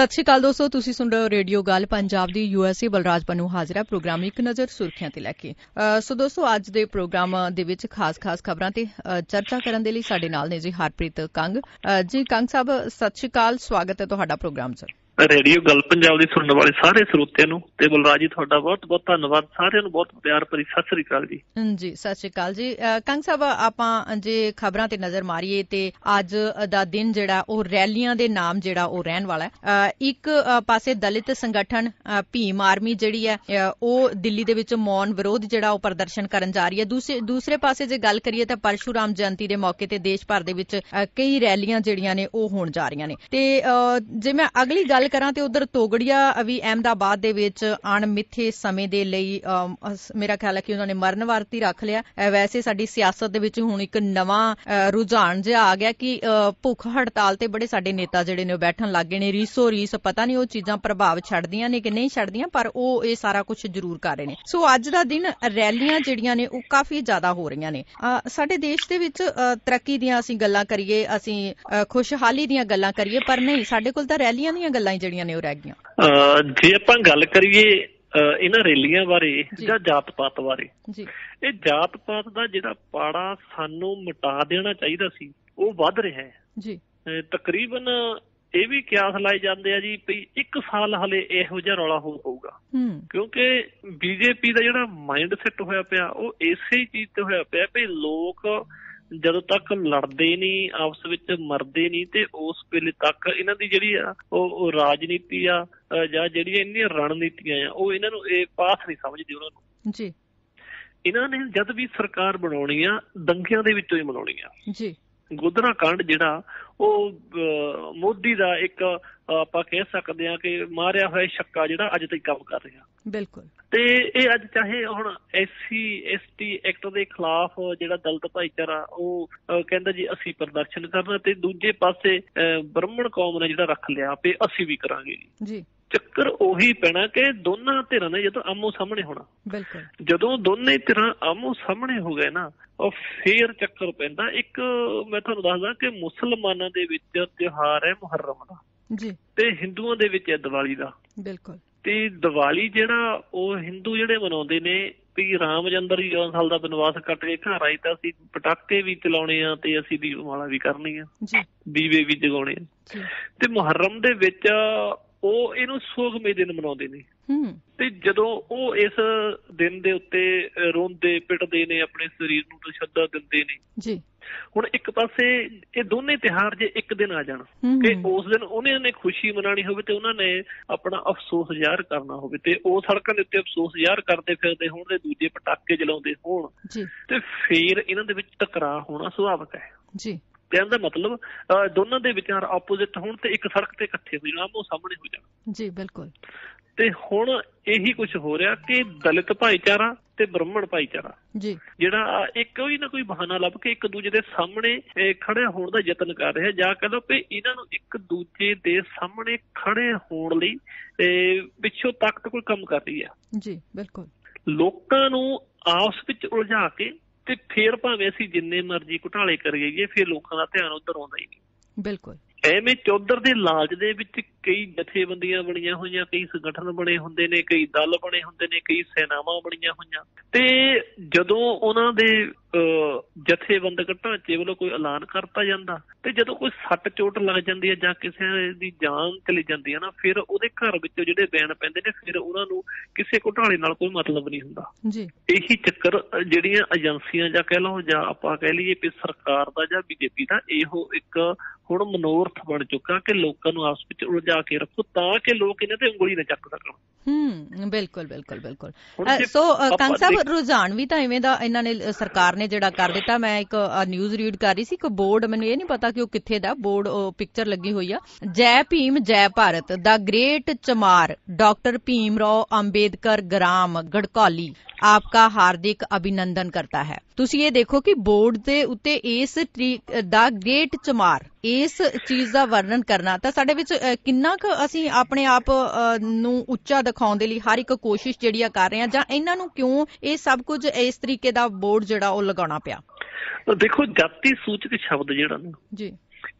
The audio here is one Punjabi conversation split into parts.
ਸਤਿ ਸ਼੍ਰੀ ਅਕਾਲ ਦੋਸਤੋ, ਤੁਸੀਂ ਸੁਣ ਰਹੇ ਹੋ ਰੇਡੀਓ ਗੱਲ ਪੰਜਾਬ ਦੀ ਯੂਐਸਏ ਬਲਰਾਜ ਪਨੂ ਹਾਜ਼ਰਾ ਪ੍ਰੋਗਰਾਮ ਇੱਕ ਨਜ਼ਰ ਸੁਰਖੀਆਂ ਤੇ ਲੈ ਕੇ। ਸੋ ਦੋਸਤੋ, ਅੱਜ ਦੇ ਪ੍ਰੋਗਰਾਮ ਦੇ ਵਿੱਚ ਖਾਸ-ਖਾਸ ਖਬਰਾਂ ਤੇ ਚਰਚਾ ਕਰਨ ਦੇ ਲਈ ਸਾਡੇ ਨਾਲ ਨੇ ਜੀ ਹਰਪ੍ਰੀਤ ਕੰਗ। ਜੀ ਕੰਗ ਸਾਹਿਬ, ਸਤਿ ਸ਼੍ਰੀ ਅਕਾਲ, ਸਵਾਗਤ ਹੈ ਤੁਹਾਡਾ ਪ੍ਰੋਗਰਾਮ 'ਚ। ਰੇਡੀਓ ਗੱਲ ਪੰਜਾਬ ਦੀ ਸੁਣਨ ਵਾਲੇ ਸਾਰੇ ਸਰੋਤਿਆਂ ਨੂੰ ਤੇ ਬਲਰਾਜ ਜੀ, ਤੁਹਾਡਾ ਬਹੁਤ ਬਹੁਤ ਧੰਨਵਾਦ। ਸਾਰਿਆਂ ਨੂੰ ਬਹੁਤ ਪਿਆਰ ਭਰੀ ਸਤਿ ਸ੍ਰੀ ਅਕਾਲ ਜੀ। ਜੀ, ਸਤਿ ਸ਼੍ਰੀ ਅਕਾਲ ਜੀ। ਕੰਗ ਸਾਹਿਬ, ਆਪਾਂ ਜੇ ਖਬਰਾਂ ਤੇ ਨਜ਼ਰ ਮਾਰੀਏ ਤੇ ਅੱਜ ਦਾ ਦਿਨ ਜਿਹੜਾ, ਉਹ ਰੈਲੀਆਂ ਦੇ ਨਾਮ ਜਿਹੜਾ, ਉਹ ਰਹਿਣ ਵਾਲਾ ਹੈ। ਇੱਕ ਪਾਸੇ ਦਲਿਤ ਸੰਗਠਨ ਭੀਮ ਆਰਮੀ ਜਿਹੜੀ ਹੈ ਉਹ ਦਿੱਲੀ ਦੇ ਵਿੱਚ ਮੌਨ ਵਿਰੋਧ ਜਿਹੜਾ, ਉਹ ਪ੍ਰਦਰਸ਼ਨ ਕਰਨ ਜਾ ਰਹੀ ਹੈ। ਦੂਸਰੇ ਦੂਸਰੇ ਪਾਸੇ ਜੇ ਗੱਲ ਕਰੀਏ ਤਾਂ ਪਰਸ਼ੂਰਾਮ ਜਯੰਤੀ ਦੇ ਮੌਕੇ ਤੇ ਦੇਸ਼ ਭਰ ਦੇ ਵਿੱਚ ਕਈ ਰੈਲੀਆਂ ਜਿਹੜੀਆਂ ਨੇ, ਉਹ ਹੋਣ ਜਾ ਰਹੀਆਂ ਨੇ। ਤੇ ਜੇ ਮੈਂ ਅਗਲੀ ਗੱਲ ਕਰਾਂ ਤੇ ਉਧਰ ਤੋਗੜੀਆ ਵੀ ਅਹਿਮਦਾਬਾਦ ਦੇ ਵਿੱਚ ਅਣਮਿੱਥੇ ਸਮੇਂ ਦੇ ਲਈ ਮੇਰਾ ਖਿਆਲ ਹੈ ਕਿ ਉਹਨਾਂ ਨੇ ਮਰਨ ਵਰਤੀ ਰੱਖ ਲਿਆ। ਵੈਸੇ ਸਾਡੀ ਸਿਆਸਤ ਦੇ ਵਿੱਚ ਹੁਣ ਇੱਕ ਨਵਾਂ ਰੁਝਾਨ ਜਿਹਾ ਆ ਗਿਆ ਕਿ ਭੁੱਖ ਹੜਤਾਲ ਤੇ ਬੜੇ ਸਾਡੇ ਨੇਤਾ ਜਿਹੜੇ ਨੇ ਉਹ ਬੈਠਣ ਲੱਗ ਗਏ ਨੇ। ਰੀਸੋ ਰੀਸ, ਪਤਾ ਨਹੀਂ ਉਹ ਚੀਜ਼ਾਂ ਪ੍ਰਭਾਵ ਛੱਡਦੀਆਂ ਨੇ ਕਿ ਨਹੀਂ ਛੱਡਦੀਆਂ, ਪਰ ਉਹ ਇਹ ਸਾਰਾ ਕੁਝ ਜ਼ਰੂਰ ਕਰ ਰਹੇ ਨੇ। ਸੋ ਅੱਜ ਦਾ ਦਿਨ ਰੈਲੀਆਂ ਜਿਹੜੀਆਂ ਨੇ ਉਹ ਕਾਫੀ ਜ਼ਿਆਦਾ ਹੋ ਰਹੀਆਂ ਨੇ। ਸਾਡੇ ਦੇਸ਼ ਦੇ ਵਿੱਚ ਤਰੱਕੀ ਦੀਆਂ ਅਸੀਂ ਗੱਲਾਂ ਕਰੀਏ, ਅਸੀਂ ਖੁਸ਼ਹਾਲੀ ਦੀਆਂ ਗੱਲਾਂ ਕਰੀਏ, ਪਰ ਨਹੀਂ, ਸਾਡੇ ਕੋਲ ਤਾਂ ਰੈਲੀਆਂ ਦੀਆਂ ਗੱਲਾਂ ਹੀ ਜਿਹੜੀਆਂ ਨੇ ਉਹ ਰਹਿ ਗਈਆਂ। ਜੇ ਆਪਾਂ ਗੱਲ ਕਰੀਏ ਇਹਨਾਂ ਰੈਲੀਆਂ ਬਾਰੇ ਜੀ। ਜਾਤ ਪਾਤ ਬਾਰੇ ਜੀ। ਇਹ ਜਾਤ ਪਾਤ ਦਾ ਜਿਹੜਾ ਪਾੜਾ ਸਾਨੂੰ ਮਿਟਾ ਦੇਣਾ ਚਾਹੀਦਾ ਸੀ ਉਹ ਵੱਧ ਰਿਹਾ ਹੈ। ਜੀ। ਤਕਰੀਬਨ ਇਹ ਵੀ ਕਿਆਸ ਲਾਏ ਜਾਂਦੇ ਆ ਜੀ ਵੀ ਇੱਕ ਸਾਲ ਹਲੇ ਇਹੋ ਜਿਹਾ ਰੌਲਾ ਹੋ ਪਊਗਾ। ਹੂੰ। ਕਿਉਂਕਿ ਬੀਜੇਪੀ ਦਾ ਜਿਹੜਾ ਮਾਈਂਡ ਸੈਟ ਹੋਇਆ ਪਿਆ ਉਹ ਇਸੇ ਚੀਜ਼ ਤੇ ਹੋਇਆ ਪਿਆ ਵੀ ਲੋਕ ਜਦੋਂ ਤੱਕ ਲੜਦੇ ਨਹੀਂ ਆਪਸ ਵਿੱਚ ਮਰਦੇ ਨਹੀਂ ਤੇ ਉਸ ਵੇਲੇ ਤੱਕ ਇਹਨਾਂ ਦੀ ਜਿਹੜੀ ਆ ਉਹ ਰਾਜਨੀਤੀ ਆ ਜਾਂ ਜਿਹੜੀਆਂ ਇੰਨੀਆਂ ਰਣਨੀਤੀਆਂ ਆ ਉਹ ਇਹਨਾਂ ਨੂੰ ਇਹ ਪਾਸ ਨਹੀਂ ਸਮਝਦੀ ਉਹਨਾਂ ਨੂੰ। ਜੀ। ਇਹਨਾਂ ਨੇ ਜਦ ਵੀ ਸਰਕਾਰ ਬਣਾਉਣੀ ਆ ਦੰਗਿਆਂ ਦੇ ਵਿੱਚੋਂ ਹੀ ਬਣਾਉਣੀ ਆ। ਜੀ। ਗੋਧਰਾ ਕਾਂਡ ਜਿਹੜਾ ਉਹ ਮੋਦੀ ਦਾ ਇੱਕ ਆਪਾਂ ਕਹਿ ਸਕਦੇ ਆ ਕਿ ਮਾਰਿਆ ਹੋਇਆ ਛੱਕਾ ਜਿਹੜਾ ਅੱਜ ਤੱਕ ਕੰਮ ਕਰ ਰਿਹਾ। ਬਿਲਕੁਲ। ਤੇ ਇਹ ਅੱਜ ਚਾਹੇ ਹੁਣ ਐਸਸੀ ਐਸਟੀ ਐਕਟ ਦੇ ਖਿਲਾਫ ਜਿਹੜਾ ਦਲਿਤ ਭਾਈਚਾਰਾ ਉਹ ਕਹਿੰਦਾ ਜੀ ਅਸੀਂ ਪ੍ਰਦਰਸ਼ਨ ਕਰਨਾ ਤੇ ਦੂਜੇ ਪਾਸੇ ਬ੍ਰਾਹਮਣ ਕੌਮ ਨੇ ਜਿਹੜਾ ਰੱਖ ਲਿਆ ਵੀ ਅਸੀਂ ਵੀ ਕਰਾਂਗੇ। ਜੀ। ਚੱਕਰ ਉਹੀ ਪੈਣਾ ਕਿ ਦੋਨਾਂ ਧਿਰਾਂ ਨੇ ਜਦੋਂ ਆਮੋ ਸਾਹਮਣੇ ਹੋਣਾ ਬਿਲਕੁਲ। ਜਦੋਂ ਦੋਨੇ ਧਿਰਾਂ ਆਮੋ ਸਾਹਮਣੇ ਹੋ ਗਏ ਨਾ ਉਹ ਫੇਰ ਚੱਕਰ ਪੈਂਦਾ। ਇੱਕ ਮੈਂ ਤੁਹਾਨੂੰ ਦੱਸਦਾ ਕਿ ਮੁਸਲਮਾਨਾਂ ਦੇ ਵਿੱਚ ਤਿਉਹਾਰ ਹੈ ਮੁਹੱਰਮ ਦਾ। ਜੀ। ਤੇ ਹਿੰਦੂਆਂ ਦੇ ਵਿੱਚ ਹੈ ਦੀਵਾਲੀ ਦਾ। ਬਿਲਕੁਲ। ਤੇ ਦੀਵਾਲੀ ਜਿਹੜਾ ਉਹ ਹਿੰਦੂ ਜਿਹੜੇ ਮਨਾਉਂਦੇ ਨੇ ਵੀ ਰਾਮ ਚੰਦਰ ਜੀ 14 ਸਾਲ ਦਾ ਬਨਵਾਸ ਕੱਟ ਕੇ ਘਰ ਆਏ ਤਾਂ ਅਸੀਂ ਪਟਾਕੇ ਵੀ ਚਲਾਉਣੇ ਆ ਤੇ ਅਸੀਂ ਦੀਪਮਾਲਾ ਵੀ ਕਰਨੀ ਆ। ਜੀ। ਦੀਵੇ ਵੀ ਜਗਾਉਣੇ ਆ। ਤੇ ਮੁਹੱਰਮ ਦੇ ਵਿੱਚ ਉਹ ਇਹਨੂੰ ਸੋਗਮੇ ਦਿਨ ਮਨਾਉਂਦੇ ਨੇ। ਹੂੰ। ਤੇ ਜਦੋਂ ਉਹ ਇਸ ਦਿਨ ਦੇ ਉੱਤੇ ਰੋਂਦੇ ਪਿੱਟਦੇ ਨੇ ਆਪਣੇ ਸਰੀਰ ਨੂੰ ਤਸ਼ੱਦਦ ਦਿੰਦੇ ਨੇ। ਜੀ। ਹੁਣ ਇੱਕ ਪਾਸੇ ਇਹ ਦੋਨੇ ਤਿਹਾਰ ਜੇ ਇੱਕ ਦਿਨ ਆ ਜਾਣ ਕਿ ਉਸ ਦਿਨ ਉਹਨੇ ਨੇ ਖੁਸ਼ੀ ਮਨਾਣੀ ਹੋਵੇ ਤੇ ਉਹਨਾਂ ਨੇ ਆਪਣਾ ਅਫਸੋਸ ਜ਼ਾਹਰ ਕਰਨਾ ਹੋਵੇ ਤੇ ਉਹ ਸੜਕਾਂ ਦੇ ਉੱਤੇ ਅਫਸੋਸ ਜ਼ਾਹਰ ਕਰਦੇ ਫਿਰਦੇ ਹੋਣ ਤੇ ਦੂਜੇ ਪਟਾਕੇ ਜਲਾਉਂਦੇ ਹੋਣ। ਜੀ। ਤੇ ਫੇਰ ਇਹਨਾਂ ਦੇ ਵਿੱਚ ਟਕਰਾਅ ਹੋਣਾ ਸੁਭਾਵਿਕ ਹੈ। ਜੀ। ਕਹਿਣ ਦਾ ਮਤਲਬ ਦੋਨਾਂ ਦੇ ਵਿਚਾਰ ਆਪੋਜ਼ਿਟ ਹੋਣ ਤੇ ਇੱਕ ਸੜਕ ਤੇ ਇਕੱਠੇ ਹੋ ਜਾਣ ਆਮੋ ਸਾਹਮਣੇ ਹੋ ਜਾਣ। ਜੀ ਬਿਲਕੁਲ। ਤੇ ਹੁਣ ਇਹੀ ਕੁਝ ਹੋ ਰਿਹਾ ਕਿ ਦਲਿਤ ਭਾਈਚਾਰਾ ਤੇ ਬ੍ਰਾਹਮਣ ਭਾਈਚਾਰਾ। ਜੀ। ਜਿਹੜਾ ਇਹ ਕੋਈ ਨਾ ਕੋਈ ਬਹਾਨਾ ਲੱਭ ਕੇ ਇੱਕ ਦੂਜੇ ਦੇ ਸਾਹਮਣੇ ਖੜੇ ਹੋਣ ਦਾ ਯਤਨ ਕਰ ਰਿਹਾ ਜਾਂ ਕਹ ਲਓ ਵੀ ਇਹਨਾਂ ਨੂੰ ਇੱਕ ਦੂਜੇ ਦੇ ਸਾਹਮਣੇ ਖੜੇ ਹੋਣ ਲਈ ਪਿੱਛੋਂ ਤਾਕਤ ਕੋਈ ਕੰਮ ਕਰ ਰਹੀ ਆ। ਜੀ ਬਿਲਕੁਲ। ਲੋਕਾਂ ਨੂੰ ਆਪਸ ਵਿੱਚ ਉਲਝਾ ਕੇ ਤੇ ਫੇਰ ਭਾਵੇਂ ਅਸੀਂ ਜਿੰਨੇ ਮਰਜ਼ੀ ਘੁਟਾਲੇ ਕਰੀਏ ਫਿਰ ਲੋਕਾਂ ਦਾ ਧਿਆਨ ਉਧਰ ਆਉਂਦਾ ਹੀ ਨਹੀਂ। ਬਿਲਕੁਲ। ਐਵੇਂ ਚੌਧਰ ਦੇ ਲਾਲਚ ਦੇ ਵਿੱਚ ਕਈ ਜਥੇਬੰਦੀਆਂ ਬਣੀਆਂ ਹੋਈਆਂ ਕਈ ਸੰਗਠਨ ਬਣੇ ਹੁੰਦੇ ਨੇ ਕਈ ਦਲ ਬਣੇ ਹੁੰਦੇ ਨੇ ਕਈ ਸੈਨਾਵਾਂ ਬਣੀਆਂ ਹੋਈਆਂ। ਤੇ ਜਦੋਂ ਉਹਨਾਂ ਦੇ ਜਥੇਬੰਦਕ ਢਾਂਚੇ ਵੱਲੋਂ ਕੋਈ ਐਲਾਨ ਕਰਤਾ ਜਾਂਦਾ ਤੇ ਜਦੋਂ ਕੋਈ ਸੱਟ ਚੋਟ ਲੱਗ ਜਾਂਦੀ ਹੈ ਜਾਂ ਕਿਸੇ ਦੀ ਜਾਨ ਚਲੀ ਜਾਂਦੀ ਹੈ ਨਾ ਫਿਰ ਉਹਦੇ ਘਰ ਵਿੱਚੋਂ ਜਿਹੜੇ ਬਿਆਨ ਪੈਂਦੇ ਨੇ ਫਿਰ ਉਹਨਾਂ ਨੂੰ ਕਿਸੇ ਘੁਟਾਲੇ ਨਾਲ ਕੋਈ ਮਤਲਬ ਨਹੀਂ ਹੁੰਦਾ। ਜੀ। ਇਹੀ ਚੱਕਰ ਜਿਹੜੀਆਂ ਏਜੰਸੀਆਂ ਜਾਂ ਕਹਿ ਲਓ ਜਾਂ ਆਪਾਂ ਕਹਿ ਲਈਏ ਕਿ ਸਰਕਾਰ ਦਾ ਜਾਂ ਬੀਜੇਪੀ ਦਾ ਇਹੋ ਇੱਕ ਹੁਣ ਮਨੋਰਥ ਬਣ ਚੁੱਕਾ ਕਿ ਲੋਕਾਂ ਨੂੰ ਆਪਸ ਵਿੱਚ ਉਲਝਾ ਕੇ ਰੱਖੋ ਤਾਂ ਕਿ ਲੋਕ ਇਹਨਾਂ ਤੇ ਉਂਗਲੀ ਨਾ ਚੱਕ ਸਕਣ। ਹੂੰ ਬਿਲਕੁਲ ਬਿਲਕੁਲ ਬਿਲਕੁਲ। ਸੋ ਕੰਗ ਸਾਹਿਬ ਰੁਝਾਨ ਵੀ ਤਾਂ ਐਵੇਂ ਦਾ ਇਹਨਾਂ ਨੇ ਸਰਕਾਰ ਨੇ ਜਿਹੜਾ ਕਰ ਦਿੱਤਾ। ਮੈਂ ਇੱਕ ਨਿਊਜ਼ ਰੀਡ ਕਰ ਰਹੀ ਸੀ ਇੱਕ ਬੋਰਡ ਮੈਨੂੰ ਇਹ ਨਹੀਂ ਪਤਾ ਕਿ ਉਹ ਕਿੱਥੇ ਦਾ ਬੋਰਡ ਉਹ ਪਿਕਚਰ ਲੱਗੀ ਹੋਈ ਆ। ਜੈ ਭੀਮ ਜੈ ਭਾਰਤ ਦਾ ਗ੍ਰੇਟ ਚਮਾਰ ਡਾਕਟਰ ਭੀਮ ਰਾਓ ਅੰਬੇਦਕਰ ਗ੍ਰਾਮ ਗੜਕੌਲੀ ਆਪਕਾ ਹਾਰਦਿਕ ਅਭਿਨੰਦਨ ਕਰਤਾ ਹੈ। ਤੁਸੀਂ ਇਹ ਦੇਖੋ ਕਿ ਬੋਰਡ ਦੇ ਉੱਤੇ ਇਸ ਦਾ ਗ੍ਰੇਟ ਚਮਾਰ ਇਸ ਚੀਜ਼ ਦਾ ਵਰਣਨ ਕਰਨਾ ਤਾਂ ਸਾਡੇ ਵਿੱਚ ਕਿੰਨਾ ਕੁ ਅਸੀਂ ਆਪਣੇ ਆਪ ਨੂੰ ਉੱਚਾ ਦਿਖਾਉਣ ਦੇ ਲਈ ਹਰ ਇੱਕ ਕੋਸ਼ਿਸ਼ ਜਿਹੜੀ ਆ ਕਰ ਰਹੇ ਹਾਂ ਜਾਂ ਇਹਨਾਂ ਨੂੰ ਕਿਉਂ ਇਹ ਸਭ ਕੁਝ ਇਸ ਤਰੀਕੇ ਦਾ ਬੋਰਡ ਜਿਹੜਾ ਉਹ ਲਗਾਉਣਾ ਪਿਆ? ਦੇਖੋ ਜਾਤੀ ਸੂਚਕ ਸ਼ਬਦ ਜਿਹੜਾ ਨਾ ਜੀ।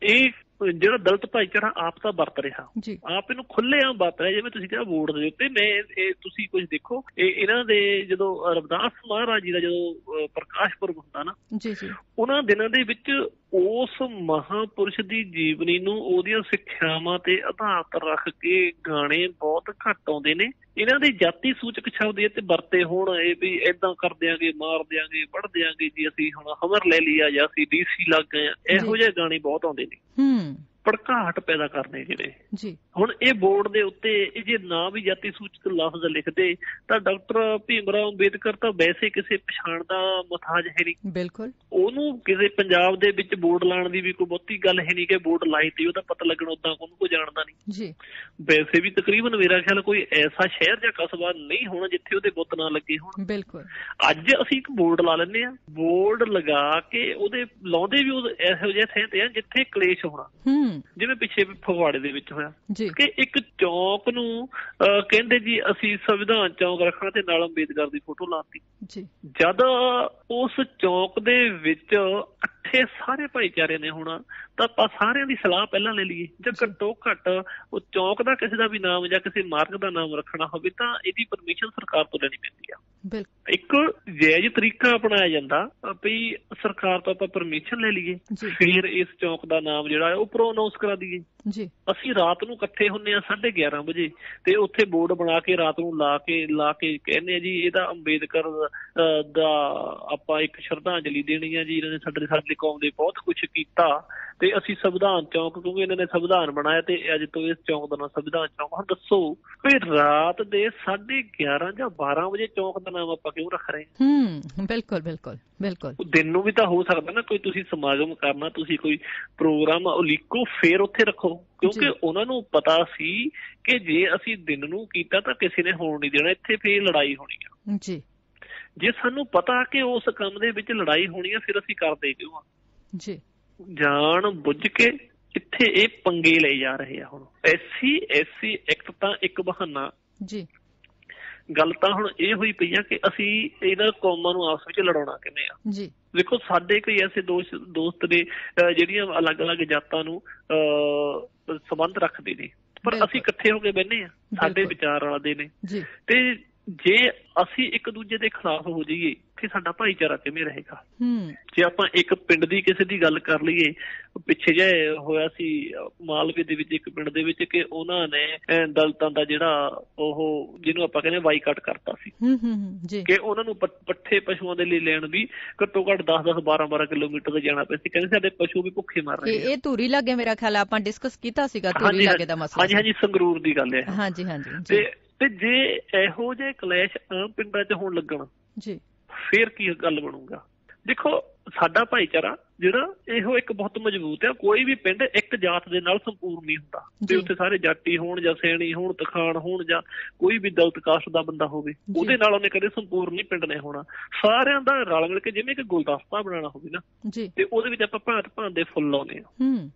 ਇਹ ਜਿਹੜਾ ਦਲਿਤ ਭਾਈਚਾਰਾ ਆਪ ਤਾਂ ਵਰਤ ਰਿਹਾ। ਆਪ ਇਹਨੂੰ ਖੁੱਲ੍ਹੇਆਮ ਵਰਤ ਰਿਹਾ ਜਿਵੇਂ ਤੁਸੀਂ ਕਿਹਾ ਬੋਰਡ ਦੇ ਉੱਤੇ ਮੈਂ ਇਹ ਤੁਸੀਂ ਕੁਝ ਦੇਖੋ ਇਹ ਇਹਨਾਂ ਦੇ ਜਦੋਂ ਰਵਿਦਾਸ ਮਹਾਰਾਜ ਜੀ ਦਾ ਜਦੋਂ ਪ੍ਰਕਾਸ਼ ਪੁਰਬ ਹੁੰਦਾ ਨਾ ਜੀ ਜੀ। ਉਹਨਾਂ ਦਿਨਾਂ ਦੇ ਵਿੱਚ ਉਸ ਮਹਾਪੁਰਸ਼ ਦੀ ਜੀਵਨੀ ਨੂੰ ਉਹਦੀਆਂ ਸਿੱਖਿਆਵਾਂ ਤੇ ਆਧਾਰਿਤ ਰੱਖ ਕੇ ਗਾਣੇ ਬਹੁਤ ਘੱਟ ਆਉਂਦੇ ਨੇ। ਇਹਨਾਂ ਦੇ ਜਾਤੀ ਸੂਚਕ ਸ਼ਬਦ ਇਹ ਤੇ ਵਰਤੇ ਹੋਣ ਇਹ ਵੀ ਇਦਾਂ ਕਰ ਦਿਆਂਗੇ ਮਾਰ ਦਿਆਂਗੇ ਵੜ ਦਿਆਂਗੇ ਜੀ ਅਸੀਂ ਹੁਣ ਹਮਰ ਲੈ ਲਿਆ ਜਾਂ ਅਸੀਂ ਡੀਸੀ ਲੱਗ ਗਏ ਆ ਇਹੋ ਜਿਹੇ ਗਾਣੇ ਬਹੁਤ ਆਉਂਦੇ ਨੇ। ਹੂੰ। ਭੜਕਾਹਟ ਪੈਦਾ ਕਰਨੇ ਜਿਹੜੇ। ਜੀ। ਹੁਣ ਇਹ ਬੋਰਡ ਦੇ ਉੱਤੇ ਇਹ ਜੇ ਨਾ ਵੀ ਜਾਤੀ ਸੂਚਕ ਲਫ਼ਜ਼ ਲਿਖਦੇ ਤਾਂ ਡਾਕਟਰ ਭੀਮਰਾਓ ਅੰਬੇਦਕਰ ਤਾਂ ਵੈਸੇ ਕਿਸੇ ਪਛਾਣ ਦਾ ਮਥਾਜ ਹੈ ਨਹੀਂ। ਬਿਲਕੁਲ। ਉਹਨੂੰ ਕਿਸੇ ਪੰਜਾਬ ਦੇ ਵਿੱਚ ਬੋਰਡ ਲਾਉਣ ਦੀ ਵੀ ਕੋਈ ਬਹੁਤੀ ਗੱਲ ਹੈ ਨਹੀਂ ਕਿ ਬੋਰਡ ਲਾਈ ਤੇ ਉਹਦਾ ਪਤਾ ਲੱਗਣਾ ਉਦਾਂ ਕੋਈ ਜਾਣਦਾ ਨਹੀਂ। ਜੀ। ਵੈਸੇ ਵੀ ਤਕਰੀਬਨ ਮੇਰਾ ਖਿਆਲ ਕੋਈ ਐਸਾ ਸ਼ਹਿਰ ਜਾਂ ਕਸਬਾ ਨਹੀਂ ਹੋਣਾ ਜਿੱਥੇ ਉਹਦੇ ਬੁੱਤ ਨਾ ਲੱਗੇ ਹੋਣ। ਬਿਲਕੁਲ। ਅੱਜ ਅਸੀਂ ਇੱਕ ਬੋਰਡ ਲਾ ਲੈਂਦੇ ਆ ਬੋਰਡ ਲਗਾ ਕੇ ਉਹਦੇ ਲਾਉਂਦੇ ਵੀ ਉਹ ਇਹੋ ਜਿਹੇ ਥਾਂ ਤੇ ਆ ਜਿੱਥੇ ਕਲੇਸ਼ ਹੋਣਾ। ਹੂੰ। ਜਿਵੇਂ ਪਿੱਛੇ ਫਗਵਾੜੇ ਦੇ ਵਿੱਚ ਹੋਇਆ। ਕਿ ਇੱਕ ਚੌਕ ਨੂੰ ਕਹਿੰਦੇ ਜੀ ਅਸੀਂ ਸੰਵਿਧਾਨ ਚੌਕ ਰੱਖਣਾ ਤੇ ਨਾਲ ਅੰਬੇਦਕਰ ਦੀ ਫੋਟੋ ਲਾਤੀ। ਜੀ। ਜਦ ਉਸ ਚੌਕ ਦੇ ਵਿੱਚ ਇਕੱਠੇ ਸਾਰੇ ਭਾਈਚਾਰੇ ਨੇ ਹੋਣਾ ਤਾਂ ਆਪਾਂ ਸਾਰਿਆਂ ਦੀ ਸਲਾਹ ਪਹਿਲਾਂ ਲੈ ਲਈਏ। ਜੇ ਘੱਟੋ ਘੱਟ ਉਹ ਚੌਕ ਦਾ ਕਿਸੇ ਦਾ ਵੀ ਨਾਮ ਜਾਂ ਕਿਸੇ ਮਾਰਗ ਦਾ ਨਾਮ ਰੱਖਣਾ ਹੋਵੇ ਤਾਂ ਇਹਦੀ ਪਰਮਿਸ਼ਨ ਸਰਕਾਰ ਤੋਂ ਲੈਣੀ ਪੈਂਦੀ ਆ। ਬਿਲਕੁਲ। ਇੱਕ ਜਾਇਜ਼ ਤਰੀਕਾ ਅਪਣਾਇਆ ਜਾਂਦਾ ਵੀ ਸਰਕਾਰ ਤੋਂ ਆਪਾਂ ਪਰਮਿਸ਼ਨ ਲੈ ਲਈਏ। ਫਿਰ ਇਸ ਚੌਕ ਦਾ ਨਾਮ ਜਿਹੜਾ ਹੈ ਉਹ ਪ੍ਰੋਨਾਂਸ ਕਰਾ ਦਈਏ। ਜੀ। ਅਸੀਂ ਰਾਤ ਨੂੰ ਇਕੱਠੇ ਹੁੰਨੇ ਆ 11:30 ਵਜੇ ਤੇ ਉੱਥੇ ਬੋਰਡ ਬਣਾ ਕੇ ਰਾਤ ਨੂੰ ਲਾ ਕੇ ਲਾ ਕੇ ਕਹਿੰਦੇ ਆ ਜੀ ਇਹਦਾ ਅੰਬੇਦਕਰ ਦਾ ਆਪਾਂ ਇੱਕ ਸ਼ਰਧਾਂਜਲੀ ਦੇਣੀ ਆ ਜੀ ਇਹਨਾਂ ਨੇ ਸਾਡੇ ਸਾਡੇ ਕੌਮ ਦੇ ਬਹੁਤ ਕੁਝ ਕੀਤਾ ਤੇ ਅਸੀਂ ਸੰਵਿਧਾਨ ਚੌਕ ਕਿਉਂਕਿ ਇਹਨਾਂ ਨੇ ਸੰਵਿਧਾਨ ਬਣਾਇਆ ਤੇ ਅੱਜ ਤੋਂ ਇਸ ਚੌਕ ਦਾ ਨਾਮ ਸੰਵਿਧਾਨ ਚੌਕ। ਹੁਣ ਦੱਸੋ ਵੀ ਰਾਤ ਦੇ 11:30 ਜਾਂ 12 ਵਜੇ ਚੌਕ ਦਾ ਨਾਮ ਆਪਾਂ ਕਿਉਂ ਰੱਖ ਰਹੇ ਹਾਂ? ਹੂੰ ਬਿਲਕੁਲ ਬਿਲਕੁਲ ਬਿਲਕੁਲ। ਦਿਨ ਨੂੰ ਵੀ ਤਾਂ ਹੋ ਸਕਦਾ ਨਾ ਕੋਈ ਤੁਸੀਂ ਸਮਾਗਮ ਕਰਨਾ ਤੁਸੀਂ ਕੋਈ ਪ੍ਰੋਗਰਾਮ ਉਲੀਕੋ ਫੇਰ ਉੱਥੇ ਰੱਖੋ। ਕਿਉਂਕਿ। ਉਹਨਾਂ ਨੂੰ ਪਤਾ ਸੀ ਕਿ ਜੇ ਅਸੀਂ ਦਿਨ ਨੂੰ ਕੀਤਾ ਤਾਂ ਕਿਸੇ ਨੇ ਹੋਣ ਨਹੀਂ ਦੇਣਾ ਇੱਥੇ ਫੇਰ ਲੜਾਈ ਹੋਣੀ ਆ। ਜੀ। ਜੇ ਸਾਨੂੰ ਪਤਾ ਕਿ ਉਸ ਕੰਮ ਦੇ ਵਿੱਚ ਲੜਾਈ ਹੋਣੀ ਆ ਫਿਰ ਅਸੀਂ ਕਰਦੇ ਕਿਉਂ ਆ? ਜੀ। ਜਾਣ ਬੁੱਝ ਕੇ ਇੱਥੇ ਇਹ ਪੰਗੇ ਲਏ ਜਾ ਰਹੇ ਆ ਹੁਣ। ਐਸੀ ਐਸੀ ਐਕਟ ਤਾਂ ਇੱਕ ਬਹਾਨਾ। ਜੀ। ਗੱਲ ਤਾਂ ਹੁਣ ਇਹ ਹੋਈ ਪਈ ਆ ਕਿ ਅਸੀਂ ਇਹਨਾਂ ਕੌਮਾਂ ਨੂੰ ਆਪਸ ਵਿੱਚ ਲੜਾਉਣਾ ਕਿਵੇਂ ਆ? ਜੀ। ਦੇਖੋ ਸਾਡੇ ਕੋਈ ਐਸੇ ਦੋਸਤ ਦੋਸਤ ਨੇ ਜਿਹੜੀਆਂ ਅਲੱਗ-ਅਲੱਗ ਜਾਤਾਂ ਨੂੰ ਸੰਬੰਧ ਰੱਖਦੇ ਨੇ। ਪਰ। ਅਸੀਂ ਇਕੱਠੇ ਹੋ ਕੇ ਬੈਠਨੇ ਆ। ਸਾਡੇ। ਵਿਚਾਰ ਰਲਦੇ ਨੇ। ਜੀ। ਤੇ ਜੇ ਅਸੀਂ ਇੱਕ ਦੂਜੇ ਦੇ ਖਿਲਾਫ ਹੋ ਜਾਈਏ ਕਿ ਸਾਡਾ ਭਾਈਚਾਰਾ ਕਿਵੇਂ ਰਹੇਗਾ? ਹੂੰ। ਜੇ ਆਪਾਂ ਇੱਕ ਪਿੰਡ ਦੀ ਕਿਸੇ ਦੀ ਗੱਲ ਕਰ ਲਈਏ ਪਿੱਛੇ ਜੇ ਹੋਇਆ ਸੀ ਮਾਲਵੇ ਦੇ ਵਿੱਚ ਇੱਕ ਪਿੰਡ ਦੇ ਵਿੱਚ ਕਿ ਉਹਨਾਂ ਨੇ ਦਲਿਤਾਂ ਦਾ ਜਿਹੜਾ ਉਹ ਜਿਹਨੂੰ ਆਪਾਂ ਕਹਿੰਦੇ ਬਾਈਕਾਟ ਕਰਤਾ ਸੀ। ਹੂੰ ਹੂੰ ਹੂੰ, ਜੀ। ਕਿ ਉਹਨਾਂ ਨੂੰ ਪੱਠੇ ਪਸ਼ੂਆਂ ਦੇ ਲਈ ਲੈਣ ਵੀ ਘੱਟੋ ਘੱਟ 10 10 12 12 ਕਿਲੋਮੀਟਰ ਤੇ ਜਾਣਾ ਪਿਆ ਸੀ। ਕਹਿੰਦੇ ਸਾਡੇ ਪਸ਼ੂ ਵੀ ਭੁੱਖੇ ਮਰ ਰਹੇ ਇਹ ਧੂਰੀ ਲੱਗੇ ਮੇਰਾ ਖਿਆਲ ਆਪਾਂ ਡਿਸਕਸ ਕੀਤਾ ਸੀਗਾ ਧੂਰੀ ਲੱਗੇ ਦਾ ਮਸਲਾ ਹਾਂਜੀ ਹਾਂਜੀ ਸੰਗਰੂਰ ਦੀ ਗੱਲ ਹੈ। ਹਾਂਜੀ ਹਾਂਜੀ ਤੇ ਤੇ ਜੇ ਇਹੋ ਜਿਹੇ ਕਲੇਸ਼ ਆਮ ਪਿੰਡਾਂ 'ਚ ਹੋਣ ਲੱਗਣ ਜੀ। ਫੇਰ ਕੀ ਗੱਲ ਬਣੂਗਾ? ਦੇਖੋ ਸਾਡਾ ਭਾਈਚਾਰਾ ਜਿਹੜਾ ਇਹੋ ਇੱਕ ਬਹੁਤ ਮਜ਼ਬੂਤ ਹੈ ਕੋਈ ਵੀ ਪਿੰਡ ਇੱਕ ਜਾਤ ਦੇ ਨਾਲ ਸੰਪੂਰਨ ਨਹੀਂ ਹੁੰਦਾ। ਤੇ ਉੱਥੇ ਸਾਰੇ ਜਾਟੀ ਹੋਣ ਜਾਂ ਸੈਣੀ ਹੋਣ ਤਖਾਣ ਹੋਣ ਜਾਂ ਕੋਈ ਵੀ ਦਲਿਤ ਕਾਸਟ ਦਾ ਬੰਦਾ ਹੋਵੇ। ਉਹਦੇ ਨਾਲ ਉਹਨੇ ਕਦੇ ਸੰਪੂਰਨ ਨਹੀਂ ਪਿੰਡ ਨੇ ਹੋਣਾ। ਸਾਰਿਆਂ ਦਾ ਰਲ ਮਿਲ ਕੇ ਜਿਵੇਂ ਕਿ ਗੁਲਦਸਤਾ ਬਣਾਉਣਾ ਹੋਵੇ ਨਾ ਤੇ ਉਹਦੇ ਵਿੱਚ ਆਪਾਂ ਭਾਂਤ ਭਾਂਤ ਦੇ ਫੁੱਲ ਲਾਉਨੇ ਆ ਹੂੰ।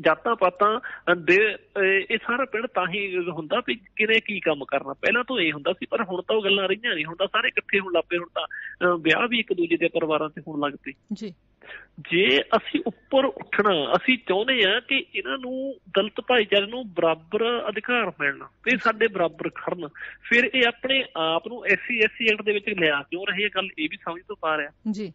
ਜਾਤਾਂ ਪਾਤਾਂ ਦੇ ਇਹ ਸਾਰਾ ਪਿੰਡ ਤਾਂ ਹੀ ਹੁੰਦਾ ਵੀ ਕਿਨੇ ਕੀ ਕੰਮ ਕਰਨਾ। ਪਹਿਲਾਂ ਤਾਂ ਇਹ ਹੁੰਦਾ ਸੀ ਪਰ ਹੁਣ ਤਾਂ ਉਹ ਗੱਲਾਂ ਰਹੀਆਂ ਨਹੀਂ। ਹੁਣ ਤਾਂ ਸਾਰੇ ਇਕੱਠੇ ਹੋਣ ਲੱਪੇ ਹੁਣ ਤਾਂ ਵਿਆਹ ਵੀ ਇੱਕ ਦੂਜੇ ਦੇ ਪਰਿਵਾਰਾਂ ਤੇ ਹੋਣ ਲੱਗ ਪਏ। ਜੀ। ਜੇ ਅਸੀਂ ਉੱਪਰ ਉੱਠਣਾ ਅਸੀਂ ਚਾਹੁੰਦੇ ਆ ਕਿ ਇਹਨਾਂ ਨੂੰ ਦਲਿਤ ਭਾਈਚਾਰੇ ਨੂੰ ਬਰਾਬਰ ਅਧਿਕਾਰ ਮਿਲਣ ਤੇ ਸਾਡੇ ਬਰਾਬਰ ਖੜਨ। ਫਿਰ ਇਹ ਆਪਣੇ ਆਪ ਨੂੰ ਐਸਸੀ ਐਸਸੀ ਐਕਟ ਦੇ ਵਿੱਚ ਲਿਆ ਕਿਉਂ ਰਹੀ ਹੈ ਗੱਲ ਇਹ ਵੀ ਸਮਝ ਤੋਂ ਪਾ ਰਿਹਾ। ਜੀ।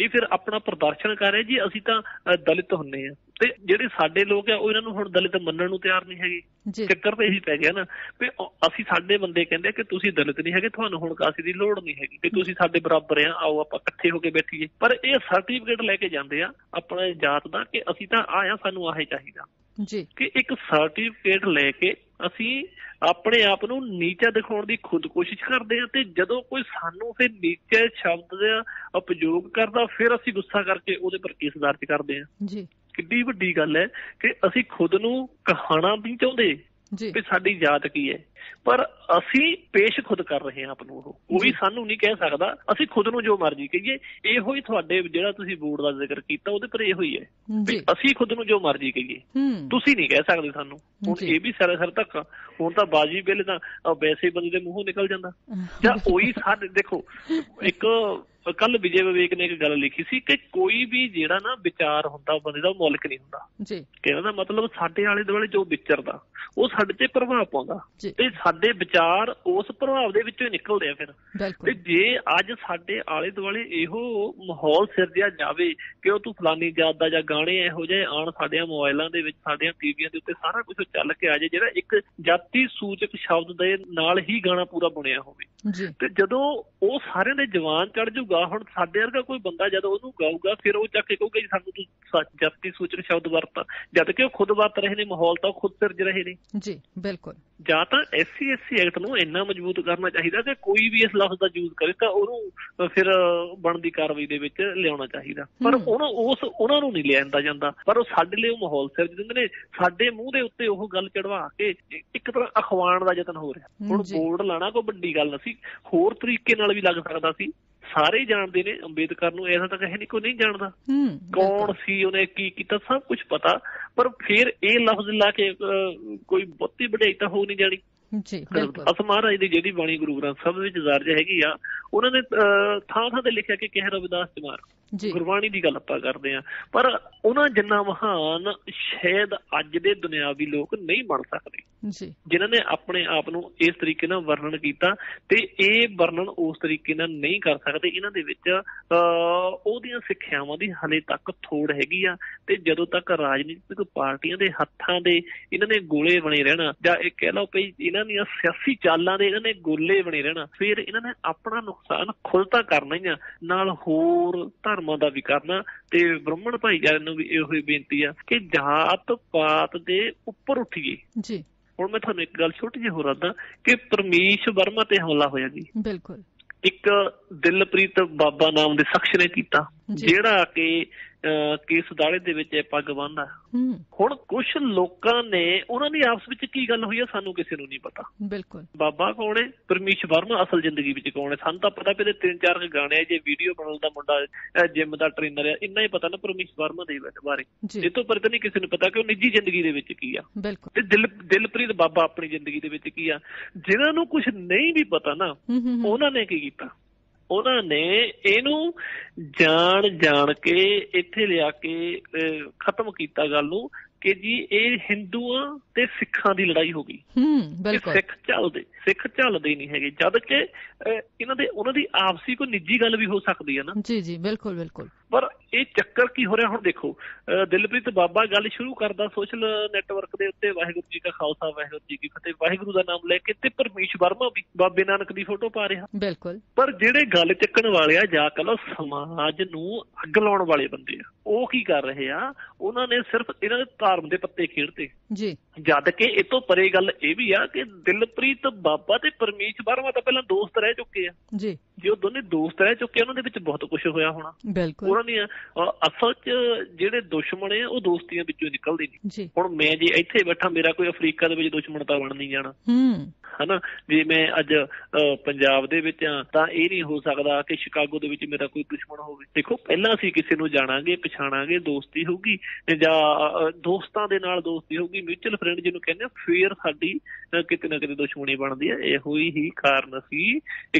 ਇਹ ਫਿਰ ਆਪਣਾ ਪ੍ਰਦਰਸ਼ਨ ਕਰ ਰਹੇ ਜੀ ਅਸੀਂ ਤਾਂ ਦਲਿਤ ਹੁੰਨੇ ਆ। ਤੇ ਜਿਹੜੇ ਸਾਡੇ ਲੋਕ ਆ ਉਹ ਇਹਨਾਂ ਨੂੰ ਹੁਣ ਦਲਿਤ ਮੰਨਣ ਨੂੰ ਤਿਆਰ ਨਹੀਂ ਹੈਗੇ। ਚੱਕਰ ਤੇ ਇਹੀ ਪੈ ਗਿਆ ਨਾ ਵੀ ਅਸੀਂ ਸਾਡੇ ਬੰਦੇ ਕਹਿੰਦੇ ਕਿ ਤੁਸੀਂ ਦਲਿਤ ਨਹੀਂ ਹੈਗੇ ਤੁਹਾਨੂੰ ਹੁਣ ਕਾਸੀ ਦੀ ਲੋੜ ਨਹੀਂ ਹੈਗੀ। ਕਿ ਤੁਸੀਂ ਸਾਡੇ ਬਰਾਬਰ ਆ ਆਓ ਆਪਾਂ ਇਕੱਠੇ ਹੋ ਕੇ ਬੈਠੀਏ। ਪਰ ਇਹ ਸਰਟੀਫਿਕੇਟ ਲੈ ਕੇ ਜਾਂਦੇ ਆ ਆਪਣੇ ਜਾਤ ਦਾ ਕਿ ਅਸੀਂ ਤਾਂ ਆਇਆ ਸਾਨੂੰ ਆਹੇ ਚਾਹੀਦਾ। ਜੀ। ਕਿ ਇੱਕ ਸਰਟੀਫਿਕੇਟ ਲੈ ਕੇ ਅਸੀਂ ਆਪਣੇ ਆਪ ਨੂੰ ਨੀਚਾ ਦਿਖਾਉਣ ਦੀ ਖੁਦ ਕੋਸ਼ਿਸ਼ ਕਰਦੇ ਹਾਂ ਤੇ ਜਦੋਂ ਕੋਈ ਸਾਨੂੰ ਫਿਰ ਨੀਚੇ ਸ਼ਬਦ ਦਾ ਉਪਯੋਗ ਕਰਦਾ ਫਿਰ ਅਸੀਂ ਗੁੱਸਾ ਕਰਕੇ ਉਹਦੇ ਪਰ ਕੇਸ ਦਰਜ ਕਰਦੇ ਹਾਂ। ਜੀ। ਕਿੱਡੀ ਵੱਡੀ ਗੱਲ ਹੈ ਕਿ ਅਸੀਂ ਖੁਦ ਨੂੰ ਕਹਾਣਾ ਨਹੀਂ ਚਾਹੁੰਦੇ। ਵੀ ਸਾਡੀ ਜਾਤ ਕੀ ਹੈ? ਪਰ ਅਸੀਂ ਪੇਸ਼ ਖੁਦ ਕਰ ਰਹੇ ਹਾਂ ਆਪ ਨੂੰ ਉਹ। ਕੋਈ। ਸਾਨੂੰ ਨਹੀਂ ਕਹਿ ਸਕਦਾ। ਅਸੀਂ ਖੁਦ ਨੂੰ ਜੋ ਮਰਜ਼ੀ ਕਹੀਏ ਇਹੋ ਹੀ ਤੁਹਾਡੇ ਜਿਹੜਾ ਤੁਸੀਂ ਬੋਰਡ ਦਾ ਜ਼ਿਕਰ ਕੀਤਾ ਉਹਦੇ ਪਰ ਇਹੋ ਹੀ ਹੈ। ਵੀ ਅਸੀਂ ਖੁਦ ਨੂੰ ਜੋ ਮਰਜ਼ੀ ਕਹੀਏ। ਤੁਸੀਂ ਨਹੀਂ ਕਹਿ ਸਕਦੇ ਸਾਨੂੰ। ਹੁਣ। ਇਹ ਵੀ ਸਿਰ ਸਿਰ ਧੱਕਾ। ਹੁਣ ਤਾਂ ਬਾਜੀ ਬਿੱਲ ਤਾਂ ਅਹ ਵੈਸੇ ਬੰਦੇ ਦੇ ਮੂੰਹੋਂ ਨਿਕਲ ਜਾਂਦਾ। ਜਾਂ ਉਹੀ ਸਾਡੇ ਦੇਖੋ ਇੱਕ ਕੱਲ ਵਿਜੇ ਵਿਵੇਕ ਨੇ ਇੱਕ ਗੱਲ ਲਿਖੀ ਸੀ ਕਿ ਕੋਈ ਵੀ ਜਿਹੜਾ ਨਾ ਵਿਚਾਰ ਹੁੰਦਾ ਬੰਦੇ ਦਾ ਮੁੱਲਕ ਨਹੀਂ ਹੁੰਦਾ। ਜੀ। ਕਹਿਣ ਦਾ ਮਤਲਬ ਸਾਡੇ ਆਲੇ ਦੁਆਲੇ ਜੋ ਵਿਚਰਦਾ ਉਹ ਸਾਡੇ ਤੇ ਪ੍ਰਭਾਵ ਪਾਉਂਦਾ। ਜੀ। ਤੇ ਸਾਡੇ ਵਿਚਾਰ ਉਸ ਪ੍ਰਭਾਵ ਦੇ ਵਿੱਚੋਂ ਨਿਕਲਦੇ ਆ ਫਿਰ। ਤੇ ਜੇ ਅੱਜ ਸਾਡੇ ਆਲੇ ਦੁਆਲੇ ਇਹੋ ਮਾਹੌਲ ਸਿਰਜਿਆ ਜਾਵੇ ਕਿ ਉਹ ਤੂੰ ਫਲਾਨੀ ਜਾਤ ਦਾ ਜਾਂ ਗਾਣੇ ਇਹੋ ਜਿਹੇ ਆਣ ਸਾਡਿਆਂ ਮੋਬਾਈਲਾਂ ਦੇ ਵਿੱਚ ਸਾਡਿਆਂ ਟੀਵੀਆਂ ਦੇ ਉੱਤੇ ਸਾਰਾ ਕੁਝ ਚੱਲ ਕੇ ਆ ਜਾਏ ਜਿਹੜਾ ਇੱਕ ਜਾਤੀ ਸੂਚਕ ਸ਼ਬਦ ਦੇ ਨਾਲ ਹੀ ਗਾਣਾ ਪੂਰਾ ਬਣਿਆ ਹੋਵੇ। ਜੀ। ਤੇ ਜਦੋਂ ਉਹ ਸਾਰਿਆਂ ਦੇ ਜਵਾਨ ਚੜ ਜਾਊਗਾ ਹੁਣ ਸਾਡੇ ਵਰਗਾ ਕੋਈ ਬੰਦਾ ਜਦੋਂ ਉਹਨੂੰ ਗਾਊਗਾ ਫਿਰ ਉਹ ਚੱਕ ਕੇ ਕਹੂਗਾ ਜੀ ਸਾਨੂੰ ਤੂੰ ਸ- ਜਾਤੀ ਸੂਚਕ ਸ਼ਬਦ ਵਰਤਾ। ਜਦ ਕਿ ਉਹ ਖੁਦ ਵਰਤ ਰਹੇ ਨੇ ਮਾਹੌਲ ਤਾਂ ਖੁਦ ਸਿਰਜ ਰਹੇ ਨੇ। ਜੀ ਬਿਲਕੁਲ। ਜਾਂ ਤਾਂ ਐਸਸੀ ਐਸਸੀ ਐਕਟ ਨੂੰ ਇੰਨਾ ਮਜ਼ਬੂਤ ਕਰਨਾ ਚਾਹੀਦਾ ਕਿ ਕੋਈ ਵੀ ਇਸ ਲਫ਼ਜ਼ ਦਾ ਯੂਜ਼ ਕਰੇ ਤਾਂ ਉਹਨੂੰ ਫਿਰ ਬਣਦੀ ਕਾਰਵਾਈ ਦੇ ਵਿੱਚ ਲਿਆਉਣਾ ਚਾਹੀਦਾ। ਪਰ। ਉਹਨਾਂ ਉਸ ਉਹਨਾਂ ਨੂੰ ਨਹੀਂ ਲਿਆਂਦਾ ਜਾਂਦਾ। ਪਰ ਉਹ ਸਾਡੇ ਲਈ ਉਹ ਮਾਹੌਲ ਸਿਰਜ ਦਿੰਦੇ ਨੇ। ਸਾਡੇ ਮੂੰਹ ਦੇ ਉੱਤੇ ਉਹ ਗੱਲ ਚੜਵਾ ਕੇ ਇੱਕ ਤਰ੍ਹਾਂ ਅਖਵਾਣ ਦਾ ਯਤਨ ਹੋ ਰਿਹਾ। ਹੁਣ। ਬੋਰਡ ਲਾਣਾ ਕੋਈ ਵੱਡੀ ਗੱਲ ਨਹੀਂ ਸੀ। ਹੋਰ ਤਰੀਕੇ ਨਾਲ ਵੀ ਲੱਗ ਸਕਦਾ ਸੀ। ਸਾਰੇ ਜਾਣਦੇ ਨੇ ਅੰਬੇਦਕਰ ਨੂੰ ਐਸਾ ਤਾਂ ਕਹੇ ਨਹੀਂ ਕੋਈ ਨਹੀਂ ਜਾਣਦਾ। ਕੌਣ। ਸੀ ਉਹਨੇ ਕੀ ਕੀਤਾ ਸਭ ਕੁਝ ਪਤਾ। ਪਰ ਫਿਰ ਇਹ ਲਫ਼ਜ਼ ਲਾ ਕੇ ਕੋਈ ਬਹੁਤੀ ਵਡਿਆਈ ਤਾਂ ਹੋ ਨਹੀਂ ਜਾਣੀ। ਜੀ ਬਿਲਕੁਲ। ਅਸ ਮਹਾਰਾਜ ਦੀ ਜਿਹੜੀ ਬਾਣੀ ਗੁਰੂ ਗ੍ਰੰਥ ਸਾਹਿਬ ਵਿੱਚ ਦਰਜ ਹੈਗੀ ਆ ਉਹਨਾਂ ਨੇ ਥਾਂ ਥਾਂ ਤੇ ਲਿਖਿਆ ਕਿ ਕਹਿ ਰਵਿਦਾਸ ਚਮਾਰ ਜੀ ਗੁਰਬਾਣੀ ਦੀ ਗੱਲ ਆਪਾਂ ਕਰਦੇ ਆ ਪਰ ਉਹਨਾਂ ਜਿੰਨਾ ਮਹਾਨ ਸ਼ਾਇਦ ਅੱਜ ਦੇ ਦੁਨਿਆਵੀ ਲੋਕ ਨਹੀਂ ਬਣ ਸਕਦੇ। ਜੀ। ਜਿਨ੍ਹਾਂ ਨੇ ਆਪਣੇ ਆਪ ਨੂੰ ਇਸ ਤਰੀਕੇ ਨਾਲ ਵਰਣਨ ਕੀਤਾ ਤੇ ਇਹ ਵਰਣਨ ਉਸ ਤਰੀਕੇ ਨਾਲ ਨਹੀਂ ਕਰ ਸਕਦੇ। ਇਹਨਾਂ ਦੇ ਵਿੱਚ ਉਹਦੀਆਂ ਸਿੱਖਿਆਵਾਂ ਦੀ ਹਲੇ ਤੱਕ ਥੋੜ ਹੈਗੀ ਆ ਤੇ ਜਦੋਂ ਤੱਕ ਰਾਜਨੀਤਿਕ ਪਾਰਟੀਆਂ ਦੇ ਹੱਥਾਂ ਦੇ ਇਹਨਾਂ ਨੇ ਗੋਲੇ ਬਣੇ ਰਹਿਣਾ ਜਾਂ ਇਹ ਕਹਿ ਲਓ ਭਈ ਇਹਨਾਂ ਦੀਆਂ ਸਿਆਸੀ ਚਾਲਾਂ ਦੇ ਇਹਨਾਂ ਨੇ ਗੋਲੇ ਬਣੇ ਰਹਿਣਾ ਫਿਰ ਇਹਨਾਂ ਨੇ ਆਪਣਾ ਨੁਕਸਾਨ ਖੁਦ ਤਾਂ ਕਰਨਾ ਹੀ ਆ। ਨਾਲ ਹੋਰ ਧਰਮਾਂ ਦਾ ਵੀ ਕਰਨਾ ਤੇ ਬ੍ਰਾਹਮਣ ਭਾਈਚਾਰੇ ਨੂੰ ਵੀ ਇਹੋ ਹੀ ਬੇਨਤੀ ਆ ਕਿ ਜਾਤ ਪਾਤ ਦੇ ਉੱਪਰ ਉੱਠੀਏ। ਜੀ। ਹੁਣ ਮੈਂ ਤੁਹਾਨੂੰ ਇੱਕ ਗੱਲ ਛੋਟੀ ਜਿਹੀ ਹੋਰ ਆਦਾ ਕਿ ਪਰਮੇਸ਼ ਵਰਮਾ ਤੇ ਹਮਲਾ ਹੋਇਆ ਜੀ। ਬਿਲਕੁਲ। ਇੱਕ ਦਿਲਪ੍ਰੀਤ ਬਾਬਾ ਨਾਮ ਦੇ ਸ਼ਖਸ ਨੇ ਕੀਤਾ। ਜਿਹੜਾ ਕਿ ਕੇਸ ਦਾੜੇ ਦੇ ਵਿੱਚ ਪੱਗ ਬੰਨ੍ਹਦਾ ਹੂੰ। ਹੁਣ ਕੁਝ ਲੋਕਾਂ ਨੇ ਉਹਨਾਂ ਦੀ ਆਪਸ ਵਿੱਚ ਕੀ ਗੱਲ ਹੋਈ ਆ ਸਾਨੂੰ ਕਿਸੇ ਨੂੰ ਨਹੀਂ ਪਤਾ। ਬਿਲਕੁਲ। ਬਾਬਾ ਕੌਣ ਹੈ? ਪਰਮੇਸ਼ ਵਰਮਾ ਅਸਲ ਜ਼ਿੰਦਗੀ ਵਿੱਚ ਕੌਣ ਹੈ? ਸਾਨੂੰ ਤਾਂ ਪਤਾ ਵੀ ਇਹਦੇ ਤਿੰਨ ਚਾਰ ਗਾਣੇ ਆ ਜੇ ਵੀਡੀਓ ਬਣਾਉਣ ਦਾ ਮੁੰਡਾ ਜਿਮ ਦਾ ਟ੍ਰੇਨਰ ਆ ਇੰਨਾ ਹੀ ਪਤਾ ਨਾ ਪਰਮੇਸ਼ ਵਰਮਾ ਦੇ ਬਾਰੇ। ਇਹ ਤੋਂ ਪਰ ਤਾਂ ਨਹੀਂ ਕਿਸੇ ਨੂੰ ਪਤਾ ਕਿ ਉਹ ਨਿੱਜੀ ਜ਼ਿੰਦਗੀ ਦੇ ਵਿੱਚ ਕੀ ਆ। ਬਿਲਕੁਲ। ਤੇ ਦਿਲ ਦਿਲਪ੍ਰੀਤ ਬਾਬਾ ਆਪਣੀ ਜ਼ਿੰਦਗੀ ਦੇ ਵਿੱਚ ਕੀ ਆ? ਜਿਨ੍ਹਾਂ ਨੂੰ ਕੁਝ ਨਹੀਂ ਵੀ ਪਤਾ ਨਾ ਹੂੰ ਹੂੰ ਹੂੰ। ਉਹਨਾਂ ਨੇ ਕੀ ਕੀਤਾ? ਉਹਨਾਂ ਨੇ ਇਹਨੂੰ ਜਾਣ ਜਾਣ ਕੇ ਇੱਥੇ ਲਿਆ ਕੇ ਖਤਮ ਕੀਤਾ ਗੱਲ ਨੂੰ ਕਿ ਜੀ ਇਹ ਹਿੰਦੂਆਂ ਤੇ ਸਿੱਖਾਂ ਦੀ ਲੜਾਈ ਹੋ ਗਈ। ਹੂੰ ਬਿਲਕੁਲ। ਸਿੱਖ ਚੱਲਦੇ ਸਿੱਖ ਚੱਲਦੇ ਨਹੀਂ ਹੈਗੇ। ਜਦ ਕਿ ਇਹਨਾਂ ਦੇ ਉਹਨਾਂ ਦੀ ਆਪਸੀ ਕੋਈ ਨਿੱਜੀ ਗੱਲ ਵੀ ਹੋ ਸਕਦੀ ਹੈ ਨਾ। ਜੀ ਜੀ ਬਿਲਕੁਲ ਬਿਲਕੁਲ। ਪਰ ਇਹ ਚੱਕਰ ਕੀ ਹੋ ਰਿਹਾ? ਹੁਣ ਦੇਖੋ ਦਿਲਪ੍ਰੀਤ ਬਾਬਾ ਗੱਲ ਸ਼ੁਰੂ ਕਰਦਾ ਸੋਸ਼ਲ ਨੈਟਵਰਕ ਦੇ ਉੱਤੇ ਵਾਹਿਗੁਰੂ ਜੀ ਕਾ ਖਾਲਸਾ ਵਾਹਿਗੁਰੂ ਜੀ ਕੀ ਫਤਿਹ ਵਾਹਿਗੁਰੂ ਦਾ ਨਾਮ ਲੈ ਕੇ ਤੇ ਪਰਮੇਸ਼ ਵਰਮਾ ਵੀ ਬਾਬੇ ਨਾਨਕ ਦੀ ਫੋਟੋ ਪਾ ਰਿਹਾ। ਬਿਲਕੁਲ। ਪਰ ਜਿਹੜੇ ਗੱਲ ਚੱਕਣ ਵਾਲੇ ਆ ਜਾ ਕਲ ਸਮਾਜ ਨੂੰ ਅੱਗ ਲਾਉਣ ਵਾਲੇ ਬੰਦੇ ਆ ਉਹ ਕੀ ਕਰ ਰਹੇ ਆ? ਉਹਨਾਂ ਨੇ ਸਿਰਫ ਇਹਨਾਂ ਦੇ ਧਰਮ ਦੇ ਪੱਤੇ ਖੇਡਤੇ। ਜੀ। ਜਦ ਕਿ ਇਹ ਤੋਂ ਪਰੇ ਗੱਲ ਇਹ ਵੀ ਆ ਕਿ ਦਿਲਪ੍ਰੀਤ ਬਾਬਾ ਤੇ ਪਰਮੇਸ਼ ਵਰਮਾ ਤਾਂ ਪਹਿਲਾਂ ਦੋਸਤ ਰਹਿ ਚੁੱਕੇ ਆ। ਜੀ। ਜੇ ਉਹ ਦੋਨੇ ਦੋਸਤ ਰਹਿ ਚੁੱਕੇ ਉਹਨਾਂ ਦੇ ਵਿੱਚ ਬਹੁਤ ਕੁਝ ਹੋਇਆ ਹੋਣਾ। ਬਿਲਕੁਲ। ਦੀਆਂ ਅਸਲ 'ਚ ਜਿਹੜੇ ਦੁਸ਼ਮਣ ਆ ਉਹ ਦੋਸਤੀਆਂ ਵਿੱਚੋਂ ਨਿਕਲਦੇ ਨਹੀਂ। ਜੀ। ਹੁਣ ਮੈਂ ਜੇ ਇੱਥੇ ਬੈਠਾ ਮੇਰਾ ਕੋਈ ਅਫਰੀਕਾ ਦੇ ਵਿੱਚ ਦੁਸ਼ਮਣ ਤਾਂ ਬਣ ਨਹੀਂ ਜਾਣਾ। ਹੂੰ। ਹਨਾ? ਜੇ ਮੈਂ ਅੱਜ ਪੰਜਾਬ ਦੇ ਵਿੱਚ ਆ ਤਾਂ ਇਹ ਨਹੀਂ ਹੋ ਸਕਦਾ ਕਿ ਸ਼ਿਕਾਗੋ ਦੇ ਵਿੱਚ ਮੇਰਾ ਕੋਈ ਦੁਸ਼ਮਣ ਹੋਵੇ। ਦੇਖੋ ਪਹਿਲਾਂ ਅਸੀਂ ਕਿਸੇ ਨੂੰ ਜਾਣਾਂਗੇ ਪਛਾਣਾਂਗੇ ਦੋਸਤੀ ਹੋਊਗੀ ਜਾਂ ਦੋਸਤਾਂ ਦੇ ਨਾਲ ਦੋਸਤੀ ਹੋਊਗੀ ਮਿਊਚੁਅਲ ਫਰੈਂਡ ਜਿਹਨੂੰ ਕਹਿੰਦੇ ਆ ਫੇਰ ਸਾਡੀ ਕਿਤੇ ਨਾ ਕਿਤੇ ਦੁਸ਼ਮਣੀ ਬਣਦੀ ਹੈ। ਇਹੋ ਹੀ ਕਾਰਨ ਸੀ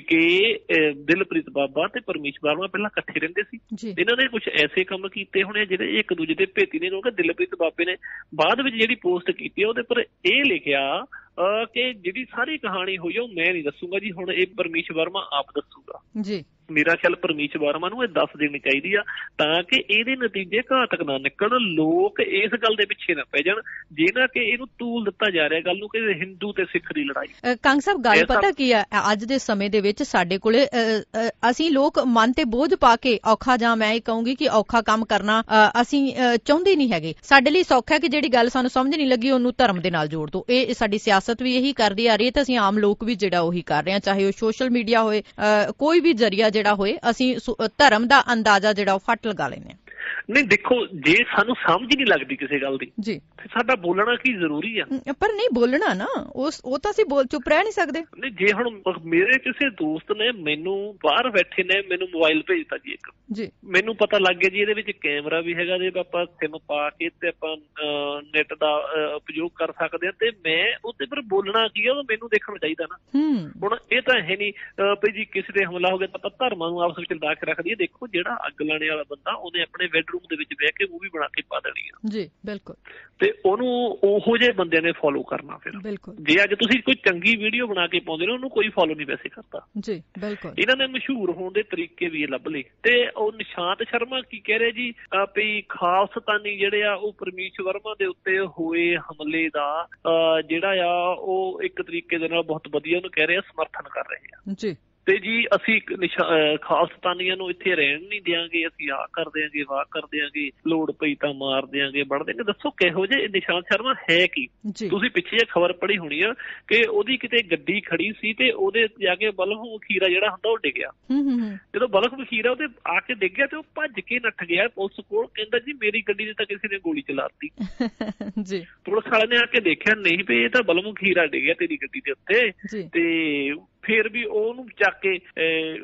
ਕਿ ਦਿਲਪ੍ਰੀਤ ਬਾਬਾ ਤੇ ਪਰਮੇਸ਼ ਵਰਮਾ ਪਹਿਲਾਂ ਇਕੱਠੇ ਰਹਿੰਦੇ ਸੀ। ਇਹਨਾਂ ਨੇ ਕੁਝ ਐਸੇ ਕੰਮ ਕੀਤੇ ਹੋਣੇ ਜਿਹੜੇ ਇੱਕ ਦੂਜੇ ਦੇ ਭੇਤੀ ਨੇ ਕਿਉਂਕਿ ਦਿਲਪ੍ਰੀਤ ਬਾਬੇ ਨੇ ਬਾਅਦ ਵਿੱਚ ਜਿਹੜੀ ਪੋਸਟ ਕੀਤੀ ਆ, ਉਹਦੇ ਪਰ ਇਹ ਲਿਖਿਆ ਕਿ ਜਿਹੜੀ ਸਾਰੀ ਕਹਾਣੀ ਹੋਈ ਉਹ ਮੈਂ ਨਹੀਂ ਦੱਸੂਗਾ ਜੀ। ਹੁਣ ਇਹ ਪਰਮੇਸ਼ ਵਰਮਾ ਆਪ ਦੱਸੂਗਾ। ਜੀ। ਮੇਰਾ ਖਿਆਲ ਪਰਮੇਸ਼ ਵਰਮਾ ਨੂੰ ਇਹ ਦੱਸ ਦੇਣੀ ਚਾਹੀਦੀ ਆ ਤਾਂ ਕਿ ਇਹਦੇ ਨਤੀਜੇ ਘਾਤਕ ਨਾ ਨਿਕਲਣ ਲੋਕ ਇਸ ਗੱਲ ਦੇ ਪਿੱਛੇ ਨਾ ਪੈ ਜਾਣ ਜਿਹਨਾਂ ਕਿ ਇਹਨੂੰ ਤੂਲ ਦਿੱਤਾ ਜਾ ਰਿਹਾ ਗੱਲ ਨੂੰ ਕਿ ਹਿੰਦੂ ਤੇ ਸਿੱਖ ਦੀ ਲੜਾਈ। ਕੰਗ ਸਾਹਿਬ ਗੱਲ ਪਤਾ ਕੀ ਆ? ਅੱਜ ਦੇ ਸਮੇਂ ਦੇ ਵਿੱਚ ਸਾਡੇ ਕੋਲੇ ਅਸੀਂ ਲੋਕ ਮਨ ਤੇ ਬੋਝ ਪਾ ਕੇ ਔਖਾ ਜਾਂ ਮੈਂ ਇਹ ਕਹੂੰਗੀ ਕਿ ਔਖਾ ਕੰਮ ਕਰਨਾ ਅਸੀਂ ਚਾਹੁੰਦੇ ਨਹੀਂ ਹੈਗੇ। ਸਾਡੇ ਲਈ ਸੌਖਾ ਹੈ ਕਿ ਜਿਹੜੀ ਗੱਲ ਸਾਨੂੰ ਸਮਝ ਨਹੀਂ ਲੱਗੀ ਉਹਨੂੰ ਧਰਮ ਦੇ ਨਾਲ ਜੋੜ ਦੋ ਇਹ ਸਾਡੀ ਸਿਆਸਤ ਵੀ ਇਹੀ ਕਰਦੀ ਆ ਰਹੀ ਹੈ ਤੇ ਅਸੀਂ ਆਮ ਲੋਕ ਵੀ ਜਿਹੜਾ ਉਹੀ ਕਰ ਰਹੇ ਹਾਂ, ਚਾਹੇ ਉਹ ਸੋਸ਼ਲ ਮੀਡੀਆ ਹੋਏ ਕੋਈ ਵੀ ਜਰੀਆ ਜਿਹੜਾ ਹੋਏ, ਅਸੀਂ ਧਰਮ ਦਾ ਅੰਦਾਜ਼ਾ ਜਿਹੜਾ ਉਹ ਫੱਟ ਲਗਾ ਲੈਂਦੇ ਹਾਂ। ਨਹੀਂ ਦੇਖੋ ਜੇ ਸਾਨੂੰ ਸਮਝ ਹੀ ਨਹੀਂ ਲੱਗਦੀ ਕਿਸੇ ਗੱਲ ਦੀ ਜੀ। ਫਿਰ ਸਾਡਾ ਬੋਲਣਾ ਕੀ ਜ਼ਰੂਰੀ ਆ? ਪਰ ਨਹੀਂ ਬੋਲਣਾ ਨਾ। ਉਸ ਉਹ ਤਾਂ ਅਸੀਂ ਬੋਲ ਚੁੱਪ ਰਹਿ ਨਹੀਂ ਸਕਦੇ। ਨਹੀਂ ਜੇ ਹੁਣ ਮੇਰੇ ਕਿਸੇ ਦੋਸਤ ਨੇ ਮੈਨੂੰ ਬਾਹਰ ਬੈਠੇ ਨੇ ਮੈਨੂੰ ਮੋਬਾਈਲ ਭੇਜਤਾ ਜੀ ਇੱਕ। ਜੀ। ਮੈਨੂੰ ਪਤਾ ਲੱਗ ਗਿਆ ਜੀ ਇਹਦੇ ਵਿੱਚ ਕੈਮਰਾ ਵੀ ਹੈਗਾ ਜੇ ਆਪਾਂ ਸਿਮ ਪਾ ਕੇ ਤੇ ਆਪਾਂ ਨੈਟ ਦਾ ਉਪਯੋਗ ਕਰ ਸਕਦੇ ਹਾਂ ਤੇ ਮੈਂ ਉਹਦੇ ਪਰ ਬੋਲਣਾ ਕੀ ਆ ਉਹ ਮੈਨੂੰ ਦੇਖਣਾ ਚਾਹੀਦਾ ਨਾ। ਹੂੰ ਹੁਣ ਇਹ ਤਾਂ ਹੈ ਨਹੀਂ ਵੀ ਜੀ ਕਿਸੇ ਤੇ ਹਮਲਾ ਹੋ ਗਿਆ ਤਾਂ ਆਪਾਂ ਧਰਮਾਂ ਨੂੰ ਆਪਸ ਵਿੱਚ ਲਾ ਕੇ ਰੱਖ ਦਈਏ। ਦੇਖੋ ਜਿਹੜਾ ਅੱਗ ਲਾਣੇ ਵਾਲਾ ਬੰਦਾ ਉਹਨੇ ਆਪਣੇ ਬੈਡਰੂਮ ਦੇ ਵਿੱਚ ਬਹਿ ਕੇ ਮੂਵੀ ਬਣਾ ਕੇ ਪਾ ਦੇਣੀ ਆ। ਜੀ ਬਿਲਕੁਲ। ਤੇ ਉਹਨੂੰ ਉਹੋ ਜਿਹੇ ਬੰਦਿਆਂ ਨੇ ਫੋਲੋ ਕਰਨਾ ਫਿਰ। ਬਿਲਕੁਲ। ਜੇ ਅੱਜ ਤੁਸੀਂ ਕੋਈ ਚੰਗੀ ਵੀਡੀਓ ਬਣਾ ਕੇ ਪਾਉਂਦੇ ਹੋ ਉਹਨੂੰ ਕੋਈ ਫੋਲੋ ਨਹੀਂ ਵੈਸੇ ਕਰਦਾ। ਜੀ ਬਿਲਕੁਲ। ਇਹਨਾਂ ਨੇ ਮਸ਼ਹੂਰ ਹੋਣ ਦੇ ਤਰੀਕੇ ਵੀ ਲੱਭ ਲਏ। ਤੇ ਉਹ ਨਿਸ਼ਾਂਤ ਸ਼ਰਮਾ ਕੀ ਕਹਿ ਰਹੇ ਜੀ? ਵੀ ਖਾਲਸਤਾਨੀ ਜਿਹੜੇ ਆ ਉਹ ਪਰਮੇਸ਼ ਵਰਮਾ ਦੇ ਉੱਤੇ ਹੋਏ ਹਮਲੇ ਦਾ ਜਿਹੜਾ ਆ ਉਹ ਇੱਕ ਤਰੀਕੇ ਦੇ ਨਾਲ ਬਹੁਤ ਵਧੀਆ ਉਹਨੂੰ ਕਹਿ ਰਹੇ ਆ ਸਮਰਥਨ ਕਰ ਰਹੇ ਆ। ਜੀ। ਤੇ ਜੀ ਅਸੀਂ ਖਾਲਸਤਾਨੀਆਂ ਨੂੰ ਇੱਥੇ ਰਹਿਣ ਨਹੀਂ ਦਿਆਂਗੇ ਅਸੀਂ ਆਹ ਕਰ ਦਿਆਂਗੇ ਵਾਹ ਕਰ ਦਿਆਂਗੇ ਲੋੜ ਪਈ ਤਾਂ ਮਾਰ ਦਿਆਂਗੇ ਵੜ ਦਿਆਂਗੇ। ਦੱਸੋ ਕਿਹੋ ਜਿਹੇ ਨਿਸ਼ਾਂਤ ਸ਼ਰਮਾ ਹੈ ਕੀ? ਜੀ। ਤੁਸੀਂ ਪਿੱਛੇ ਜੇ ਖਬਰ ਪੜ੍ਹੀ ਹੋਣੀ ਆ ਕਿ ਉਹਦੀ ਕਿਤੇ ਗੱਡੀ ਖੜੀ ਸੀ ਤੇ ਉਹਦੇ ਜਾ ਕੇ ਬਲਹੂ ਖੀਰਾ ਜਿਹੜਾ ਹੁੰਦਾ ਉਹ ਡਿੱਗਿਆ ਜਦੋਂ ਬਲਖ ਵਖੀਰਾ ਉਹਦੇ ਆ ਕੇ ਡਿੱਗ ਗਿਆ ਤੇ ਉਹ ਭੱਜ ਕੇ ਨੱਠ ਗਿਆ ਪੁਲਿਸ ਕੋਲ ਕਹਿੰਦਾ ਜੀ ਮੇਰੀ ਗੱਡੀ ਦੇ ਤਾਂ ਕਿਸੇ ਨੇ ਗੋਲੀ ਚਲਾਤੀ। ਜੀ। ਪੁਲਿਸ ਵਾਲੇ ਨੇ ਆ ਕੇ ਦੇਖਿਆ ਨਹੀਂ ਵੀ ਇਹ ਤਾਂ ਬਲਮ ਵਖੀਰਾ ਡਿੱਗਿਆ ਤੇਰੀ ਗੱਡੀ ਦੇ ਉੱਤੇ ਜੀ। ਤੇ ਫਿਰ ਵੀ ਉਹਨੂੰ ਚੱਕ ਕੇ